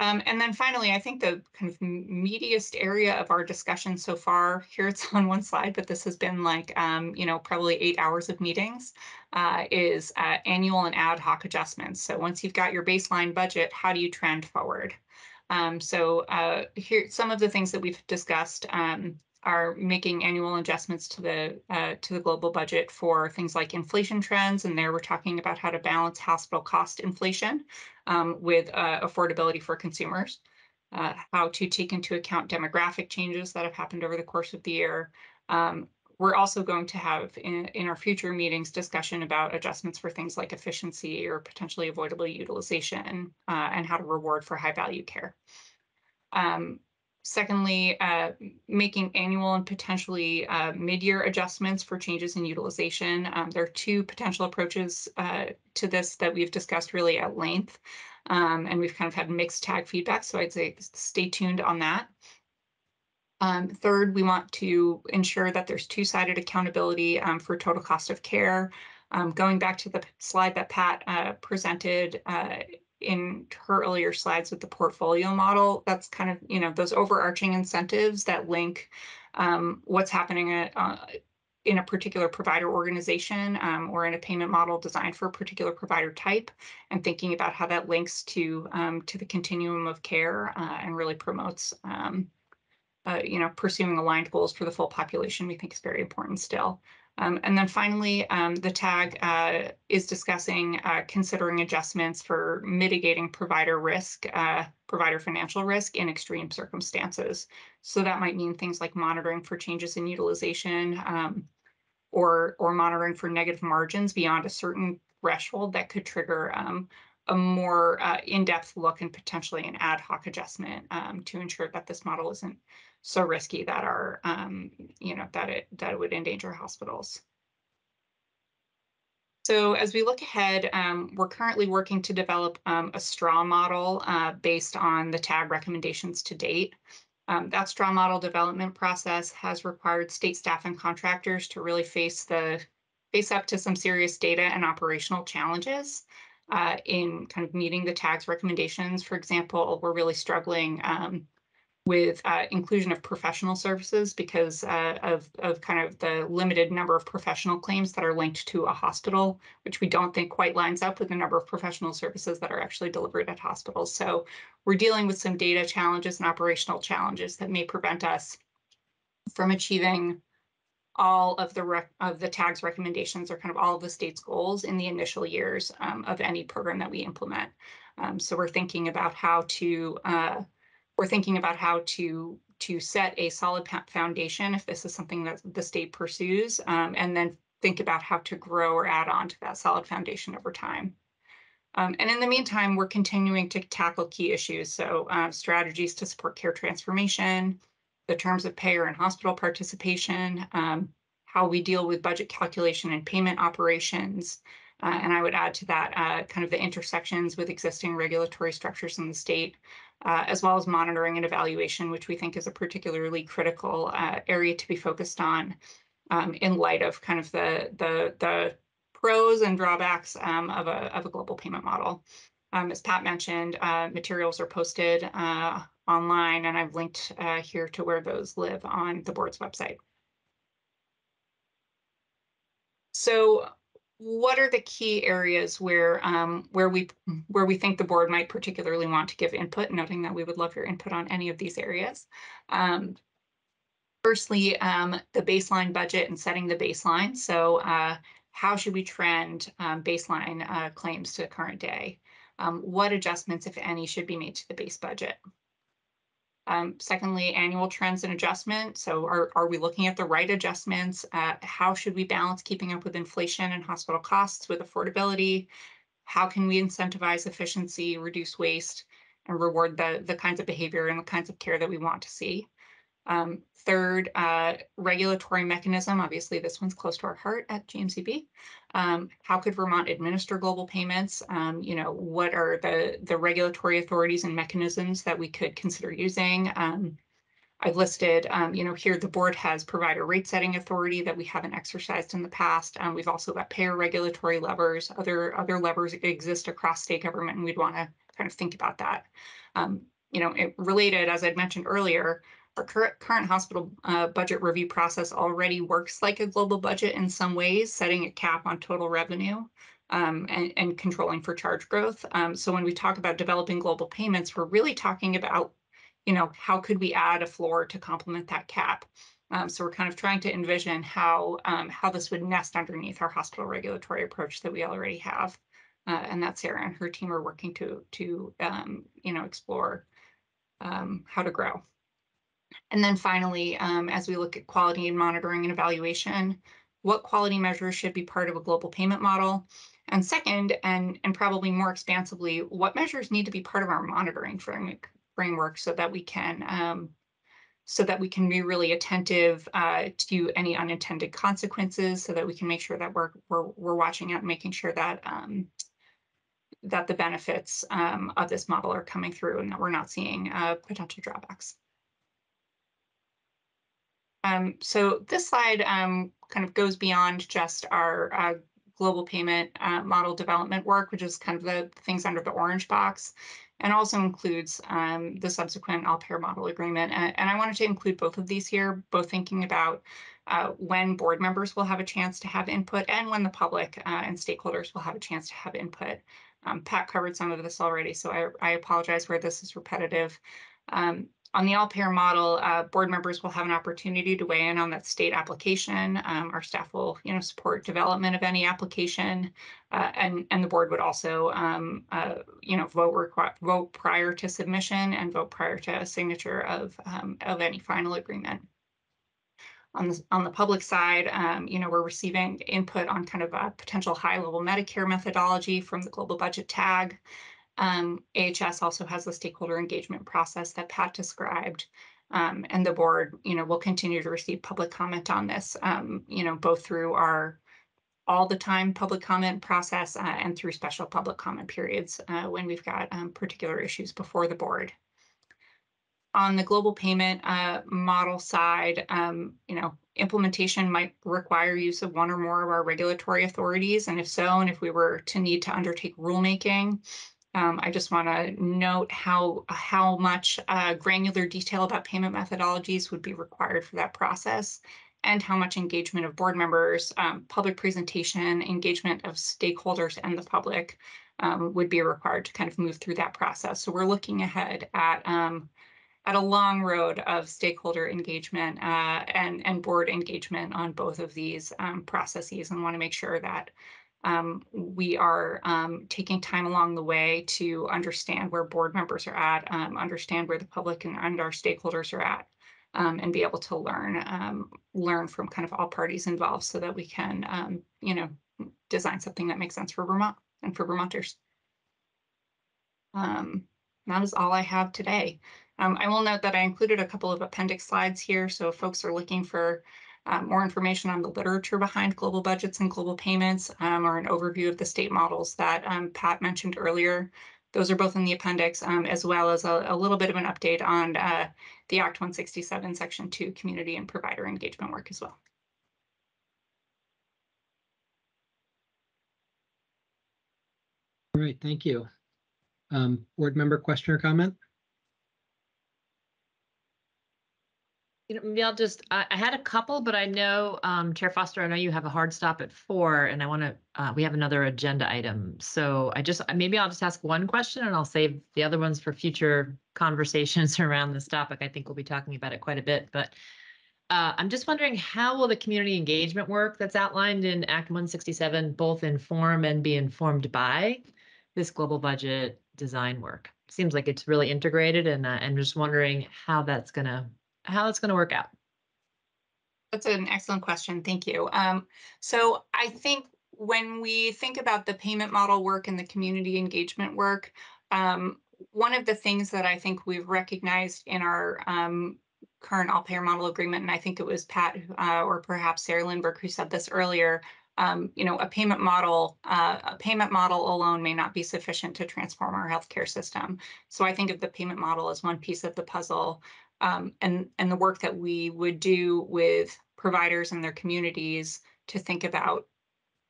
Um, and then finally, I think the kind of meatiest area of our discussion so far, here it's on one slide, but this has been like, um, you know, probably eight hours of meetings, uh, is uh, annual and ad hoc adjustments. So once you've got your baseline budget, how do you trend forward? Um, so uh, here, some of the things that we've discussed um, are making annual adjustments to the uh, to the global budget for things like inflation trends, and there we're talking about how to balance hospital cost inflation um, with uh, affordability for consumers, uh, how to take into account demographic changes that have happened over the course of the year. Um, we're also going to have in, in our future meetings discussion about adjustments for things like efficiency or potentially avoidable utilization uh, and how to reward for high value care. Um, Secondly, uh, making annual and potentially uh, mid-year adjustments for changes in utilization. Um, there are two potential approaches uh, to this that we've discussed really at length, um, and we've kind of had mixed TAG feedback. So I'd say stay tuned on that. Um, third, we want to ensure that there's two-sided accountability um, for total cost of care. Um, going back to the slide that Pat uh, presented, uh, in her earlier slides with the portfolio model, that's kind of, you know, those overarching incentives that link um, what's happening at, uh, in a particular provider organization um, or in a payment model designed for a particular provider type and thinking about how that links to um, to the continuum of care uh, and really promotes um, uh, you know pursuing aligned goals for the full population we think is very important still um, and then finally, um, the TAG uh, is discussing uh, considering adjustments for mitigating provider risk, uh, provider financial risk in extreme circumstances. So that might mean things like monitoring for changes in utilization um, or, or monitoring for negative margins beyond a certain threshold that could trigger um, a more uh, in-depth look and potentially an ad hoc adjustment um, to ensure that this model isn't so risky that are, um, you know, that it that it would endanger hospitals. So as we look ahead, um, we're currently working to develop um, a straw model uh, based on the TAG recommendations to date. Um, that straw model development process has required state staff and contractors to really face the face up to some serious data and operational challenges uh, in kind of meeting the TAG's recommendations. For example, we're really struggling um, with uh, inclusion of professional services because uh, of, of kind of the limited number of professional claims that are linked to a hospital, which we don't think quite lines up with the number of professional services that are actually delivered at hospitals. So we're dealing with some data challenges and operational challenges that may prevent us from achieving all of the of the TAG's recommendations or kind of all of the state's goals in the initial years um, of any program that we implement. Um, so we're thinking about how to uh, we're thinking about how to to set a solid foundation if this is something that the state pursues, um, and then think about how to grow or add on to that solid foundation over time. Um, and in the meantime, we're continuing to tackle key issues. So uh, strategies to support care transformation, the terms of payer and hospital participation, um, how we deal with budget calculation and payment operations, uh, and I would add to that uh, kind of the intersections with existing regulatory structures in the state, uh, as well as monitoring and evaluation, which we think is a particularly critical uh, area to be focused on um, in light of kind of the, the, the pros and drawbacks um, of, a, of a global payment model. Um, as Pat mentioned, uh, materials are posted uh, online, and I've linked here to where those live on the board's website. So what are the key areas where, um, where we, where we think the board might particularly want to give input, noting that we would love your input on any of these areas. Um, Firstly, um, the baseline budget and setting the baseline. So, uh, how should we trend, um, baseline, uh, claims to current day? Um, what adjustments, if any, should be made to the base budget? Um, secondly, annual trends and adjustment. So are, are we looking at the right adjustments? Uh, how should we balance keeping up with inflation and hospital costs with affordability? How can we incentivize efficiency, reduce waste, and reward the, the kinds of behavior and the kinds of care that we want to see? Um, third, uh, regulatory mechanism. Obviously, this one's close to our heart at GMCB. Um, how could Vermont administer global payments? Um, you know, what are the the regulatory authorities and mechanisms that we could consider using? Um, I've listed, um, you know, here the board has provider rate setting authority that we haven't exercised in the past. Um, we've also got payer regulatory levers, other other levers exist across state government, and we'd want to kind of think about that. Um, you know, it related, as I'd mentioned earlier, our current, current hospital uh, budget review process already works like a global budget in some ways, setting a cap on total revenue um, and, and controlling for charge growth. Um, so when we talk about developing global payments, we're really talking about, you know, how could we add a floor to complement that cap? Um, so we're kind of trying to envision how um, how this would nest underneath our hospital regulatory approach that we already have, uh, and that Sarah and her team are working to to um, you know explore um, how to grow. And then finally, um, as we look at quality and monitoring and evaluation, what quality measures should be part of a global payment model? And second, and, and probably more expansively, what measures need to be part of our monitoring framework, framework so that we can um, so that we can be really attentive uh, to any unintended consequences, so that we can make sure that we're we're, we're watching out and making sure that um, that the benefits um, of this model are coming through and that we're not seeing uh, potential drawbacks. Um, so this slide um, kind of goes beyond just our uh, global payment uh, model development work, which is kind of the things under the orange box, and also includes um, the subsequent all-payer model agreement. And, and, I wanted to include both of these here, both thinking about uh, when board members will have a chance to have input and when the public uh, and stakeholders will have a chance to have input. Um, Pat covered some of this already, so I, I apologize where this is repetitive. Um, on the all-payer model, uh, board members will have an opportunity to weigh in on that state application. Um, our staff will, you know, support development of any application, uh, and and the board would also, um, uh, you know, vote vote prior to submission and vote prior to signature of um, of any final agreement. On the on the public side, um, you know, we're receiving input on kind of a potential high-level Medicare methodology from the global budget TAG. Um, AHS also has a stakeholder engagement process that Pat described. Um, and the board, you know, will continue to receive public comment on this, um, you know, both through our all the time public comment process uh, and through special public comment periods uh, when we've got um, particular issues before the board. On the global payment uh, model side, um, you know, implementation might require use of one or more of our regulatory authorities. And if so, and if we were to need to undertake rulemaking, um, I just want to note how how much uh, granular detail about payment methodologies would be required for that process and how much engagement of board members, um, public presentation, engagement of stakeholders and the public um, would be required to kind of move through that process. So we're looking ahead at um, at a long road of stakeholder engagement uh, and, and board engagement on both of these um, processes and want to make sure that um, we are um, taking time along the way to understand where board members are at, um, understand where the public and, and our stakeholders are at, um, and be able to learn um, learn from kind of all parties involved so that we can, um, you know, design something that makes sense for Vermont and for Vermonters. that is all I have today. I will note that I included a couple of appendix slides here, so if folks are looking for uh, more information on the literature behind global budgets and global payments, um, or an overview of the state models that um, Pat mentioned earlier. Those are both in the appendix, um, as well as a, a, little bit of an update on uh, the Act 167, Section 2, community and provider engagement work as well. All right, thank you. Um, board member question or comment? You know, maybe I'll just, I, I had a couple, but I know, um, Chair Foster, I know you have a hard stop at four and I want to, uh, we have another agenda item. So I just, maybe I'll just ask one question and I'll save the other ones for future conversations around this topic. I think we'll be talking about it quite a bit, but uh, I'm just wondering, how will the community engagement work that's outlined in Act one sixty-seven both inform and be informed by this global budget design work? Seems like it's really integrated and, uh, and just wondering how that's gonna, how it's gonna work out. That's an excellent question. Thank you. Um, so I think when we think about the payment model work and the community engagement work, um, one of the things that I think we've recognized in our um, current all payer model agreement, and I think it was Pat uh, or perhaps Sarah Lindbergh who said this earlier. Um, you know, a payment model, uh, a payment model alone may not be sufficient to transform our healthcare system. So I think of the payment model as one piece of the puzzle, um, and and the work that we would do with providers and their communities to think about,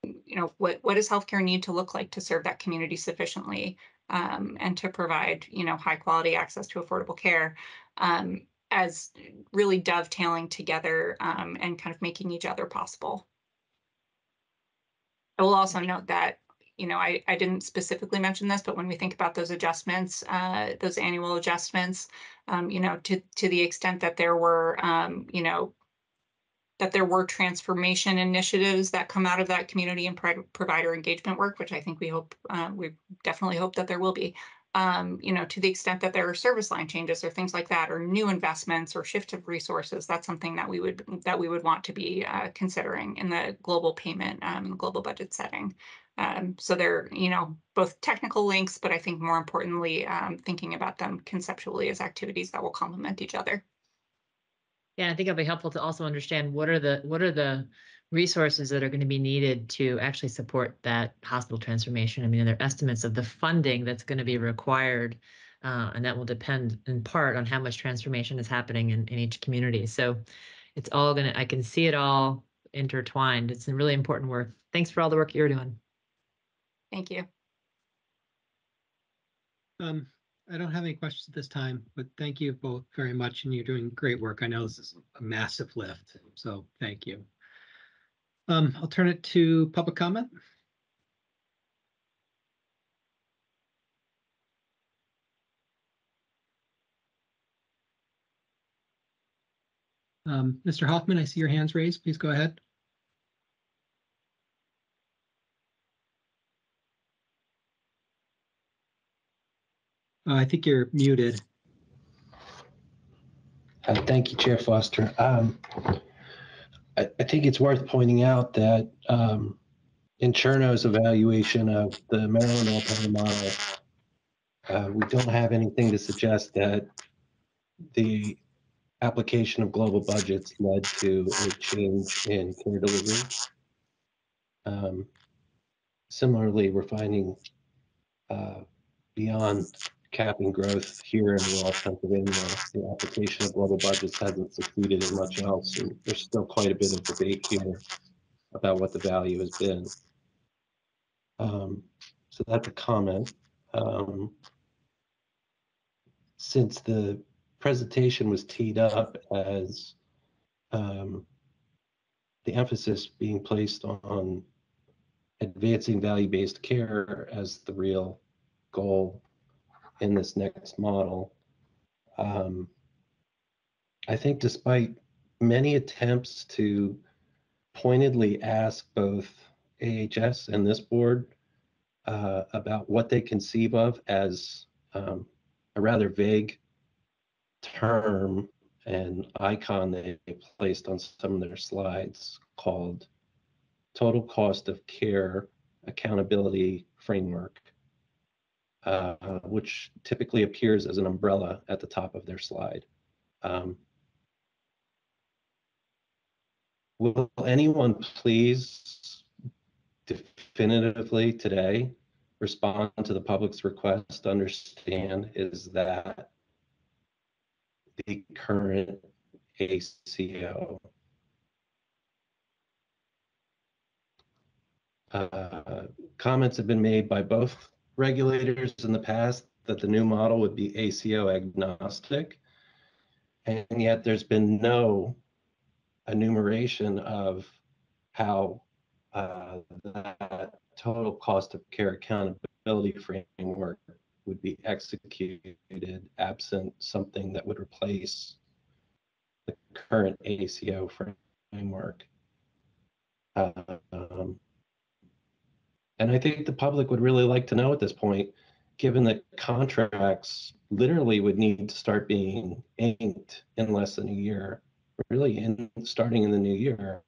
you know, what what does healthcare need to look like to serve that community sufficiently, um, and to provide, you know, high quality access to affordable care. Um, as really dovetailing together um, and kind of making each other possible. I will also note that, you know, I, I didn't specifically mention this, but when we think about those adjustments, uh, those annual adjustments, um, you know, to, to the extent that there were, um, you know, that there were transformation initiatives that come out of that community and pro- provider engagement work, which I think we hope, uh, we definitely hope that there will be um, you know, to the extent that there are service line changes or things like that, or new investments or shift of resources, that's something that we would that we would want to be uh, considering in the global payment, um, global budget setting. Um, so they're, you know, both technical links, but I think more importantly, um, thinking about them conceptually as activities that will complement each other. Yeah, I think it'll be helpful to also understand what are the what are the resources that are going to be needed to actually support that hospital transformation. I mean, there are estimates of the funding that's going to be required, uh, and that will depend in part on how much transformation is happening in, in each community. So it's all going to, I can see it all intertwined. It's really important work. Thanks for all the work you're doing. Thank you. Um, I don't have any questions at this time, but thank you both very much, and you're doing great work. I know this is a massive lift, so thank you. Um, I'll turn it to public comment. Um, Mr. Hoffman, I see your hands raised. Please go ahead. Uh, I think you're muted. Uh, Thank you, Chair Foster. Um, I, I think it's worth pointing out that um, in Cherno's evaluation of the Maryland all-payer model, uh, we don't have anything to suggest that the application of global budgets led to a change in care delivery. Um, Similarly, we're finding uh, beyond capping growth here in rural Pennsylvania, the application of global budgets hasn't succeeded in much else. And there's still quite a bit of debate here about what the value has been. Um, so that's a comment. Um, since the presentation was teed up as um, the emphasis being placed on advancing value-based care as the real goal in this next model. Um, I think despite many attempts to pointedly ask both AHS and this board uh, about what they conceive of as um, a rather vague term and icon they placed on some of their slides called total cost of care accountability framework uh, which typically appears as an umbrella at the top of their slide. Um, will anyone please definitively today respond to the public's request to understand is that the current ACO uh, comments have been made by both regulators in the past that the new model would be ACO agnostic. And yet there's been no enumeration of how uh, that total cost of care accountability framework would be executed absent something that would replace the current ACO framework. Um, and I think the public would really like to know at this point, given that contracts literally would need to start being inked in less than a year, really in starting in the new year.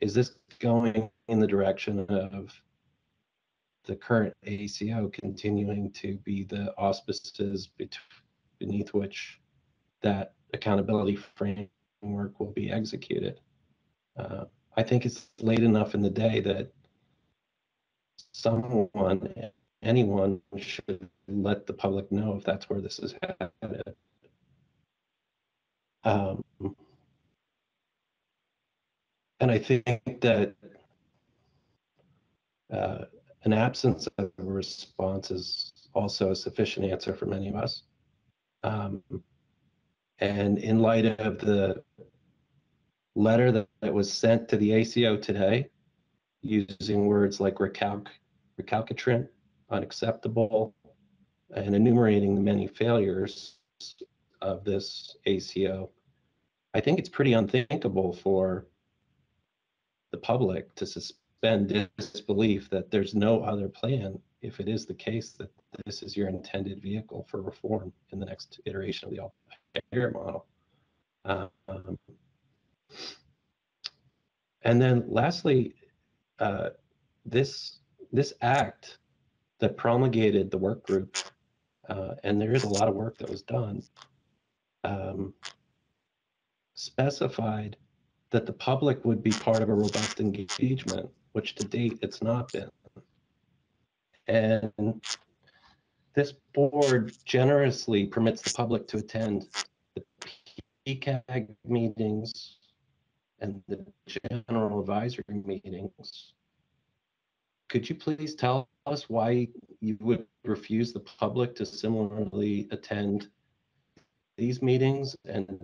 Is this going in the direction of the current ACO continuing to be the auspices beneath which that accountability framework will be executed? Uh, I think it's late enough in the day that someone, anyone should let the public know if that's where this is headed. Um, and I think that uh, an absence of a response is also a sufficient answer for many of us. Um, and in light of the letter that, that was sent to the ACO today, using words like recalc recalcitrant, unacceptable, and enumerating the many failures of this ACO, I think it's pretty unthinkable for the public to suspend disbelief that there's no other plan if it is the case that this is your intended vehicle for reform in the next iteration of the all care model. Um, and then lastly, uh, this this act that promulgated the work group, uh, and there is a lot of work that was done, um, specified that the public would be part of a robust engagement, which to date it's not been. And this board generously permits the public to attend the PCAG meetings and the general advisory meetings. Could you please tell us why you would refuse the public to similarly attend these meetings and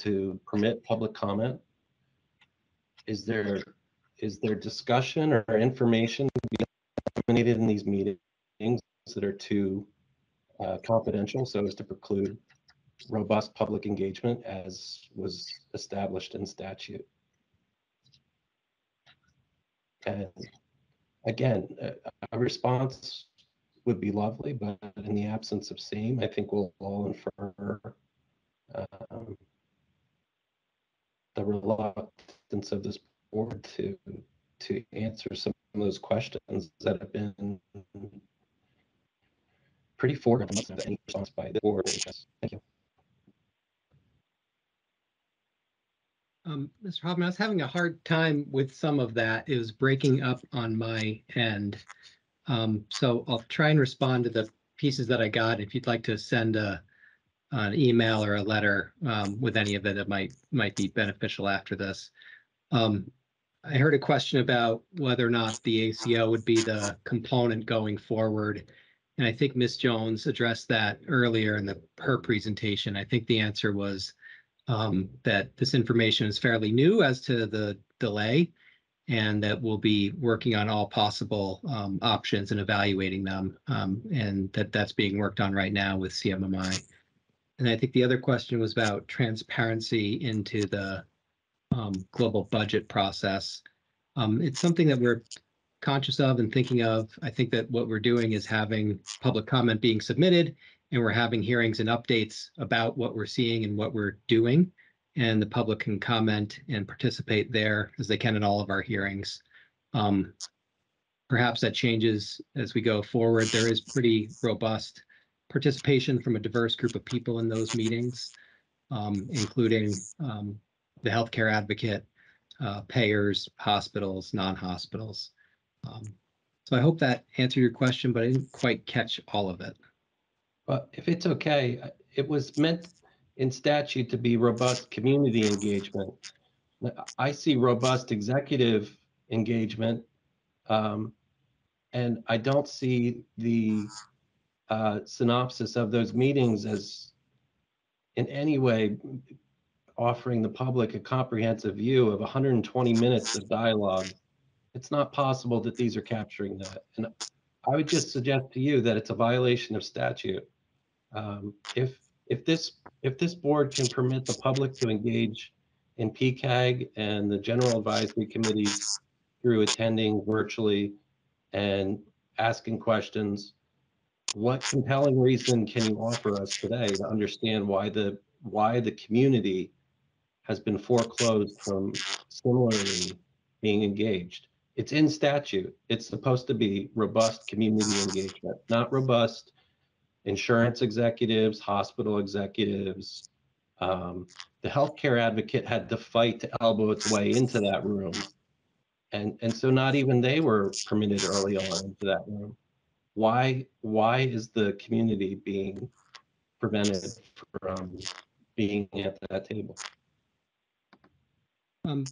to permit public comment? Is there is there discussion or information disseminated in these meetings that are too uh, confidential so as to preclude robust public engagement as was established in statute? And again, a, response would be lovely, but in the absence of same, I think we'll all infer um, the reluctance of this board to to answer some of those questions that have been pretty forward any response by the board. Thank you. Um, Mr. Hoffman, I was having a hard time with some of that. It was breaking up on my end. Um, so I'll try and respond to the pieces that I got. If you'd like to send a an email or a letter um, with any of it, that might might be beneficial after this. Um, I heard a question about whether or not the ACO would be the component going forward. And I think Ms. Jones addressed that earlier in the her presentation. I think the answer was um, that this information is fairly new as to the delay and that we'll be working on all possible um, options and evaluating them. Um, and that that's being worked on right now with CMMI. And I think the other question was about transparency into the um, global budget process. Um, it's something that we're conscious of and thinking of. I think that what we're doing is having public comment being submitted and we're having hearings and updates about what we're seeing and what we're doing. And the public can comment and participate there as they can in all of our hearings. Um, perhaps that changes as we go forward. There is pretty robust participation from a diverse group of people in those meetings, um, including um, the healthcare advocate, uh, payers, hospitals, non-hospitals. Um, so I hope that answered your question, but I didn't quite catch all of it. But if it's okay, uh, it was meant in statute to be robust community engagement. I see robust executive engagement. Um, and I don't see the uh, synopsis of those meetings as in any way offering the public a comprehensive view of 120 minutes of dialogue, it's not possible that these are capturing that. And I would just suggest to you that it's a violation of statute. Um, If, if this, if this board can permit the public to engage in PCAG and the general advisory committees through attending virtually and asking questions, what compelling reason can you offer us today to understand why the, why the community has been foreclosed from similarly being engaged? It's in statute. It's supposed to be robust community engagement, not robust insurance executives, hospital executives. Um, the healthcare advocate had to fight to elbow its way into that room. And, and so not even they were permitted early on into that room. Why, why is the community being prevented from being at that table? Um,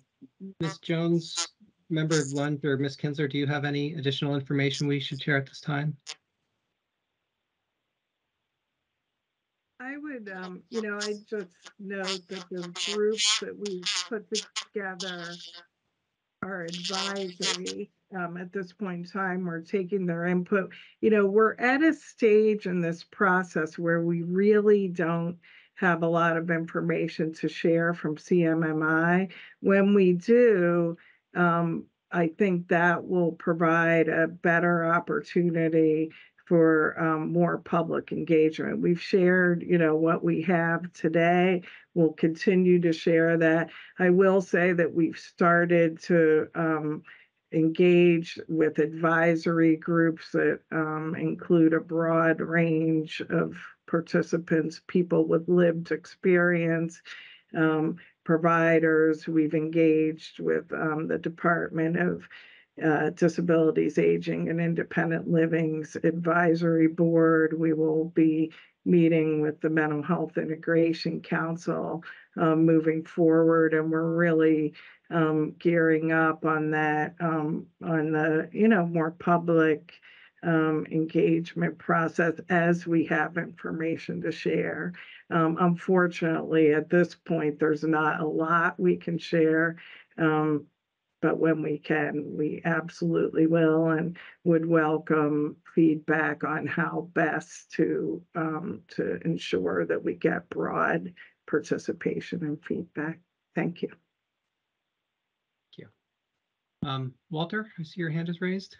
Ms. Jones, Member Lunge or Ms. Kinsler, do you have any additional information we should share at this time? I would, um, you know, I just note that the groups that we put together are advisory. Um, at this point in time, we're taking their input. You know, we're at a stage in this process where we really don't have a lot of information to share from CMMI. When we do, um, I think that will provide a better opportunity for um, more public engagement. We've shared, you know, what we have today. We'll continue to share that. I will say that we've started to um, engage with advisory groups that um, include a broad range of participants, people with lived experience, um, providers. We've engaged with um, the Department of uh, Disabilities, Aging, and Independent Living's Advisory Board. We will be meeting with the Mental Health Integration Council um, moving forward, and we're really um, gearing up on that um, on the you know more public um, engagement process as we have information to share. Um, unfortunately, at this point, there's not a lot we can share. Um, but when we can, we absolutely will and would welcome feedback on how best to um, to ensure that we get broad participation and feedback. Thank you. Thank you. Um, Walter, I see your hand is raised.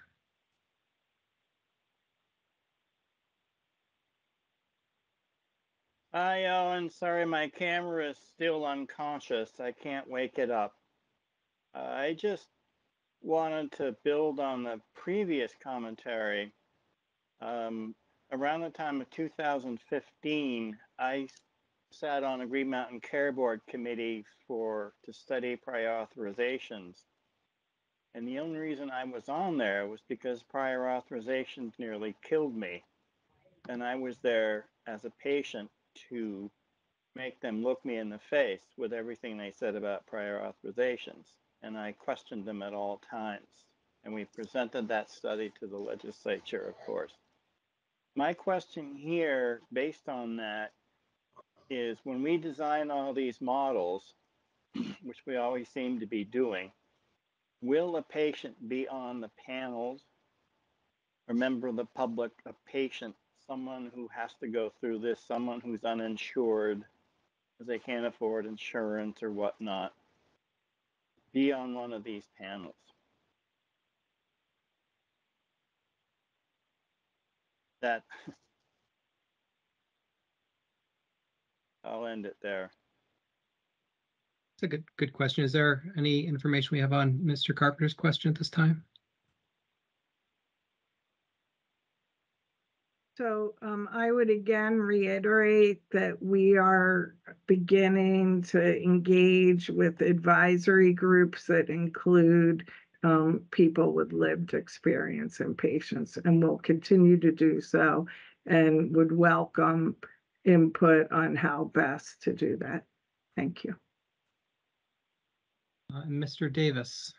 Hi, Ellen. Sorry, my camera is still unconscious. I can't wake it up. I just wanted to build on the previous commentary. Um, around the time of 2015, I sat on a Green Mountain Care Board committee for to study prior authorizations. And the only reason I was on there was because prior authorizations nearly killed me. And I was there as a patient to make them look me in the face with everything they said about prior authorizations. And I questioned them at all times. And we presented that study to the legislature, of course. My question here, based on that, is when we design all these models, which we always seem to be doing, will a patient be on the panels? A member of the public, a patient someone who has to go through this, someone who's uninsured because they can't afford insurance or whatnot, be on one of these panels. That I'll end it there. It's a good, good question. Is there any information we have on Mr. Carpenter's question at this time? So um, I would again reiterate that we are beginning to engage with advisory groups that include um, people with lived experience and patients, and will continue to do so and would welcome input on how best to do that. Thank you. Uh, Mr. Davis.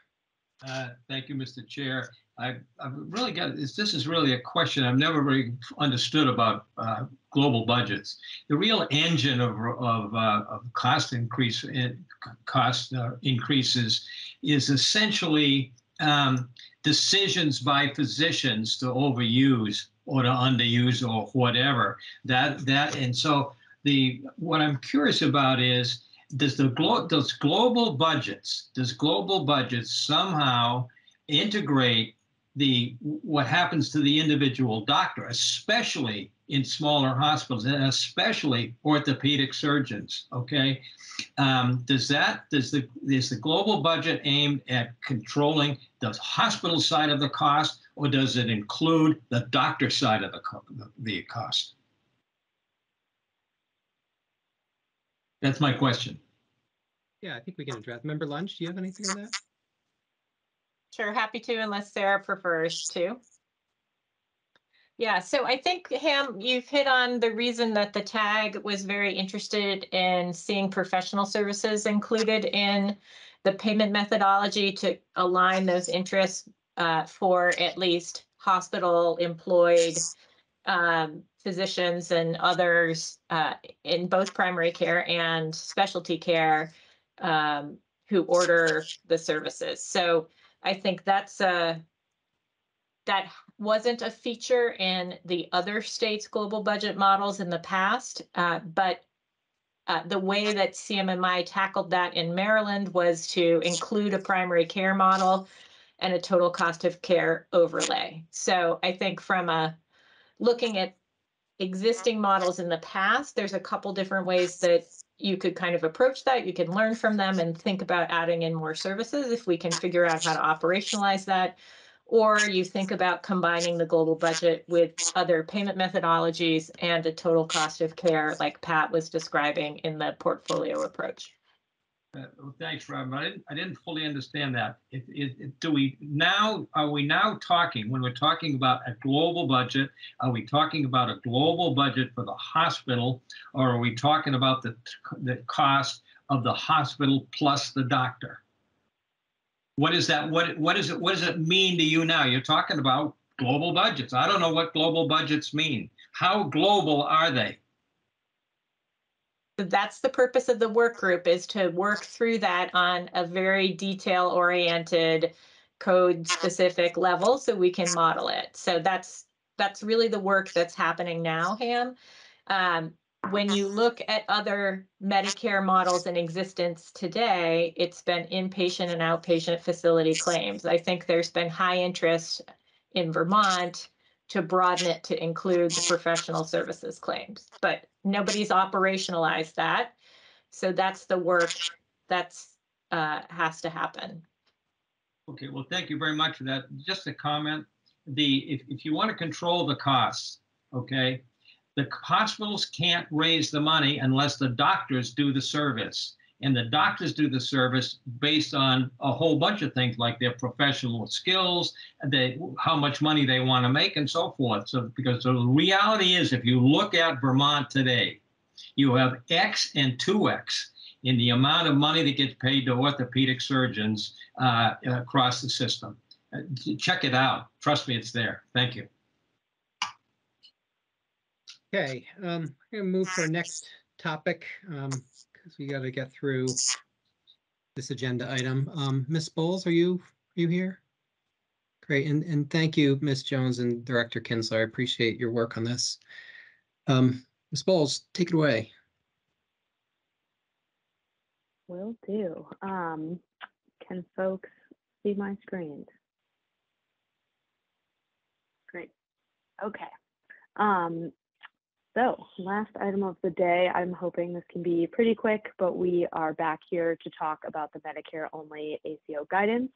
Uh, Thank you, Mr. Chair. I, I've really got, this, this is really a question I've never really understood about uh, global budgets. The real engine of, of, uh, of cost increase, in, cost uh, increases is essentially um, decisions by physicians to overuse or to underuse or whatever. That, that, and so the, what I'm curious about is, does the glo- does global budgets, does global budgets somehow integrate the what happens to the individual doctor, especially in smaller hospitals and especially orthopedic surgeons. Okay, um, does that does the is the global budget aimed at controlling the hospital side of the cost, or does it include the doctor side of the co- the cost? That's my question. Yeah, I think we can address. Member Lunge, do you have anything on that? Sure, happy to, unless Sarah prefers to. Yeah, so I think Ham, you've hit on the reason that the TAG was very interested in seeing professional services included in the payment methodology to align those interests uh, for at least hospital employed um, physicians and others uh, in both primary care and specialty care um, who order the services. So I think that's a that wasn't a feature in the other states' global budget models in the past, uh, but uh, the way that CMMI tackled that in Maryland was to include a primary care model and a total cost of care overlay. So I think from a looking at existing models in the past, there's a couple different ways that you could kind of approach that. You can learn from them and think about adding in more services if we can figure out how to operationalize that. Or you think about combining the global budget with other payment methodologies and a total cost of care, like Pat was describing in the portfolio approach. Uh, well, Thanks, Rob. I didn't, I didn't fully understand that. It, it, it- do we now, are we now talking, when we're talking about a global budget, are we talking about a global budget for the hospital? Or are we talking about the, the cost of the hospital plus the doctor? What is that? What, what is it, what does it mean to you now? You're talking about global budgets. I don't know what global budgets mean. How global are they? That's the purpose of the work group is to work through that on a very detail oriented code specific level so we can model it. So that's that's really the work that's happening now, Ham. Um, when you look at other Medicare models in existence today, it's been inpatient and outpatient facility claims. I think there's been high interest in Vermont to broaden it to include the professional services claims, but nobody's operationalized that. So that's the work that's uh, has to happen. Okay, well, thank you very much for that. Just a comment, the, if, if you want to control the costs, okay? The hospitals can't raise the money unless the doctors do the service. And the doctors do the service based on a whole bunch of things like their professional skills, they, how much money they want to make and so forth. So, because the reality is, if you look at Vermont today, you have X and 2X in the amount of money that gets paid to orthopedic surgeons uh, across the system. Uh, check it out. Trust me, it's there. Thank you. Okay, um, I'm gonna move to our next topic, um, because we gotta get through this agenda item. Um, Ms. Bowles, are you, are you here? Great, and, and thank you, Ms. Jones and Director Kinsler. I appreciate your work on this. Um, Ms. Bowles, take it away. Will do. Um, can folks see my screen? Great. Okay. Um, so last item of the day, I'm hoping this can be pretty quick, but we are back here to talk about the Medicare only ACO guidance.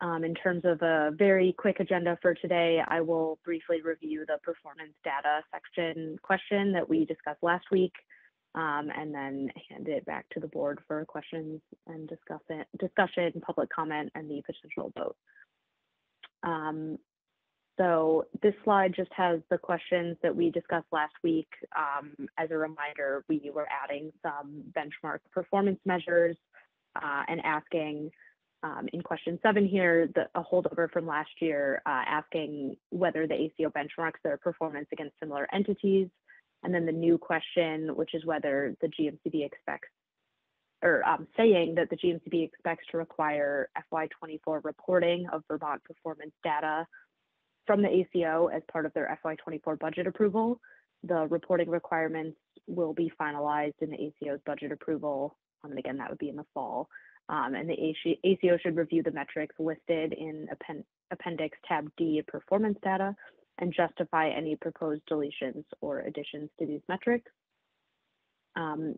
Um, in terms of a very quick agenda for today, I will briefly review the performance data section question that we discussed last week, um, and then hand it back to the board for questions and discuss it, discussion, public comment, and the potential vote. Um, so this slide just has the questions that we discussed last week. Um, as a reminder, we were adding some benchmark performance measures uh, and asking um, in question seven here, the, a holdover from last year, uh, asking whether the ACO benchmarks their performance against similar entities. And then the new question, which is whether the GMCB expects, or um, saying that the GMCB expects to require FY24 reporting of Vermont performance data from the ACO as part of their FY24 budget approval. The reporting requirements will be finalized in the ACO's budget approval. Um, and again, that would be in the fall. Um, and the ACO should review the metrics listed in append Appendix Tab D performance data and justify any proposed deletions or additions to these metrics. Um,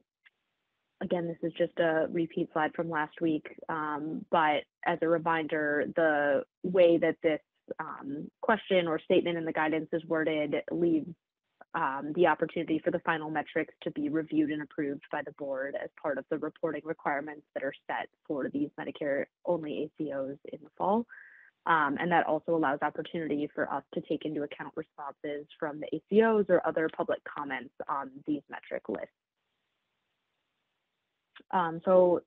again, this is just a repeat slide from last week, um, but as a reminder, the way that this um, question or statement in the guidance is worded leaves um, the opportunity for the final metrics to be reviewed and approved by the board as part of the reporting requirements that are set for these Medicare only ACOs in the fall. Um, and that also allows opportunity for us to take into account responses from the ACOs or other public comments on these metric lists. Um, so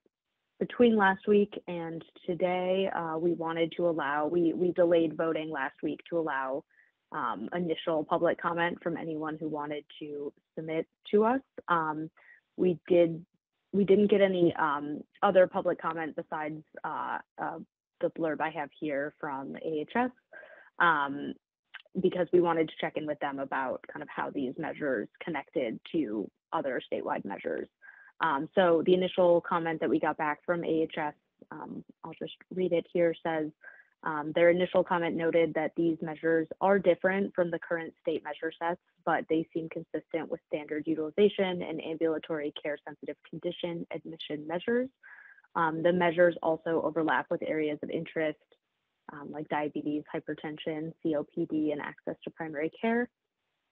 between last week and today, uh, we wanted to allow, we, we delayed voting last week to allow um, initial public comment from anyone who wanted to submit to us. Um, we did, we didn't get any um, other public comment besides uh, uh, the blurb I have here from AHS um, because we wanted to check in with them about kind of how these measures connected to other statewide measures. Um, so the initial comment that we got back from AHS, um, I'll just read it here, says, um, their initial comment noted that these measures are different from the current state measure sets, but they seem consistent with standard utilization and ambulatory care sensitive condition admission measures. Um, the measures also overlap with areas of interest um, like diabetes, hypertension, COPD, and access to primary care,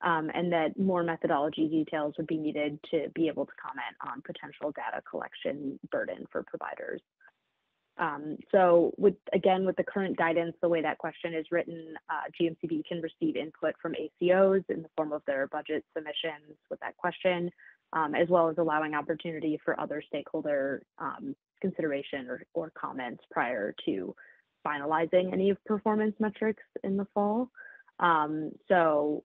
um, and that more methodology details would be needed to be able to comment on potential data collection burden for providers. Um, so with, again, with the current guidance, the way that question is written, uh, GMCB can receive input from ACOs in the form of their budget submissions with that question, um, as well as allowing opportunity for other stakeholder um, consideration or, or comments prior to finalizing any of performance metrics in the fall. Um, so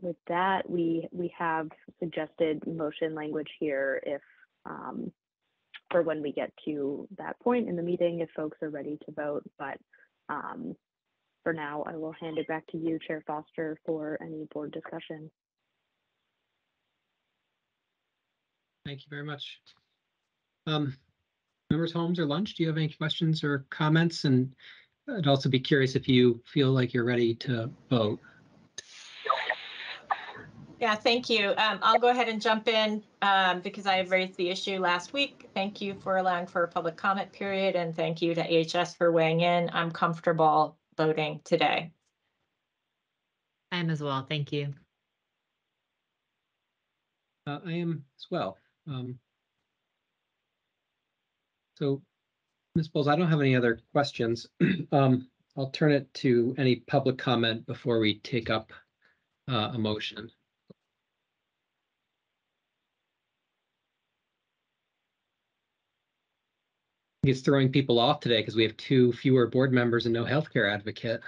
with that, we, we have suggested motion language here if um, for when we get to that point in the meeting if folks are ready to vote. But um, for now, I will hand it back to you, Chair Foster, for any board discussion. Thank you very much. Um, members Holmes or Lunge, do you have any questions or comments? And I'd also be curious if you feel like you're ready to vote. Yeah, thank you. Um, I'll go ahead and jump in um, because I have raised the issue last week. Thank you for allowing for a public comment period and thank you to AHS for weighing in. I'm comfortable voting today. I am as well. Thank you. Uh, I am as well. Um, so, Ms. Bowles, I don't have any other questions. um, I'll turn it to any public comment before we take up uh, a motion. It's throwing people off today because we have two fewer board members and no healthcare advocate.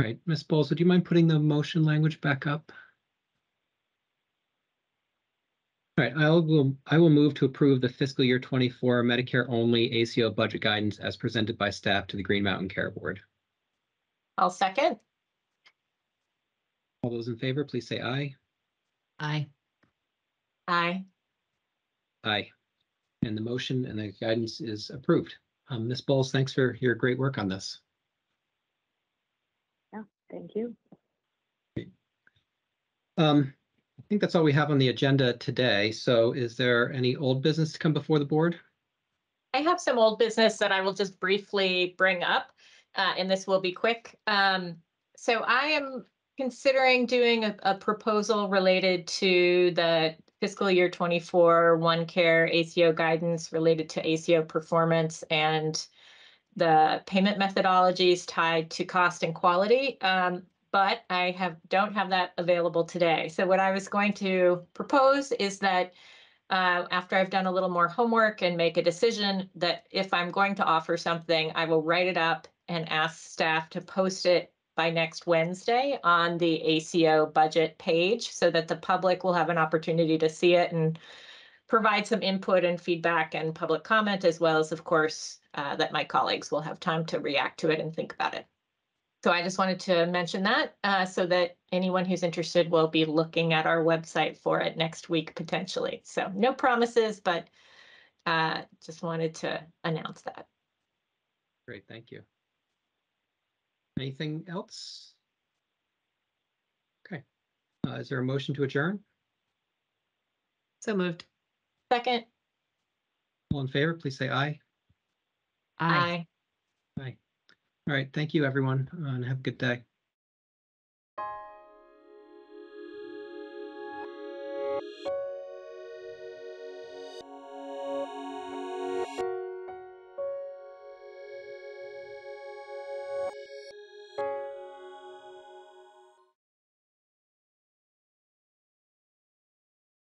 All right, Ms. Bowles, would you mind putting the motion language back up? All right, I will, I will move to approve the fiscal year 24 Medicare only ACO budget guidance as presented by staff to the Green Mountain Care Board. I'll second. All those in favor, please say aye. Aye. Aye. Aye. And the motion and the guidance is approved. Um, Ms. Bowles, thanks for your great work on this. Yeah, thank you. Um, I think that's all we have on the agenda today. So is there any old business to come before the board? I have some old business that I will just briefly bring up, uh, and this will be quick. Um, so I am considering doing a, a proposal related to the fiscal year 24 OneCare ACO guidance related to ACO performance and the payment methodologies tied to cost and quality. Um, but I have don't have that available today. So what I was going to propose is that uh, after I've done a little more homework and make a decision that if I'm going to offer something, I will write it up and ask staff to post it by next Wednesday on the ACO budget page so that the public will have an opportunity to see it and provide some input and feedback and public comment, as well as, of course, uh, that my colleagues will have time to react to it and think about it. So I just wanted to mention that uh, so that anyone who's interested will be looking at our website for it next week potentially. So no promises, but uh, just wanted to announce that. Great, thank you. Anything else? Okay, uh, is there a motion to adjourn? So moved. Second, All in favor, please say aye. Aye. aye. Aye. All right, thank you, everyone, and have a good day.